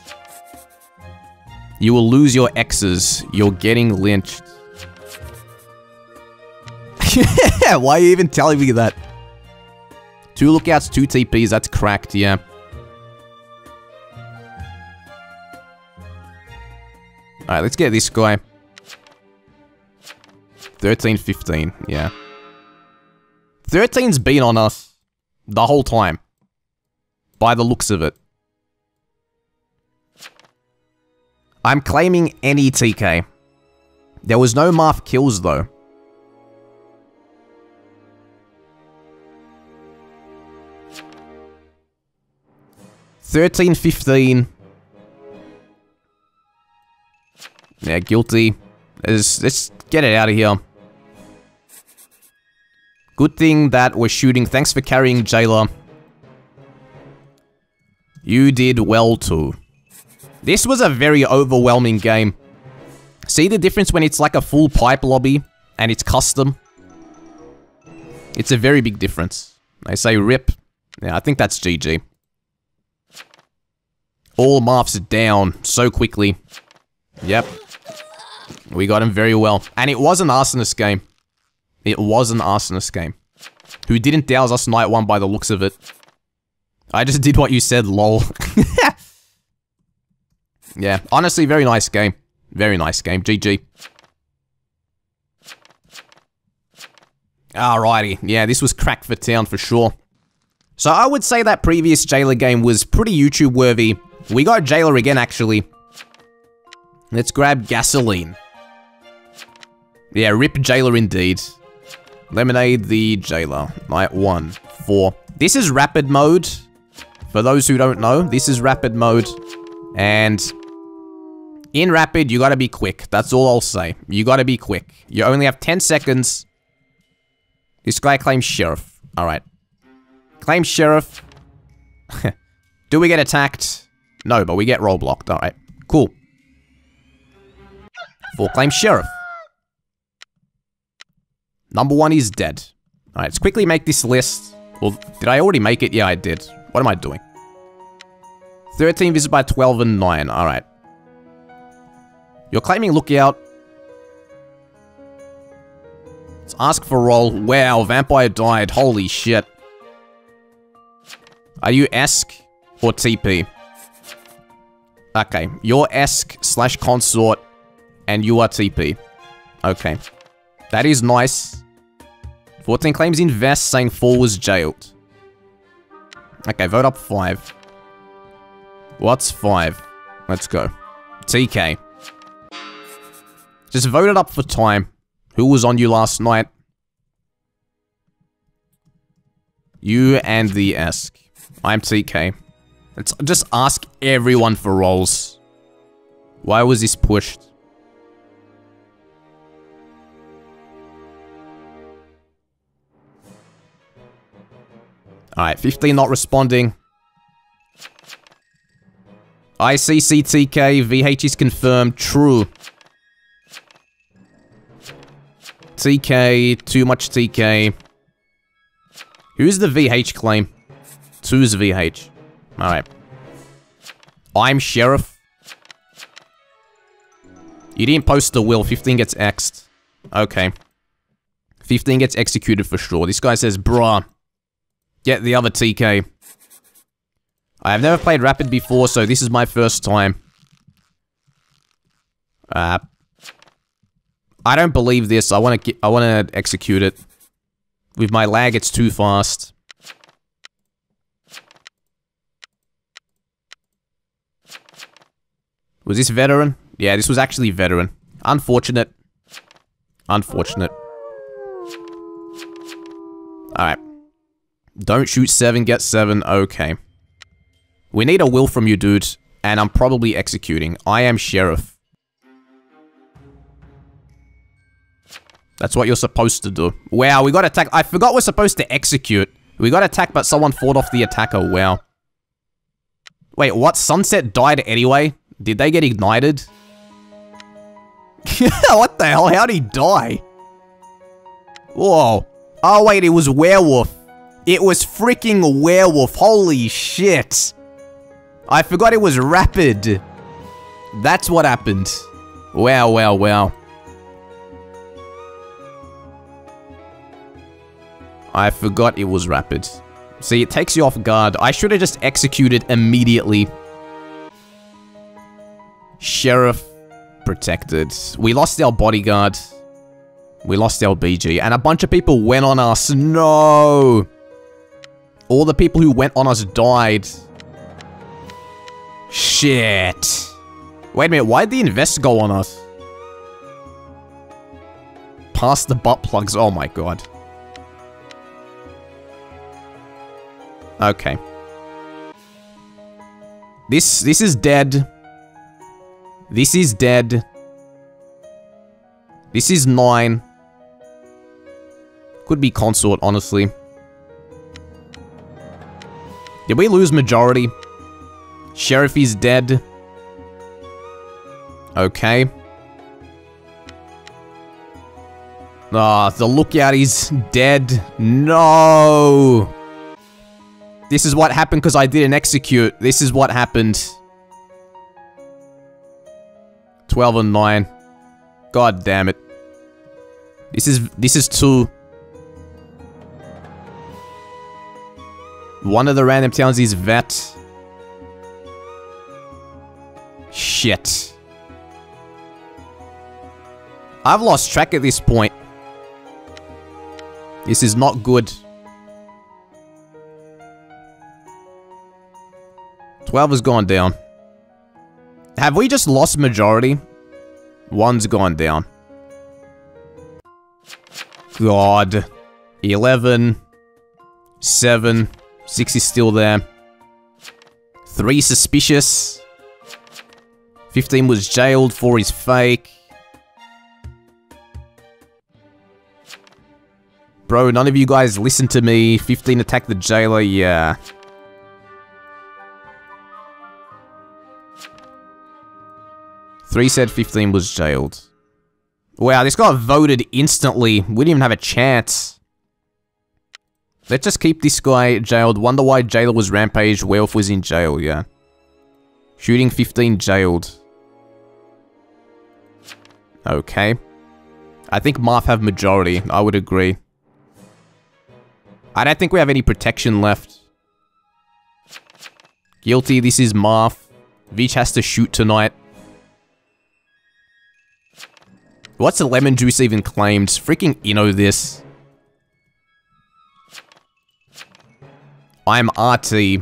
You will lose your X's. You're getting lynched. Why are you even telling me that? Two lookouts, two TPs, that's cracked, yeah. Alright, let's get this guy. 13, 15, yeah. 13's been on us the whole time. By the looks of it. I'm claiming any TK. There was no Marth kills though. Thirteen, fifteen. Yeah, guilty. Let's, let's get it out of here. Good thing that we're shooting. Thanks for carrying, Jailor. You did well too. This was a very overwhelming game. See the difference when it's like a full pipe lobby and it's custom? It's a very big difference. I say rip. Yeah, I think that's GG. All Marths down so quickly. Yep. We got him very well. And it was an arsonist game. It was an arsonist game. Who didn't douse us night one by the looks of it. I just did what you said, lol. yeah, honestly, very nice game. Very nice game. GG. Alrighty. Yeah, this was crack for town for sure. So I would say that previous Jailor game was pretty YouTube worthy. We got Jailor again, actually. Let's grab gasoline. Yeah, rip Jailor indeed. Lemonade the Jailor. Night 1. 4. This is rapid mode. For those who don't know, this is rapid mode. And In Rapid, you gotta be quick. That's all I'll say. You gotta be quick. You only have 10 seconds. This guy claims Sheriff. Alright. Claim Sheriff. Do we get attacked? No, but we get rollblocked. Alright. Cool. Four claim Sheriff. Number one is dead. Alright, let's quickly make this list. Well, did I already make it? Yeah, I did. What am I doing? 13 visited by 12 and 9. Alright. You're claiming Lookout. Let's ask for roll. Wow, Vampire died. Holy shit. Are you Esk or TP? Okay, you're Esk slash Consort and you are TP. Okay. That is nice. 14 claims invest saying 4 was jailed. Okay, vote up 5. What's 5? Let's go. TK. Just vote it up for time. Who was on you last night? You and the Esk. I'm TK. Let's just ask everyone for roles. Why was this pushed? Alright, 15 not responding. ICCTK, VH is confirmed, true. TK, too much TK. Who's the VH claim? Two's VH. Alright. I'm Sheriff. You didn't post the will, 15 gets X'd. Okay. 15 gets executed for sure. This guy says, bruh. Get the other TK. I have never played Rapid before, so this is my first time. Uh, I don't believe this. I want to I want to execute it. With my lag, it's too fast. Was this veteran? Yeah, this was actually veteran. Unfortunate. Unfortunate. Alright. Don't shoot seven, get seven. Okay. We need a will from you, dude. And I'm probably executing. I am sheriff. That's what you're supposed to do. Wow, we got attacked. I forgot we're supposed to execute. We got attacked, but someone fought off the attacker. Wow. Wait, what? Sunset died anyway? Did they get ignited? what the hell? How'd he die? Whoa. Oh, wait, it was werewolf. It was freaking werewolf. Holy shit. I forgot it was rapid. That's what happened. Wow, wow, wow. I forgot it was rapid. See, it takes you off guard. I should have just executed immediately. Sheriff protected. We lost our bodyguard. We lost our BG. And a bunch of people went on us. No! All the people who went on us died. Shit. Wait a minute, why'd the invest go on us? Past the butt plugs, oh my god. Okay. This, this is dead. This is dead. This is 9. Could be consort, honestly. Did we lose majority? Sheriff is dead. Okay. Ah, oh, the lookout is dead. No! This is what happened because I didn't execute. This is what happened. 12 and 9. God damn it. This is, this is too One of the random towns is vet. Shit. I've lost track at this point. This is not good. 12 has gone down. Have we just lost majority? One's gone down. God. 11. 7. Six is still there. Three suspicious. 15 was jailed for his fake. Bro, none of you guys listen to me. 15 attacked the jailor, yeah. Three said 15 was jailed. Wow, this got voted instantly. We didn't even have a chance. Let's just keep this guy jailed. Wonder why jailor was rampaged. Wealth was in jail, yeah. Shooting 15 jailed. Okay. I think Marth have majority. I would agree. I don't think we have any protection left. Guilty, this is Marth. Veach has to shoot tonight. What's the lemon juice even claimed? Freaking Inno this. I'm RT.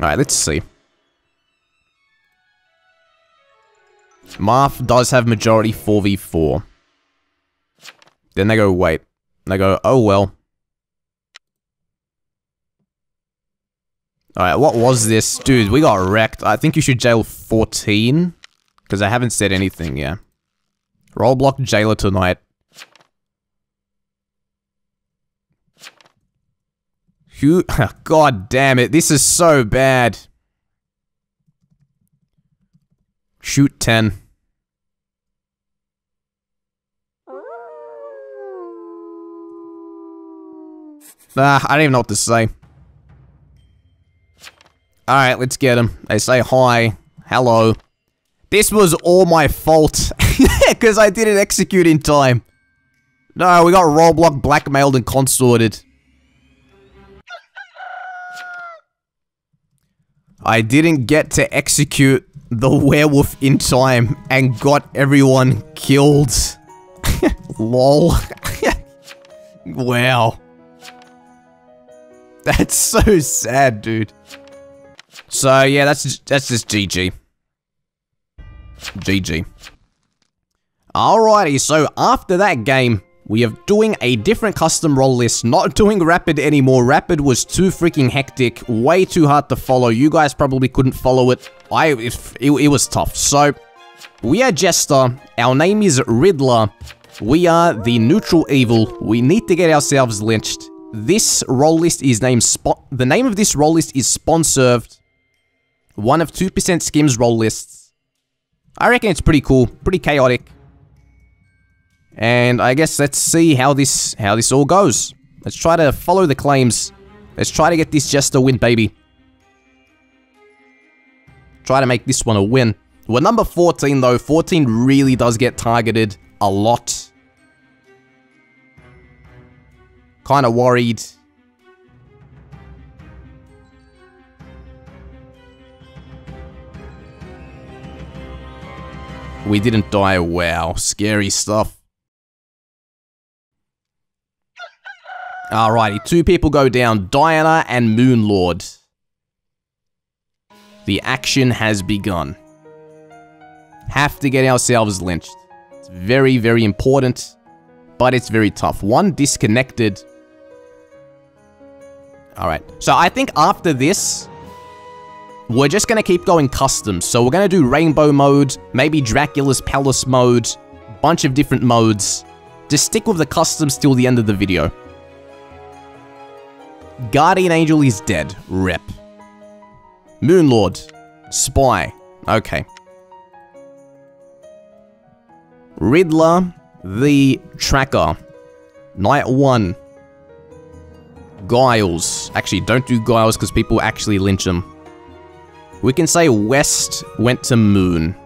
Alright, let's see. Marth does have majority 4v4. Then they go, wait. They go, oh well. Alright, what was this? Dude, we got wrecked. I think you should jail 14. Because I haven't said anything, yeah. Rollblock jailor tonight. Who? God damn it, this is so bad. Shoot 10. Ah, I don't even know what to say. Alright, let's get him. They say hi. Hello. This was all my fault. Because I didn't execute in time. No, we got rollblock blackmailed and consorted. I didn't get to execute the werewolf in time and got everyone killed. Lol. wow. That's so sad, dude. So yeah, that's that's just GG. GG. Alrighty, so after that game, we are doing a different custom role list, not doing Rapid anymore. Rapid was too freaking hectic, way too hard to follow. You guys probably couldn't follow it. I, it, it, was tough. So, we are Jester. Our name is Riddler. We are the neutral evil. We need to get ourselves lynched. This role list is named Spot. The name of this role list is Spawn Served. One of 2% Skims role lists. I reckon it's pretty cool, pretty chaotic. And I guess let's see how this how this all goes. Let's try to follow the claims. Let's try to get this just a win, baby. Try to make this one a win. We're number 14 though. 14 really does get targeted a lot. Kind of worried. We didn't die. Wow. Scary stuff. Alrighty, two people go down, Diana and Moonlord. The action has begun. Have to get ourselves lynched. It's very, very important, but it's very tough. One disconnected. Alright, so I think after this, we're just gonna keep going custom. So we're gonna do rainbow mode, maybe Dracula's palace mode, bunch of different modes. Just stick with the customs till the end of the video. Guardian Angel is dead. Rep. Moonlord. Spy. Okay. Riddler, the Tracker. Night 1. Giles. Actually, don't do Giles because people actually lynch him. We can say West went to Moon.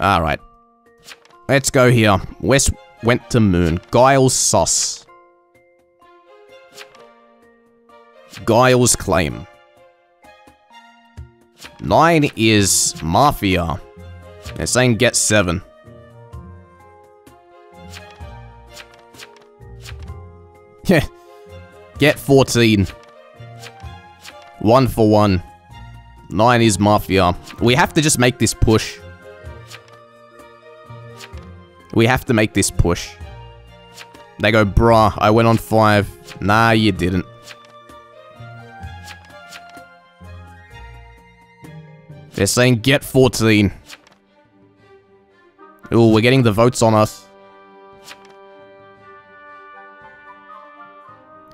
Alright. Let's go here. West went to Moon. Giles Sus. Giles claim. Nine is Mafia. They're saying get seven. Yeah. get 14. One for one. Nine is Mafia. We have to just make this push. We have to make this push. They go, bruh, I went on five. Nah, you didn't. They're saying get 14. Ooh, we're getting the votes on us.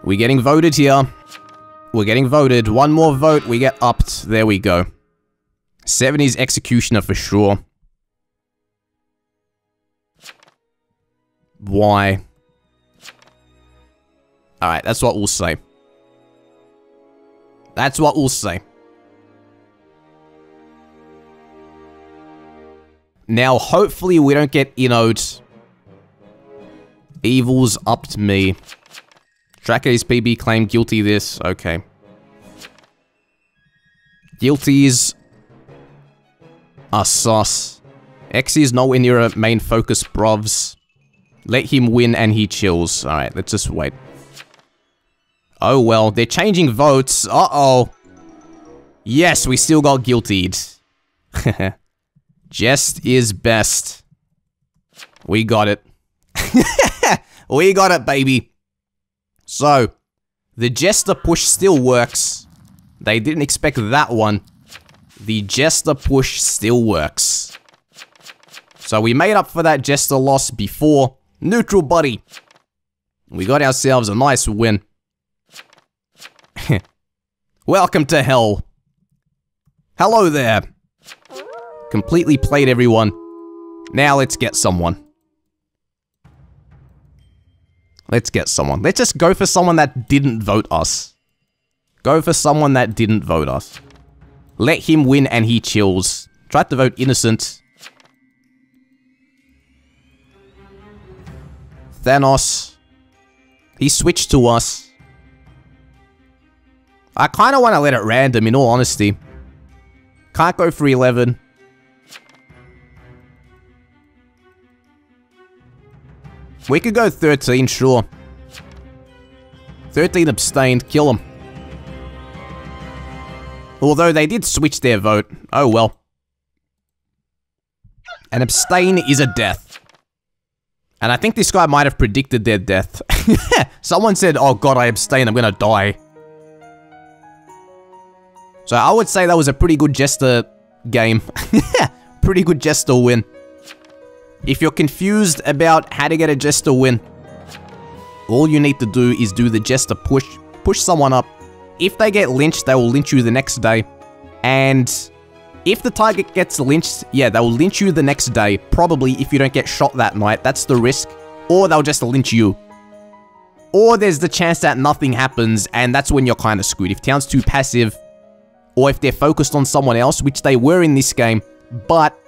We're getting voted here. We're getting voted. One more vote, we get upped. There we go. 70's Executioner for sure. Why? Alright, that's what we'll say. That's what we'll say. Now, hopefully we don't get innoed. Evil's up to me. Trackers PB claim guilty this. Okay. Guilties are sus. X is nowhere near a main focus, brovs. Let him win and he chills. Alright, let's just wait. Oh well, they're changing votes. Uh-oh. Yes, we still got guiltied. Jest is best. We got it. we got it, baby. So, the Jester push still works. They didn't expect that one. The Jester push still works. So we made up for that Jester loss before. Neutral buddy. We got ourselves a nice win. Welcome to hell. Hello there. Completely played everyone. Now let's get someone. Let's get someone. Let's just go for someone that didn't vote us. Go for someone that didn't vote us. Let him win and he chills. Tried to vote innocent. Thanos. He switched to us. I kind of want to let it random, in all honesty. Can't go for 11. We could go 13, sure. 13 abstained, kill them. Although they did switch their vote. Oh well. An abstain is a death. And I think this guy might have predicted their death. Someone said, oh god, I abstain, I'm gonna die. So I would say that was a pretty good Jester game. pretty good Jester win. If you're confused about how to get a Jester win, all you need to do is do the Jester push, push someone up. If they get lynched, they will lynch you the next day. And if the target gets lynched, yeah, they will lynch you the next day. Probably if you don't get shot that night, that's the risk. Or they'll just lynch you. Or there's the chance that nothing happens, and that's when you're kind of screwed. If town's too passive, or if they're focused on someone else, which they were in this game, but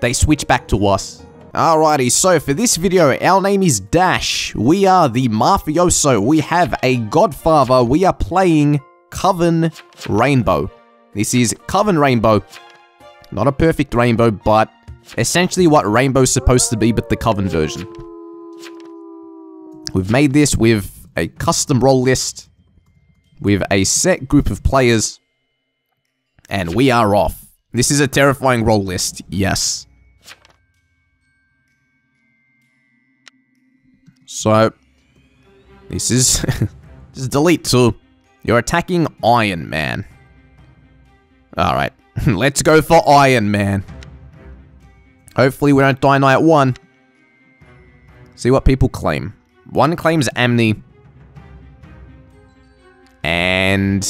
they switch back to us. Alrighty, so for this video, our name is Dash. We are the Mafioso. We have a Godfather. We are playing Coven Rainbow. This is Coven Rainbow. Not a perfect rainbow, but essentially what Rainbow's supposed to be, but the Coven version. We've made this with a custom role list with a set group of players, and we are off. This is a terrifying role list, yes. So, this is, just delete too. You're attacking Iron Man. Alright, let's go for Iron Man. Hopefully we don't die night one. See what people claim. One claims Amni. And...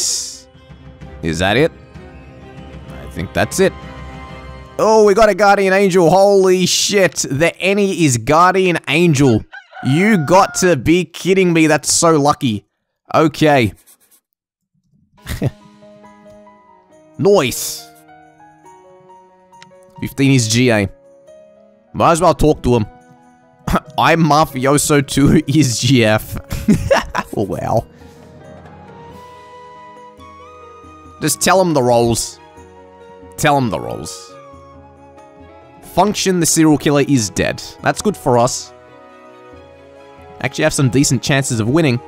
Is that it? Think that's it. Oh, we got a Guardian Angel. Holy shit. The Any is Guardian Angel. You got to be kidding me. That's so lucky. Okay. Noise. 15 is GA. Might as well talk to him. I'm Mafioso 2 is GF. oh, well. Just tell him the roles. Tell him the rules. Function, the serial killer, is dead. That's good for us. Actually have some decent chances of winning.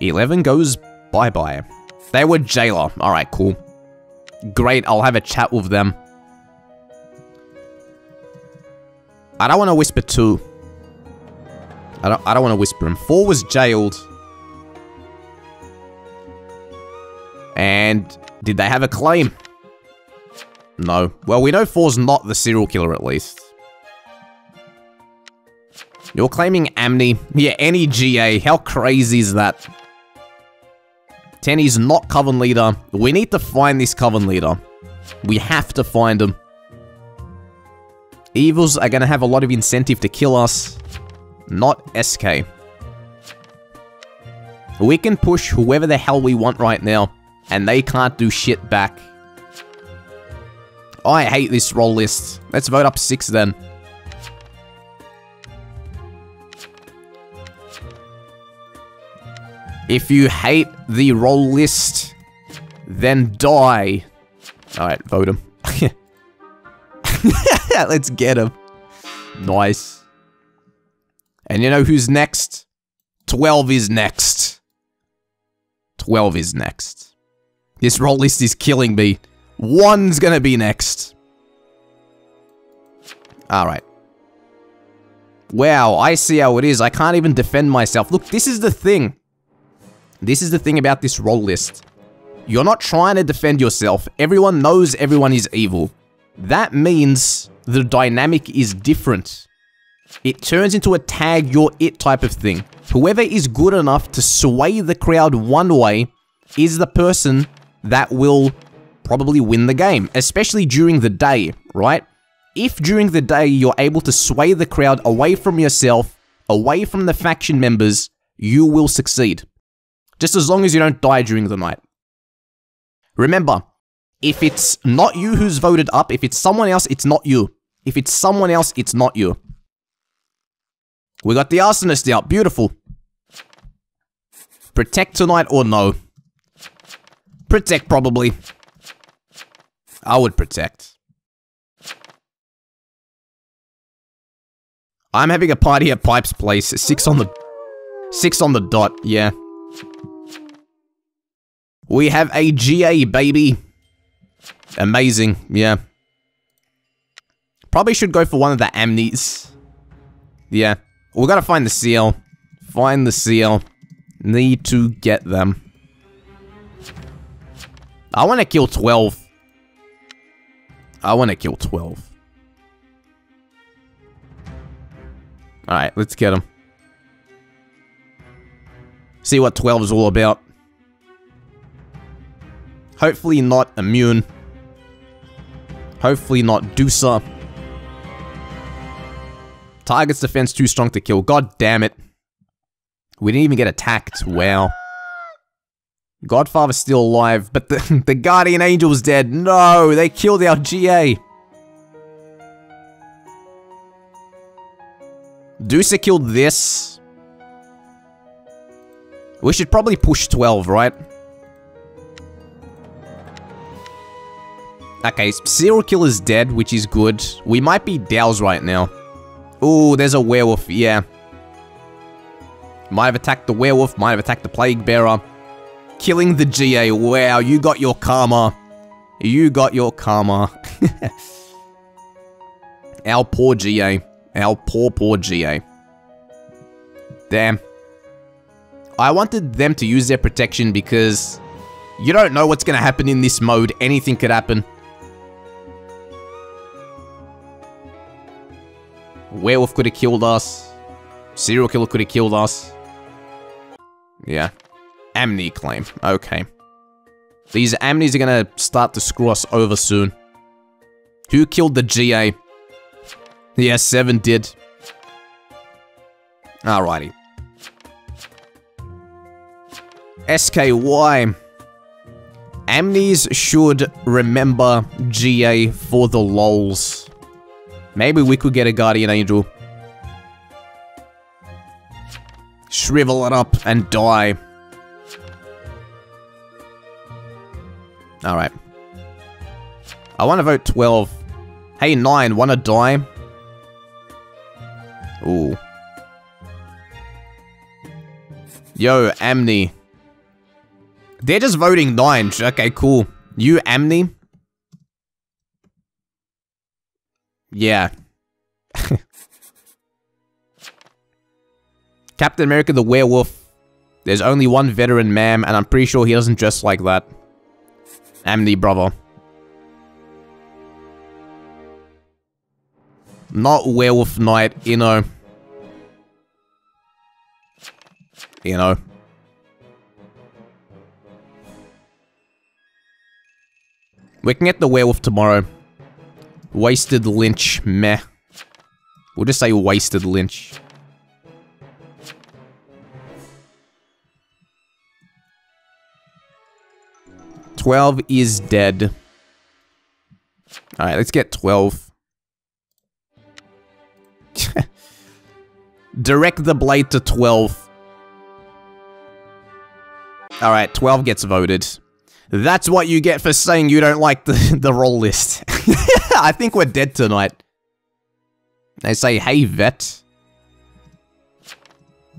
11 goes bye-bye. They were jailor. Alright, cool. Great, I'll have a chat with them. I don't want to whisper two. I don't, I don't want to whisper him. Four was jailed. And Did they have a claim? No. Well, we know 4's not the serial killer at least. You're claiming Amni. Yeah, any GA. How crazy is that? Tenny's not Coven Leader. We need to find this Coven Leader. We have to find him. Evils are going to have a lot of incentive to kill us. Not SK. We can push whoever the hell we want right now. And they can't do shit back. I hate this role list. Let's vote up six then. If you hate the role list, then die. Alright, vote him. Let's get him. Nice. And you know who's next? 12 is next. 12 is next. This role list is killing me. One's gonna be next. Alright. Wow, I see how it is. I can't even defend myself. Look, this is the thing. This is the thing about this role list. You're not trying to defend yourself. Everyone knows everyone is evil. That means the dynamic is different. It turns into a tag your it type of thing. Whoever is good enough to sway the crowd one way is the person that will probably win the game, especially during the day, right? If during the day you're able to sway the crowd away from yourself, away from the faction members, you will succeed. Just as long as you don't die during the night. Remember, if it's not you who's voted up, if it's someone else, it's not you. If it's someone else, it's not you. We got the arsonist out. Beautiful. Protect tonight or no? Protect, probably. I would protect. I'm having a party at Pipe's place. Six on the... Six on the dot, yeah. We have a GA, baby. Amazing, yeah. Probably should go for one of the amnes. Yeah. We gotta find the seal. Find the seal. Need to get them. I want to kill 12. I want to kill 12. Alright, let's get him. See what 12 is all about. Hopefully not immune. Hopefully not Dusa. Target's defense too strong to kill. God damn it. We didn't even get attacked. Wow. Godfather's still alive, but the, the Guardian Angel's dead. No, they killed our GA. Dusa killed this. We should probably push 12, right? Okay, Serial Killer's dead, which is good. We might be Dows right now. Ooh, there's a werewolf, yeah. Might have attacked the werewolf, might have attacked the plaguebearer. Killing the GA, wow, you got your karma. You got your karma. Our poor GA. Our poor, poor GA. Damn. I wanted them to use their protection because you don't know what's going to happen in this mode. Anything could happen. Werewolf could have killed us. Serial killer could have killed us. Yeah. Amni claim. Okay. These Amnis are gonna start to screw us over soon. Who killed the GA? Yeah, 7 did. Alrighty. SKY. Amnis should remember GA for the lols. Maybe we could get a Guardian Angel. Shrivel it up and die. Alright. I want to vote 12. Hey, 9, want to die? Ooh. Yo, Amni. They're just voting 9. Okay, cool. You, Amni? Yeah. Captain America the Werewolf. There's only one veteran ma'am, and I'm pretty sure he doesn't dress like that. Amni, brother. Not Werewolf Knight, you know. You know. We can get the werewolf tomorrow. Wasted Lynch, meh. We'll just say wasted Lynch. Twelve is dead. Alright, let's get twelve. Direct the blade to 12. Alright, 12 gets voted. That's what you get for saying you don't like the, the role list. I think we're dead tonight. They say, hey, vet.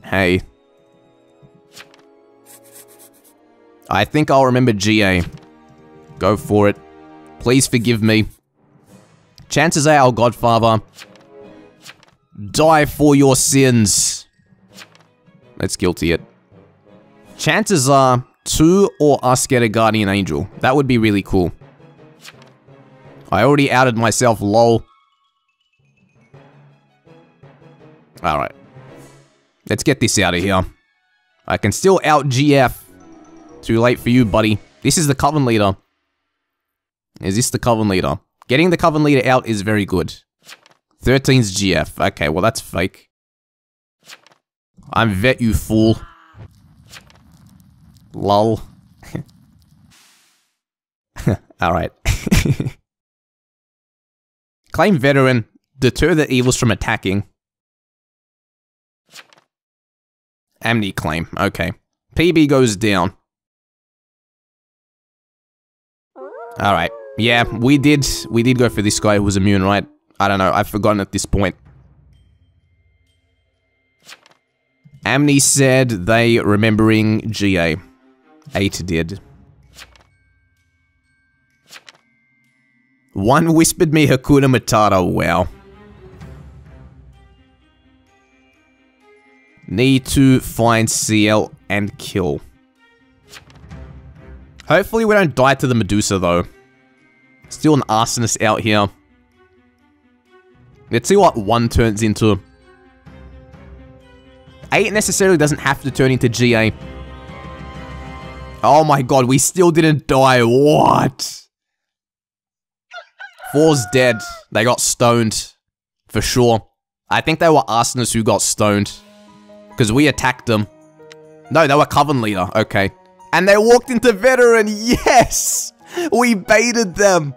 Hey. I think I'll remember GA. Go for it. Please forgive me. Chances are our godfather Die for your sins. Let's guilty it. Chances are, two or us get a guardian angel. That would be really cool. I already outed myself, lol. Alright. Let's get this out of here. I can still out GF. Too late for you, buddy. This is the Coven Leader. Is this the Coven Leader? Getting the Coven Leader out is very good. 13's GF. Okay, well that's fake. I'm vet, you fool. Lol. Alright. Claim veteran. Deter the evils from attacking. Amni claim. Okay. PB goes down. Alright. Yeah, we did we did go for this guy who was immune, right? I don't know. I've forgotten at this point. Amni said they remembering GA. 8 did. One whispered me Hakuna Matata, wow. Need to find CL and kill. Hopefully we don't die to the Medusa though. Still an arsonist out here. Let's see what 1 turns into. 8 necessarily doesn't have to turn into GA. Oh my god, we still didn't die. What? Four's dead. They got stoned. For sure. I think they were arsonists who got stoned. Because we attacked them. No, they were Coven Leader. Okay. And they walked into Veteran. Yes! We baited them.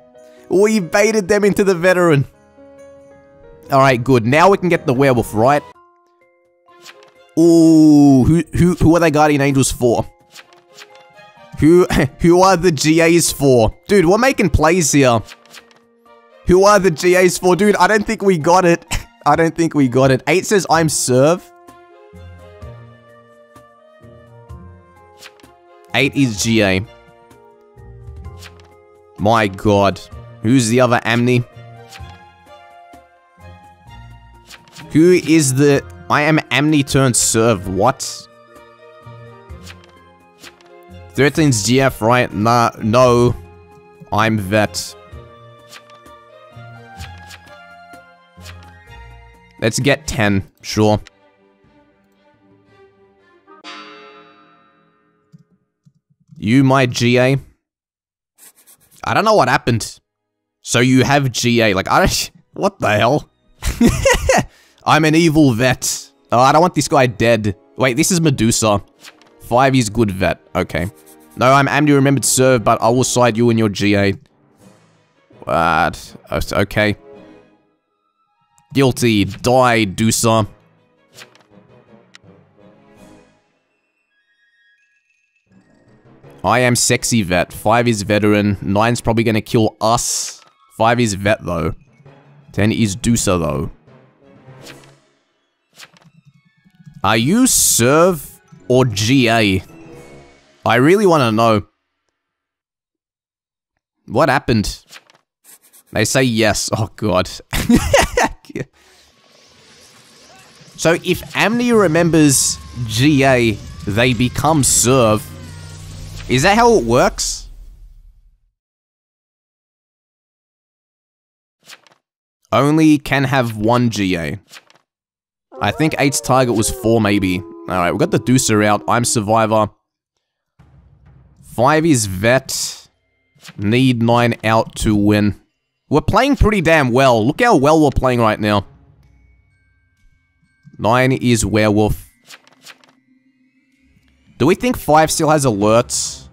We baited them into the Veteran. Alright, good. Now we can get the werewolf, right? Ooh, who, who, who are they guardian angels for? Who, who are the GAs for? Dude, we're making plays here. Who are the GAs for? Dude, I don't think we got it. I don't think we got it. 8 says I'm serve. 8 is GA. My god. Who's the other Amni? Who is the... I am Amni turned serve, what? 13's GF, right? Nah, no. I'm vet. Let's get 10, sure. You my GA? I don't know what happened. So you have GA, like, I don't... What the hell? I'm an evil vet. Oh, I don't want this guy dead. Wait, this is Medusa. Five is good vet. Okay. No, I'm Amni remembered serve, but I will side you in your GA. What? Okay. Guilty. Die, Dusa. I am sexy vet. Five is veteran. Nine's probably gonna kill us. Five is vet though. Ten is Dusa though. Are you serve or GA? I really want to know. What happened? They say yes. Oh, God. so if Amni remembers GA, they become serve. Is that how it works? Only can have one GA. I think eight's target was four, maybe. Alright, we got the Deucer out. I'm Survivor. Five is Vet. Need nine out to win. We're playing pretty damn well. Look how well we're playing right now. Nine is Werewolf. Do we think 5 still has alerts?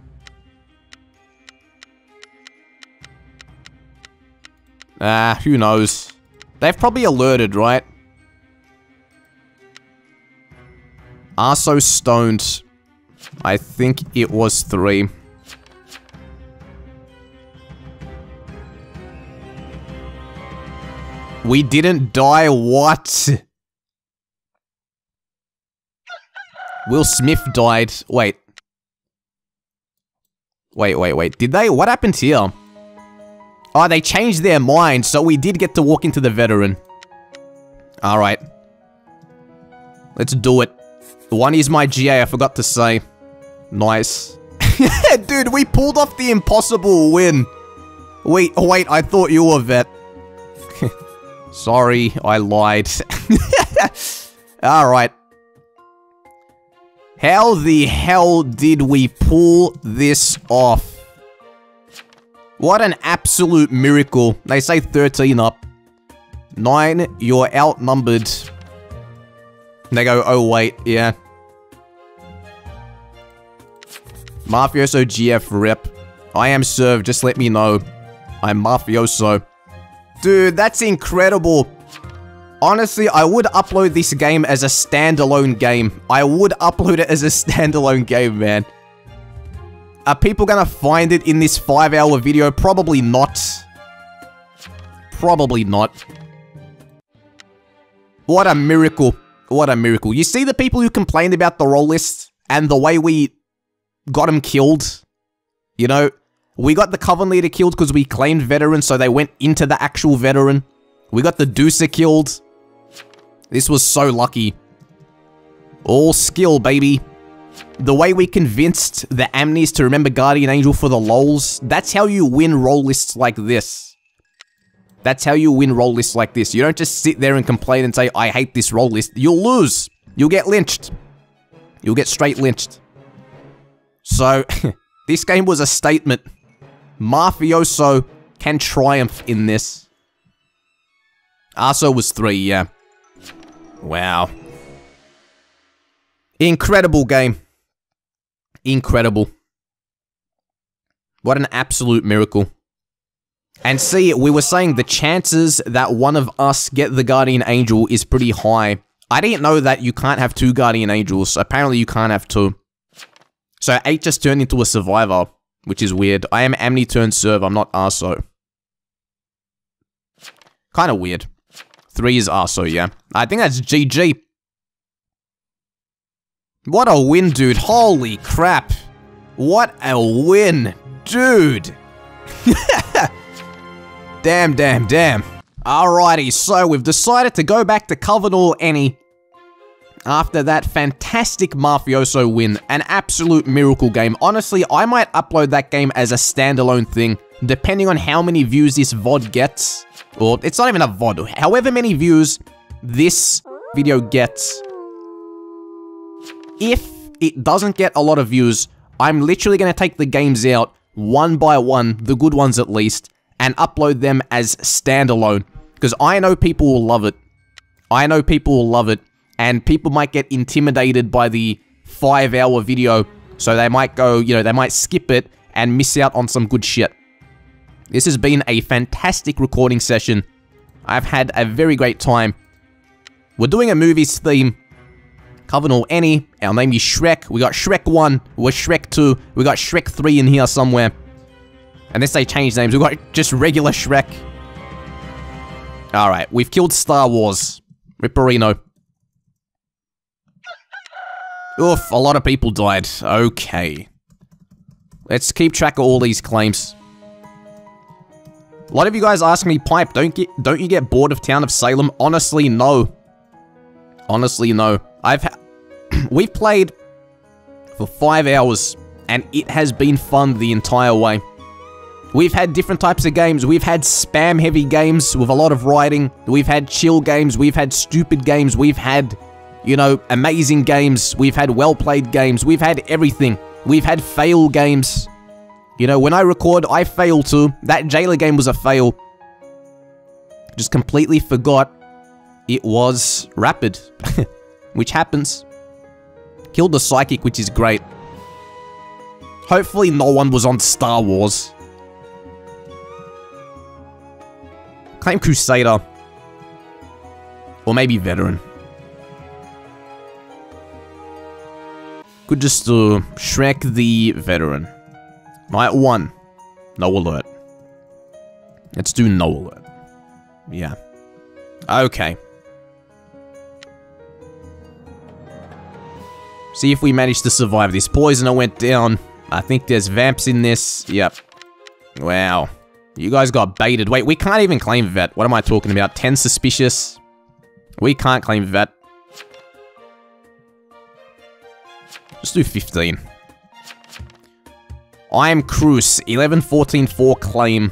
Ah, who knows. They've probably alerted, right? Arso stoned. I think it was 3. We didn't die, what? Will Smith died. Wait. Wait, wait, wait. Did they? What happened here? Oh, they changed their mind, so we did get to walk into the veteran. Alright. Let's do it. The one is my GA, I forgot to say. Nice. Dude, we pulled off the impossible win. Wait, oh wait, I thought you were vet. Sorry, I lied. Alright. How the hell did we pull this off? What an absolute miracle. They say 13 up. 9, you're outnumbered. They go, oh wait, yeah. Mafioso GF rep. I am served, just let me know. I'm Mafioso. Dude, that's incredible. Honestly, I would upload this game as a standalone game. I would upload it as a standalone game, man. Are people gonna find it in this five hour video? Probably not. Probably not. What a miracle. What a miracle. You see the people who complained about the role list and the way we got them killed? You know, we got the Coven leader killed because we claimed veteran, so they went into the actual veteran. We got the Deucer killed. This was so lucky. All skill, baby. The way we convinced the Amnes to remember Guardian Angel for the lols, that's how you win role lists like this. That's how you win role lists like this. You don't just sit there and complain and say, I hate this role list. You'll lose. You'll get lynched. You'll get straight lynched. So, this game was a statement. Mafioso can triumph in this. Arso was three, yeah. Wow. Incredible game. Incredible. What an absolute miracle. And see, we were saying the chances that one of us get the Guardian Angel is pretty high. I didn't know that you can't have two Guardian Angels. Apparently you can't have two. So 8 just turned into a Survivor, which is weird. I am Amni turn serve, I'm not Arso. Kind of weird. 3 is Arso, yeah. I think that's GG. What a win, dude. Holy crap. What a win. Dude. damn, damn, damn. Alrighty, so we've decided to go back to Coven or Any after that fantastic Mafioso win. An absolute miracle game. Honestly, I might upload that game as a standalone thing, depending on how many views this VOD gets. Or, it's not even a VOD. However many views this video gets, if it doesn't get a lot of views, I'm literally going to take the games out one by one, the good ones at least, and upload them as standalone. Because I know people will love it. I know people will love it. And people might get intimidated by the five hour video. So they might go, you know, they might skip it and miss out on some good shit. This has been a fantastic recording session. I've had a very great time. We're doing a movies theme Coven or any. Our name is Shrek. We got Shrek 1. We're Shrek 2. We got Shrek 3 in here somewhere. Unless they change names. We got just regular Shrek. Alright, we've killed Star Wars. Ripperino. Oof, a lot of people died. Okay. Let's keep track of all these claims. A lot of you guys ask me, Pipe, don't get don't you get bored of Town of Salem? Honestly, no. Honestly, no. I've we've played for five hours, and it has been fun the entire way. We've had different types of games. We've had spam heavy games with a lot of writing. We've had chill games. We've had stupid games. We've had, you know, amazing games. We've had well played games. We've had everything. We've had fail games. You know, when I record, I fail too. That Jailor game was a fail. Just completely forgot it was rapid, which happens. Killed the psychic, which is great. Hopefully no one was on Star Wars. Claim Crusader. Or maybe Veteran. Could just uh, Shrek the Veteran. Night 1. No alert. Let's do no alert. Yeah. Okay. See if we manage to survive this. Poisoner went down. I think there's vamps in this. Yep. Wow. You guys got baited. Wait, we can't even claim vet. What am I talking about? 10 suspicious. We can't claim vet. Let's do 15. I am Cruz. 11, 14, 4 claim.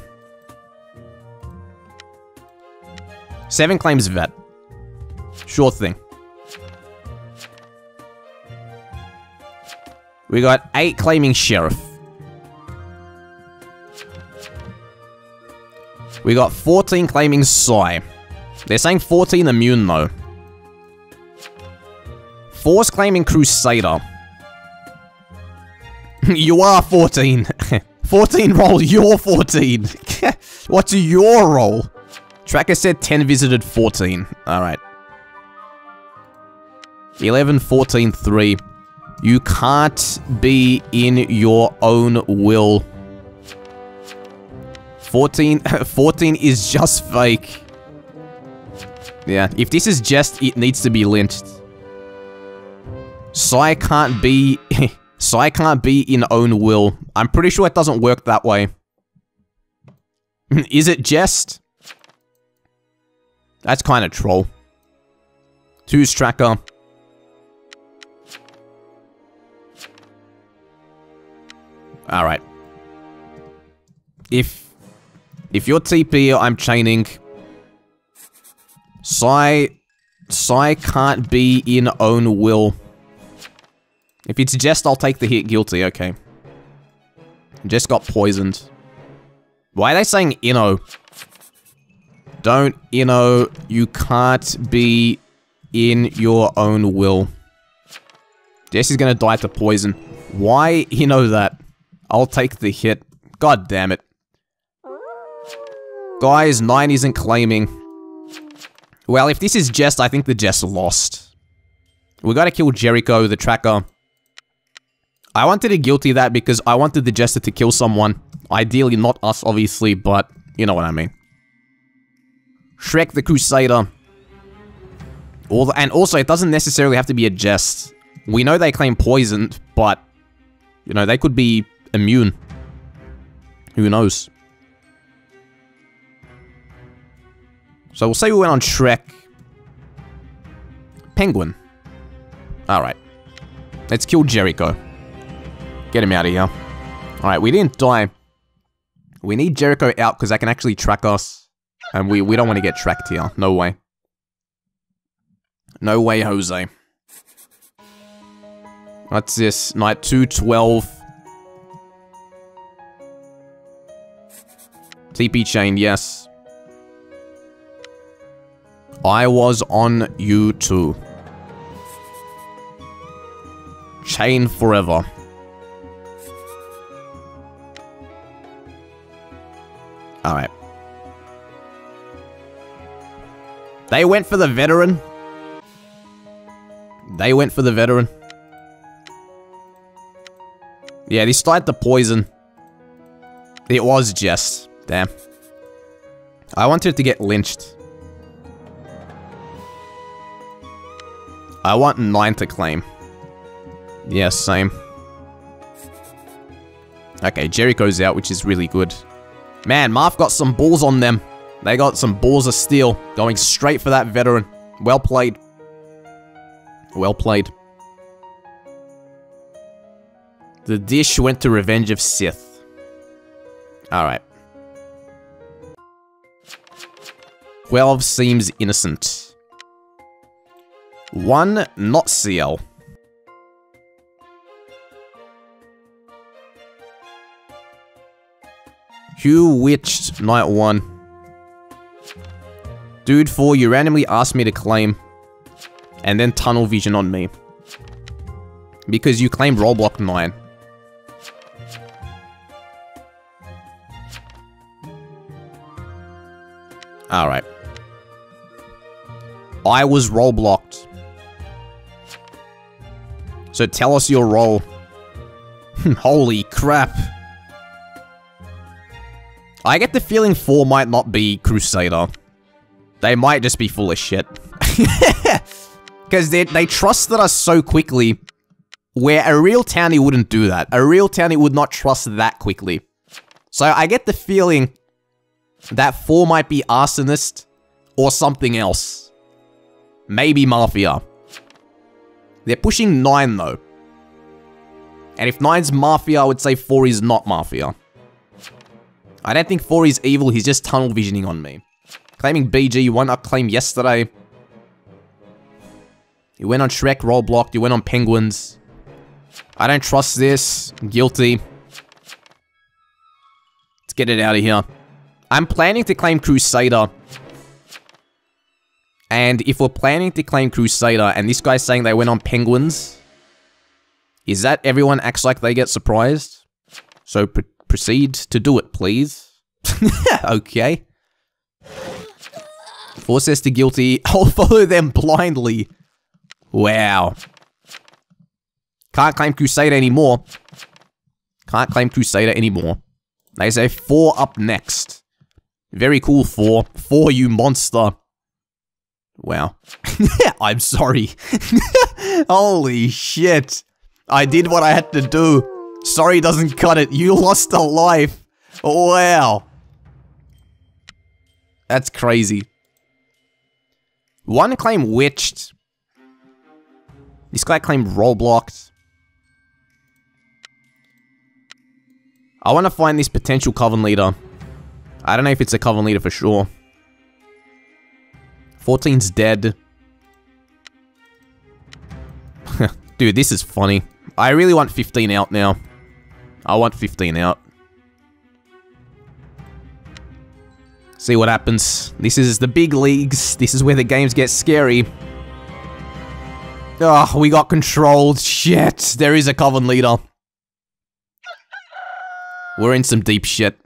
7 claims vet. Sure thing. We got 8 claiming sheriff. We got 14 claiming Psy. They're saying 14 immune though. Force claiming Crusader. you are 14. 14 role, you're 14. What's your role? Tracker said 10 visited 14. Alright. 11, 14, 3. You can't be in your own will. 14, 14 is just fake. Yeah, if this is just, it needs to be lynched. Psy can't be, Psy can't be in own will. I'm pretty sure it doesn't work that way. is it jest? That's kind of troll. Two's tracker. Alright. If... If you're TP, I'm chaining. Psy... Psy can't be in own will. If it's just, I'll take the hit guilty, okay. Just got poisoned. Why are they saying Inno? Don't, Inno, you can't be in your own will. Jess is gonna die to poison. Why Inno that? I'll take the hit. God damn it. Guys, 9 isn't claiming. Well, if this is Jest, I think the Jess lost. We gotta kill Jericho, the tracker. I wanted to guilty that because I wanted the Jester to kill someone. Ideally, not us, obviously, but you know what I mean. Shrek the Crusader. All the, and also, it doesn't necessarily have to be a Jest. We know they claim poisoned, but, you know, they could be immune. Who knows? So we'll say we went on Shrek. Penguin. Alright. Let's kill Jericho. Get him out of here. Alright, we didn't die. We need Jericho out because that can actually track us. And we, we don't want to get tracked here. No way. No way, Jose. What's this? Night 212. TP chain, yes. I was on you too. Chain forever. Alright. They went for the veteran. They went for the veteran. Yeah, they started the poison. It was just. Damn. I wanted to get lynched. I want 9 to claim. Yes, yeah, same. Okay, Jericho's out, which is really good. Man, Marth got some balls on them. They got some balls of steel, going straight for that veteran. Well played. Well played. The dish went to Revenge of Sith. Alright. 12 seems innocent. 1 not CL. Hugh Witched, Night 1. Dude 4, you randomly asked me to claim. And then tunnel vision on me. Because you claimed rollblocks 9. Alright. I was rollblocked. So tell us your role. Holy crap. I get the feeling 4 might not be Crusader. They might just be full of shit. Because they, they trusted us so quickly, where a real townie wouldn't do that. A real townie would not trust that quickly. So I get the feeling that 4 might be Arsonist or something else. Maybe Mafia. They're pushing 9 though. And if 9's Mafia, I would say 4 is not Mafia. I don't think 4 is evil, he's just tunnel visioning on me. Claiming BG, you won a claim yesterday. You went on Shrek, roll rollblocks, you went on Penguins. I don't trust this. guilty. Let's get it out of here. I'm planning to claim Crusader. And if we're planning to claim Crusader and this guy's saying they went on Penguins, is that everyone acts like they get surprised? So proceed to do it, please. okay. Force us to guilty. I'll follow them blindly. Wow. Can't claim Crusader anymore. Can't claim Crusader anymore. They say four up next. Very cool, four. Four, you monster. Wow. I'm sorry. Holy shit. I did what I had to do. Sorry doesn't cut it. You lost a life. Wow. That's crazy. One claim witched. This guy claimed rollblocks. I want to find this potential Coven leader. I don't know if it's a Coven leader for sure. 14's dead. Dude, this is funny. I really want 15 out now. I want 15 out. See what happens. This is the big leagues. This is where the games get scary. Oh, we got controlled. Shit. There is a Coven leader. We're in some deep shit.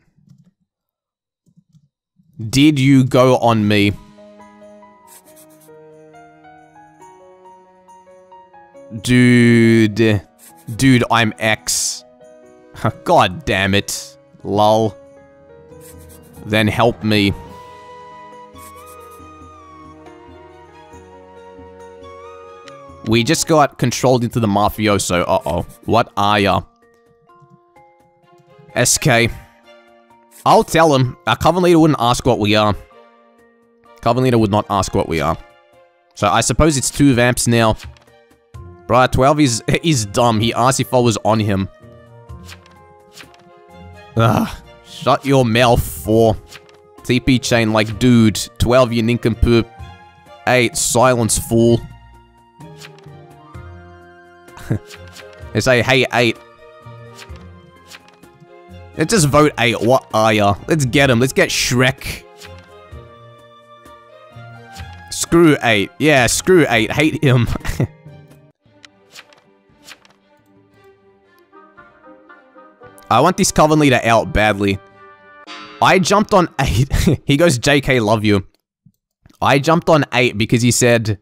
Did you go on me? Dude. Dude, I'm X. God damn it. Lol. Then help me. We just got controlled into the mafioso. Uh-oh. What are ya? SK. I'll tell him. Our Coven Leader wouldn't ask what we are. Coven Leader would not ask what we are. So I suppose it's two vamps now. Bruh, 12 is, is dumb. He asked if I was on him. Ugh. Shut your mouth, 4. TP chain like, dude. 12, you nincompoop. 8, silence, fool. they say, hey, 8. Let's just vote 8. What are ya? Let's get him. Let's get Shrek. Screw 8. Yeah, screw 8. Hate him. I want this Coven leader out badly. I jumped on 8. he goes, JK, love you. I jumped on 8 because he said...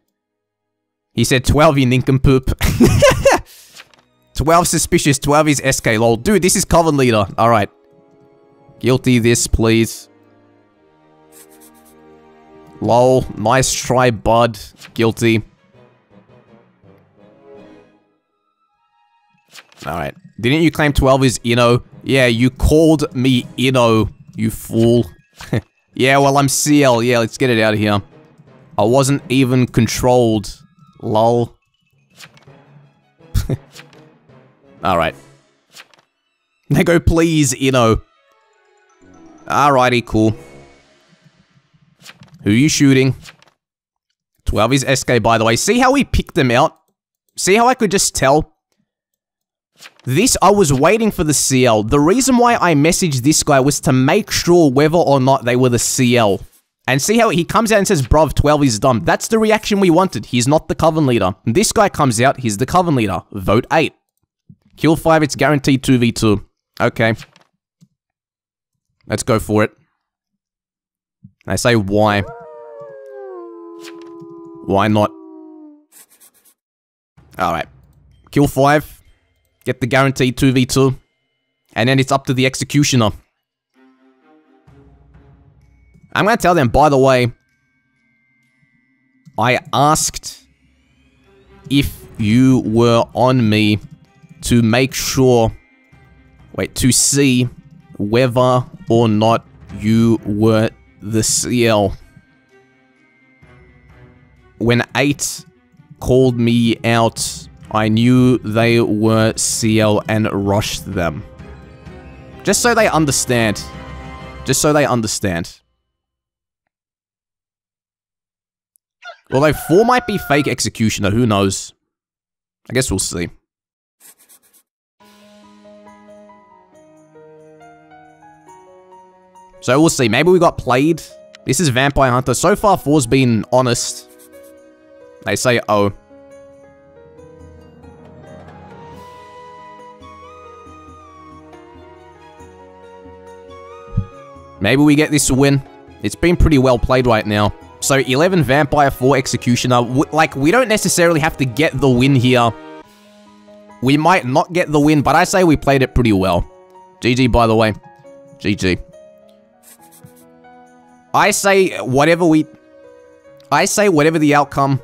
He said 12, you nincompoop. 12 suspicious, 12 is SK, lol. Dude, this is Coven leader. Alright. Guilty this, please. Lol, nice try, bud. Guilty. Alright. Didn't you claim 12 is Inno? Yeah, you called me Inno, you fool. yeah, well, I'm CL. Yeah, let's get it out of here. I wasn't even controlled. Lol. Alright. They go, please, Inno. Alrighty, cool. Who are you shooting? 12 is SK, by the way. See how we picked them out? See how I could just tell? This, I was waiting for the CL. The reason why I messaged this guy was to make sure whether or not they were the CL. And see how he comes out and says, bruv, 12 is dumb. That's the reaction we wanted. He's not the Coven leader. This guy comes out, he's the Coven leader. Vote 8. Kill 5, it's guaranteed 2v2. Okay. Let's go for it. I say why. Why not? Alright. Kill 5. Get the guaranteed 2v2. And then it's up to the executioner. I'm going to tell them, by the way, I asked if you were on me to make sure, wait, to see whether or not you were the CL. When 8 called me out, I knew they were CL and rushed them. Just so they understand. Just so they understand. Although 4 might be fake executioner, who knows? I guess we'll see. So we'll see. Maybe we got played. This is Vampire Hunter. So far, 4's been honest. They say, oh. Maybe we get this to win. It's been pretty well played right now. So 11 Vampire, 4 Executioner. Like, we don't necessarily have to get the win here. We might not get the win, but I say we played it pretty well. GG, by the way. GG. I say whatever we... I say whatever the outcome,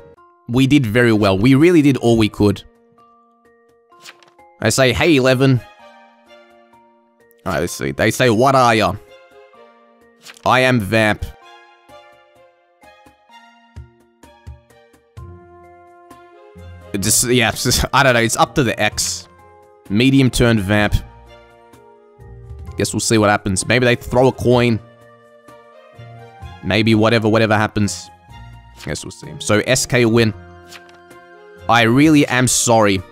we did very well. We really did all we could. I say, hey, 11. Alright, let's see. They say, what are ya? I am Vamp. Just, yeah, just, I don't know. It's up to the X. Medium turned Vamp. Guess we'll see what happens. Maybe they throw a coin. Maybe whatever, whatever happens. Guess we'll see. So SK win. I really am sorry.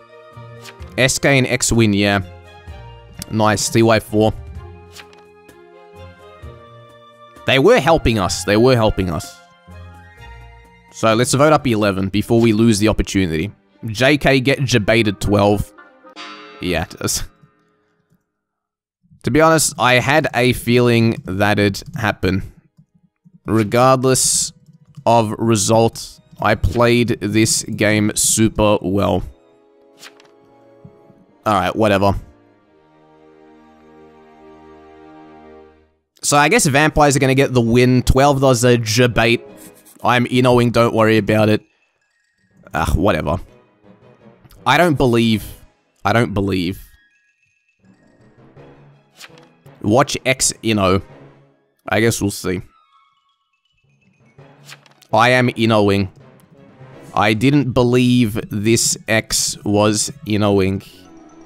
SK and X win, yeah. Nice, TY4. They were helping us. They were helping us. So let's vote up 11 before we lose the opportunity. JK get debated 12. Yeah, it does. To be honest, I had a feeling that it'd happen. Regardless of result, I played this game super well. Alright, whatever. So I guess vampires are gonna get the win. 12 does a debate. I'm Innoing, don't worry about it. Ah, whatever. I don't believe. I don't believe. Watch X Inno. I guess we'll see. I am Innoing. I didn't believe this X was Innoing.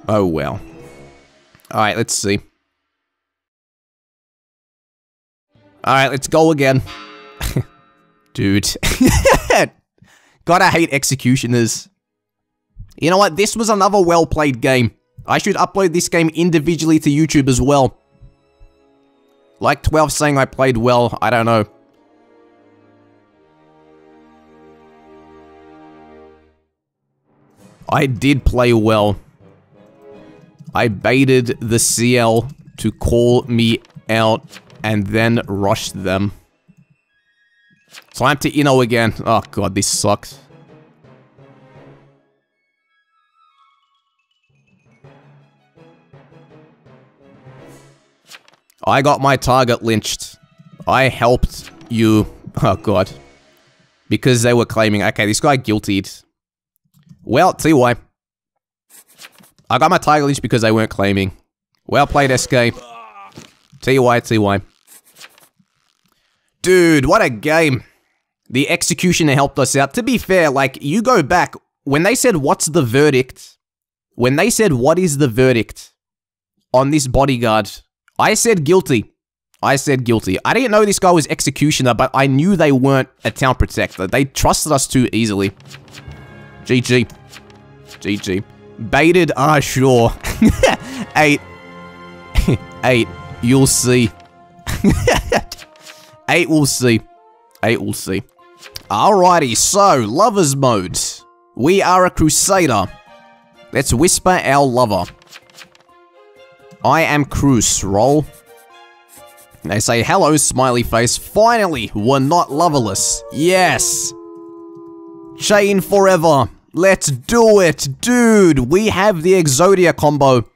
Oh well. Alright, let's see. Alright, let's go again. Dude. Gotta hate executioners. You know what? This was another well-played game. I should upload this game individually to YouTube as well. Like 12 saying I played well, I don't know. I did play well. I baited the CL to call me out and then rush them. Time to Inno again. Oh god, this sucks. I got my target lynched. I helped you. Oh god. Because they were claiming, okay, this guy guiltied. Well, see why. I got my target lynched because they weren't claiming. Well played, SK. TY, TY. Dude, what a game. The executioner helped us out. To be fair, like, you go back, when they said, what's the verdict? When they said, what is the verdict on this bodyguard? I said guilty. I said guilty. I didn't know this guy was Executioner, but I knew they weren't a Town Protector. They trusted us too easily. GG. GG. Baited? Ah, sure. Eight. Eight. You'll see. Eight, we'll see. Eight, we'll see. Alrighty, so, Lover's Mode. We are a Crusader. Let's whisper our lover. I am Cruz. Roll. They say, hello, smiley face. Finally, we're not loverless. Yes. Chain forever. Let's do it. Dude, we have the Exodia combo.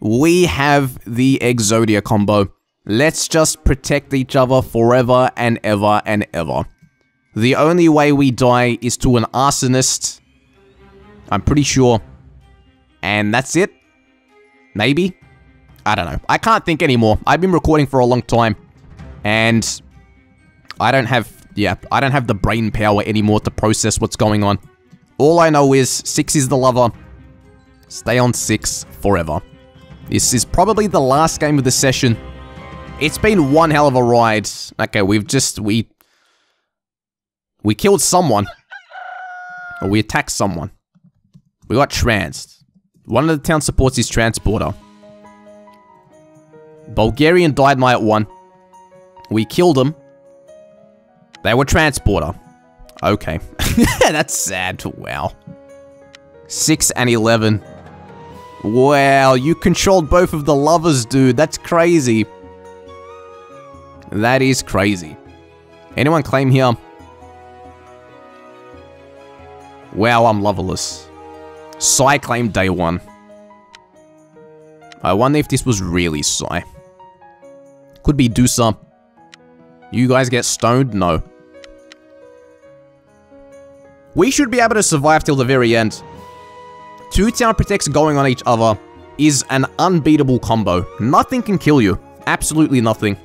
We have the Exodia combo. Let's just protect each other forever and ever and ever. The only way we die is to an arsonist. I'm pretty sure. And that's it? Maybe? I don't know. I can't think anymore. I've been recording for a long time. And I don't have, yeah, I don't have the brain power anymore to process what's going on. All I know is 6 is the lover. Stay on 6 forever. This is probably the last game of the session. It's been one hell of a ride. Okay, we've just, we... We killed someone. Or we attacked someone. We got tranced. One of the town supports his transporter. Bulgarian died night one. We killed them. They were transporter. Okay. That's sad. Wow. 6 and 11. Wow, you controlled both of the lovers, dude. That's crazy. That is crazy. Anyone claim here? Wow, I'm loverless. Psy claimed day one. I wonder if this was really Psy. Could be Dusa. You guys get stoned? No. We should be able to survive till the very end. Two town protects going on each other is an unbeatable combo. Nothing can kill you. Absolutely nothing.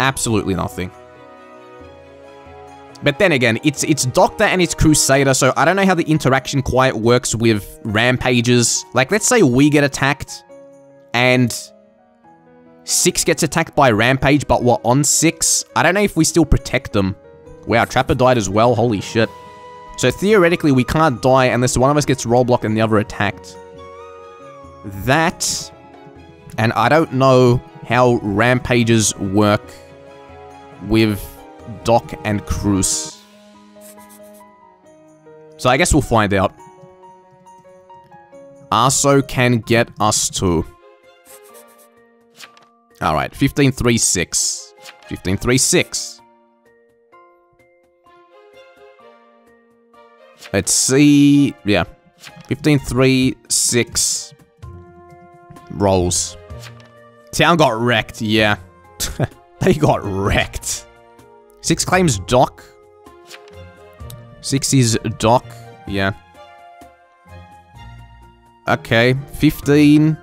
Absolutely nothing. But then again, it's it's Doctor and it's Crusader, so I don't know how the interaction quite works with rampages. Like, let's say we get attacked, and Six gets attacked by Rampage, but we're on Six. I don't know if we still protect them. Wow, Trapper died as well, holy shit. So theoretically, we can't die unless one of us gets rollblocked and the other attacked. That, and I don't know how Rampages work with Doc and Cruz. So I guess we'll find out. Arso can get us to. Alright, 1536. 1536. Let's see. Yeah. 1536. Rolls. Town got wrecked, yeah. they got wrecked. Six claims Doc. Six is Doc. Yeah. Okay. 15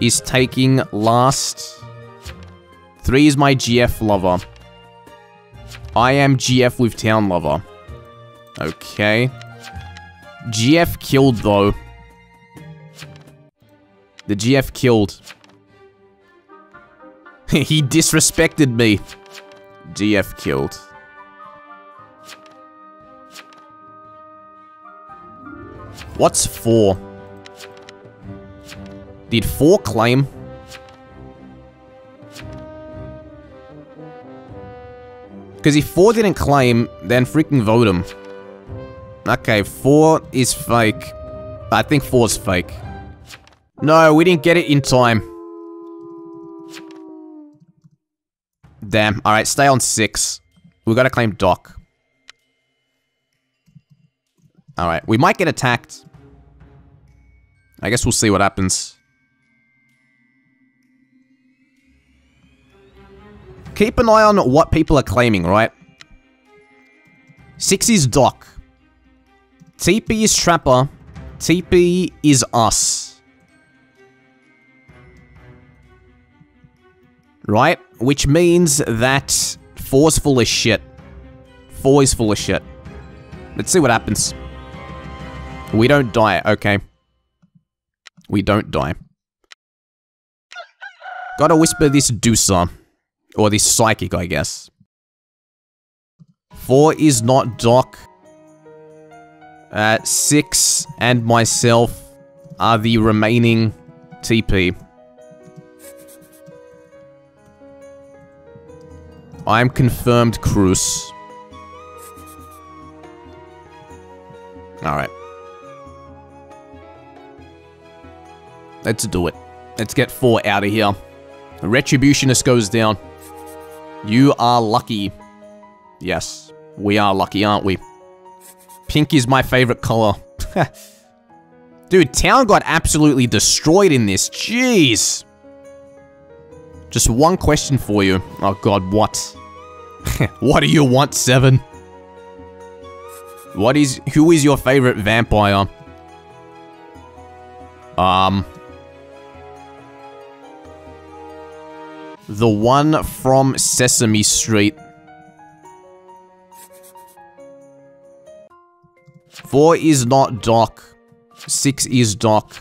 is taking last. Three is my GF lover. I am GF with town lover. Okay. GF killed though. The GF killed. he disrespected me. GF killed. What's 4? Did 4 claim? Because if 4 didn't claim, then freaking vote him. Okay, 4 is fake. I think 4 is fake. No, we didn't get it in time. Damn. Alright, stay on six. We gotta claim Doc. Alright, we might get attacked. I guess we'll see what happens. Keep an eye on what people are claiming, right? Six is Doc. TP is Trapper. TP is us. right? Which means that four's full of shit. Four is full of shit. Let's see what happens. We don't die, okay. We don't die. Gotta whisper this Deucer. Or this Psychic, I guess. Four is not Doc. Uh, six and myself are the remaining TP. I'm confirmed Cruz. Alright. Let's do it. Let's get four out of here. The Retributionist goes down. You are lucky. Yes, we are lucky, aren't we? Pink is my favorite color. Dude, town got absolutely destroyed in this. Jeez. Just one question for you. Oh god, what? what do you want, Seven? What is- who is your favorite vampire? Um... The one from Sesame Street. Four is not Doc. Six is Doc.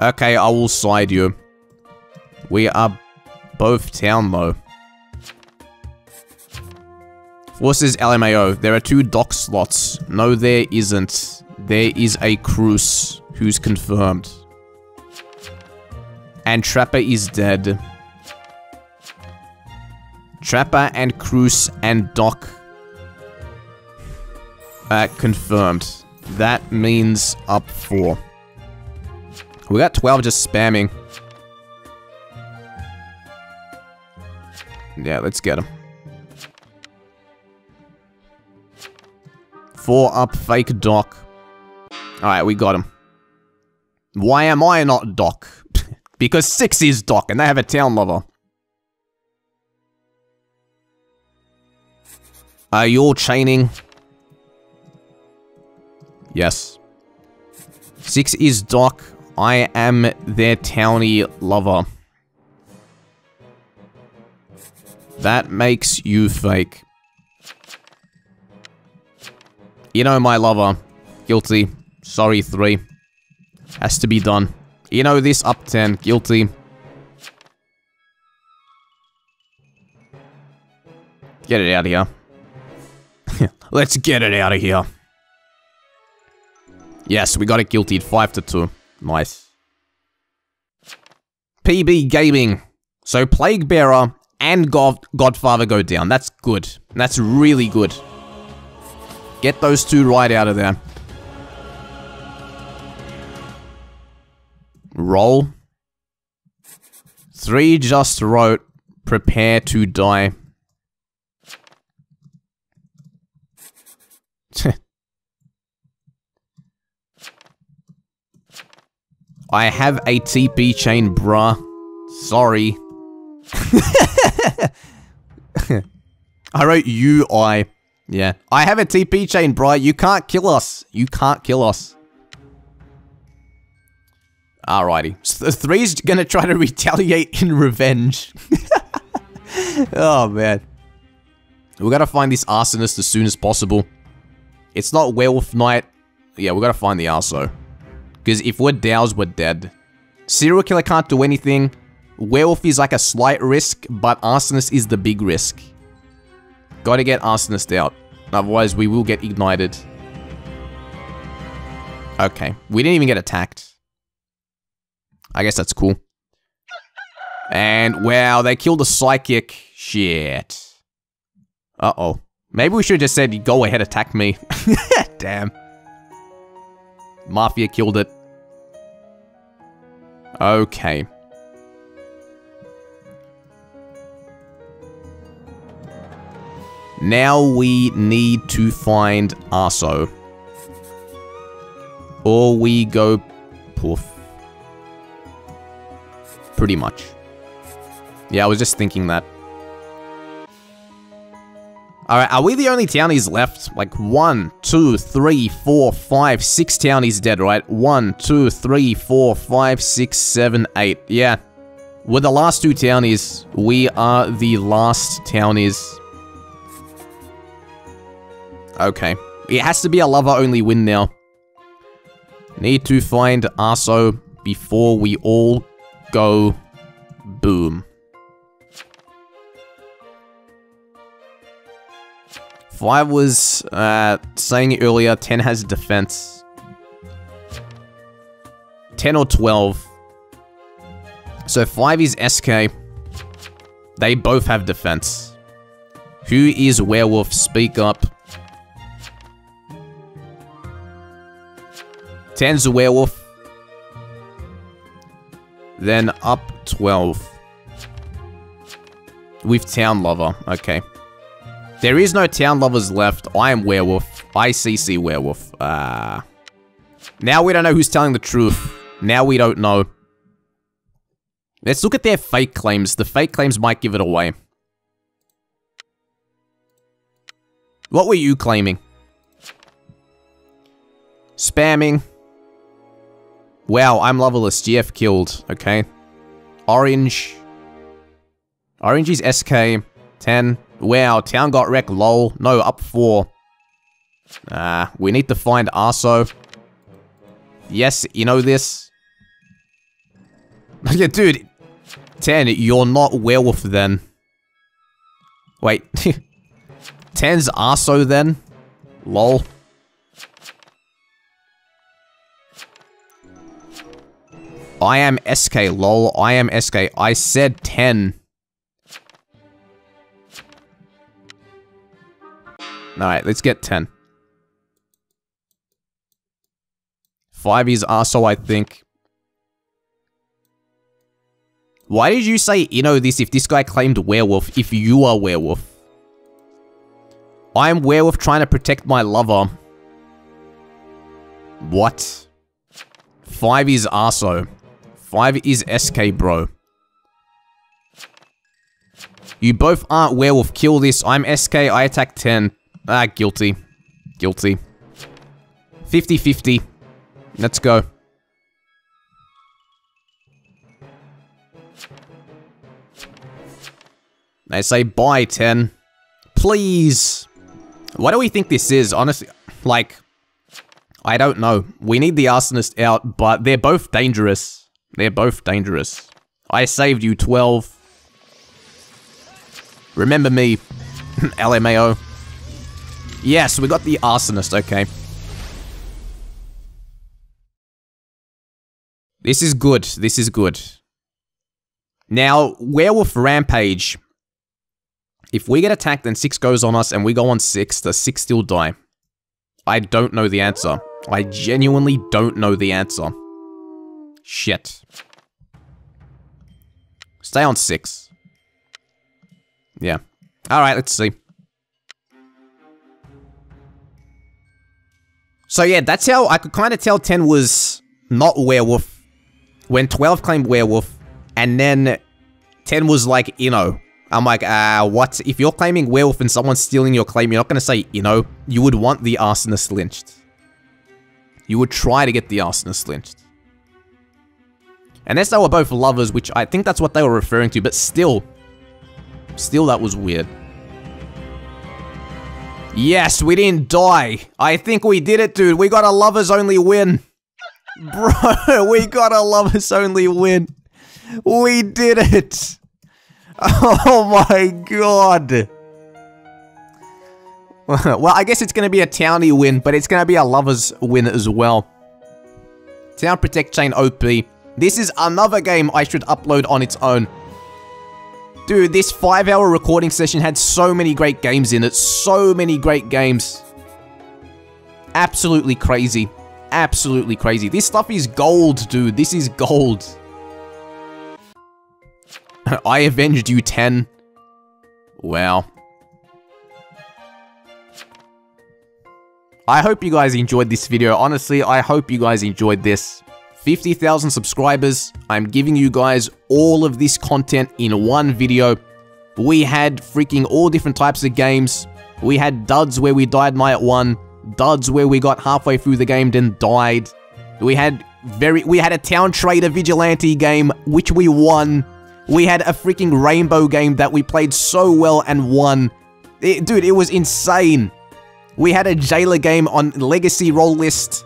Okay, I will side you. We are both town though. Forces LMAO. There are two Doc slots. No, there isn't. There is a Cruz who's confirmed. And Trapper is dead. Trapper and Cruz and Doc. Uh, confirmed. That means up four. We got 12 just spamming. Yeah, let's get him. Four up, fake Doc. Alright, we got him. Why am I not Doc? because six is Doc, and they have a town lover. Are you chaining? Yes. Six is Doc. I am their townie lover. That makes you fake. You know my lover. Guilty. Sorry, three. Has to be done. You know this up 10. Guilty. Get it out of here. Let's get it out of here. Yes, we got it guilty 5 to 2. Nice. PB Gaming. So Plaguebearer and God Godfather go down. That's good. That's really good. Get those two right out of there. Roll. Three just wrote, prepare to die. I have a TP chain, bruh. Sorry. I wrote UI. Yeah. I have a TP chain, bruh. You can't kill us. You can't kill us. Alrighty. So three's gonna try to retaliate in revenge. oh, man. We gotta find this arsonist as soon as possible. It's not werewolf night. Yeah, we gotta find the arso. Because if we're doused, we're dead. Serial killer can't do anything. Werewolf is like a slight risk, but arsonist is the big risk. Gotta get arsonist out. Otherwise, we will get ignited. Okay. We didn't even get attacked. I guess that's cool. And, wow, they killed a psychic. Shit. Uh-oh. Maybe we should have just said, go ahead, attack me. Damn. Mafia killed it. Okay. Now we need to find Arso. Or we go poof. Pretty much. Yeah, I was just thinking that. Alright, are we the only townies left? Like, one, two, three, four, five, six townies dead, right? One, two, three, four, five, six, seven, eight. Yeah. We're the last two townies. We are the last townies. Okay. It has to be a lover-only win now. Need to find Arso. before we all go boom. Five was uh, saying earlier, 10 has defense. 10 or 12. So 5 is SK. They both have defense. Who is werewolf? Speak up. 10's a werewolf. Then up 12. With Town Lover. Okay. There is no Town Lovers left. I am Werewolf. ICC Werewolf. Uh, now we don't know who's telling the truth. Now we don't know. Let's look at their fake claims. The fake claims might give it away. What were you claiming? Spamming. Wow, I'm loveless. GF killed. Okay. Orange. Orange is SK. 10. Wow, town got wrecked, lol. No, up 4. Ah, we need to find Arso. Yes, you know this. yeah, dude. 10, you're not werewolf then. Wait. 10's Arso then? Lol. I am SK, lol. I am SK. I said 10. Alright, let's get 10. 5 is also, I think. Why did you say, you know, this if this guy claimed werewolf, if you are werewolf? I'm werewolf trying to protect my lover. What? 5 is Arso. 5 is SK, bro. You both aren't werewolf. Kill this. I'm SK. I attack 10. Ah, guilty. Guilty. 50-50. Let's go. They say buy 10. Please. What do we think this is? Honestly, like, I don't know. We need the arsonist out, but they're both dangerous. They're both dangerous. I saved you 12. Remember me, LMAO. Yes, we got the arsonist, okay. This is good, this is good. Now, Werewolf Rampage. If we get attacked and 6 goes on us and we go on 6, the 6 still die? I don't know the answer. I genuinely don't know the answer. Shit. Stay on 6. Yeah. Alright, let's see. So yeah, that's how I could kind of tell 10 was not werewolf when 12 claimed werewolf and then 10 was like, you know, I'm like, uh, what? If you're claiming werewolf and someone's stealing your claim, you're not going to say, you know, you would want the arsonist lynched. You would try to get the arsonist lynched. Unless they were both lovers, which I think that's what they were referring to, but still, still that was weird. Yes, we didn't die. I think we did it, dude. We got a lovers only win. Bro, we got a lovers only win. We did it. Oh my god. well, I guess it's going to be a townie win, but it's going to be a lovers win as well. Town Protect Chain OP. This is another game I should upload on its own. Dude, this five hour recording session had so many great games in it. So many great games. Absolutely crazy. Absolutely crazy. This stuff is gold, dude. This is gold. I avenged you 10. Wow. I hope you guys enjoyed this video. Honestly, I hope you guys enjoyed this. 50,000 subscribers. I'm giving you guys all of this content in one video. We had freaking all different types of games. We had duds where we died night one, duds where we got halfway through the game then died. We had very we had a town traitor vigilante game which we won. We had a freaking rainbow game that we played so well and won. It, dude, it was insane. We had a jailor game on legacy role list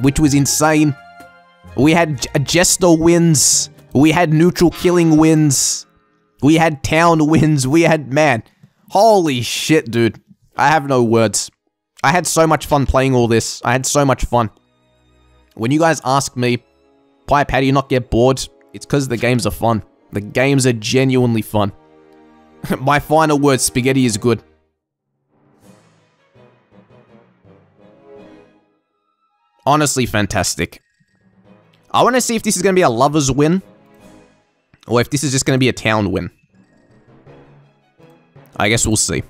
which was insane. We had Jester wins. We had neutral killing wins. We had town wins. We had, man, holy shit, dude. I have no words. I had so much fun playing all this. I had so much fun. When you guys ask me, Pipe, how do you not get bored? It's because the games are fun. The games are genuinely fun. My final word, spaghetti is good. Honestly, fantastic. I want to see if this is going to be a lover's win. Or if this is just going to be a town win. I guess we'll see.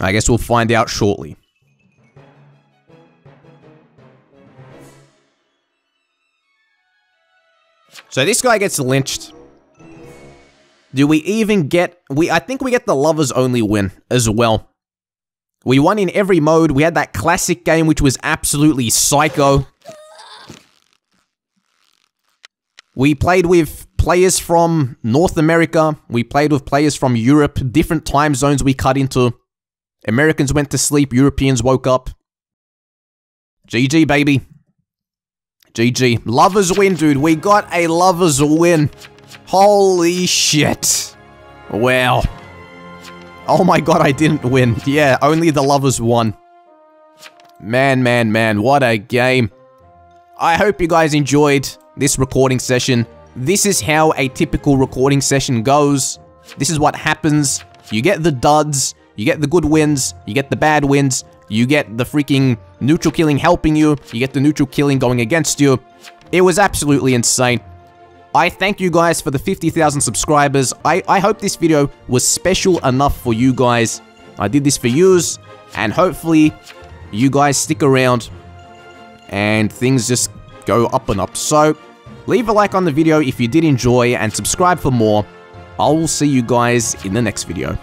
I guess we'll find out shortly. So this guy gets lynched. Do we even get... we? I think we get the lovers only win as well. We won in every mode. We had that classic game, which was absolutely psycho. We played with players from North America. We played with players from Europe. Different time zones we cut into. Americans went to sleep. Europeans woke up. GG, baby. GG. Lovers win, dude. We got a lovers win. Holy shit. Wow. Oh my god, I didn't win. Yeah, only the lovers won. Man, man, man, what a game. I hope you guys enjoyed this recording session. This is how a typical recording session goes. This is what happens. You get the duds, you get the good wins, you get the bad wins, you get the freaking neutral killing helping you, you get the neutral killing going against you. It was absolutely insane. I thank you guys for the 50,000 subscribers. I, I hope this video was special enough for you guys. I did this for yous, and hopefully you guys stick around and things just go up and up. So, leave a like on the video if you did enjoy and subscribe for more. I will see you guys in the next video.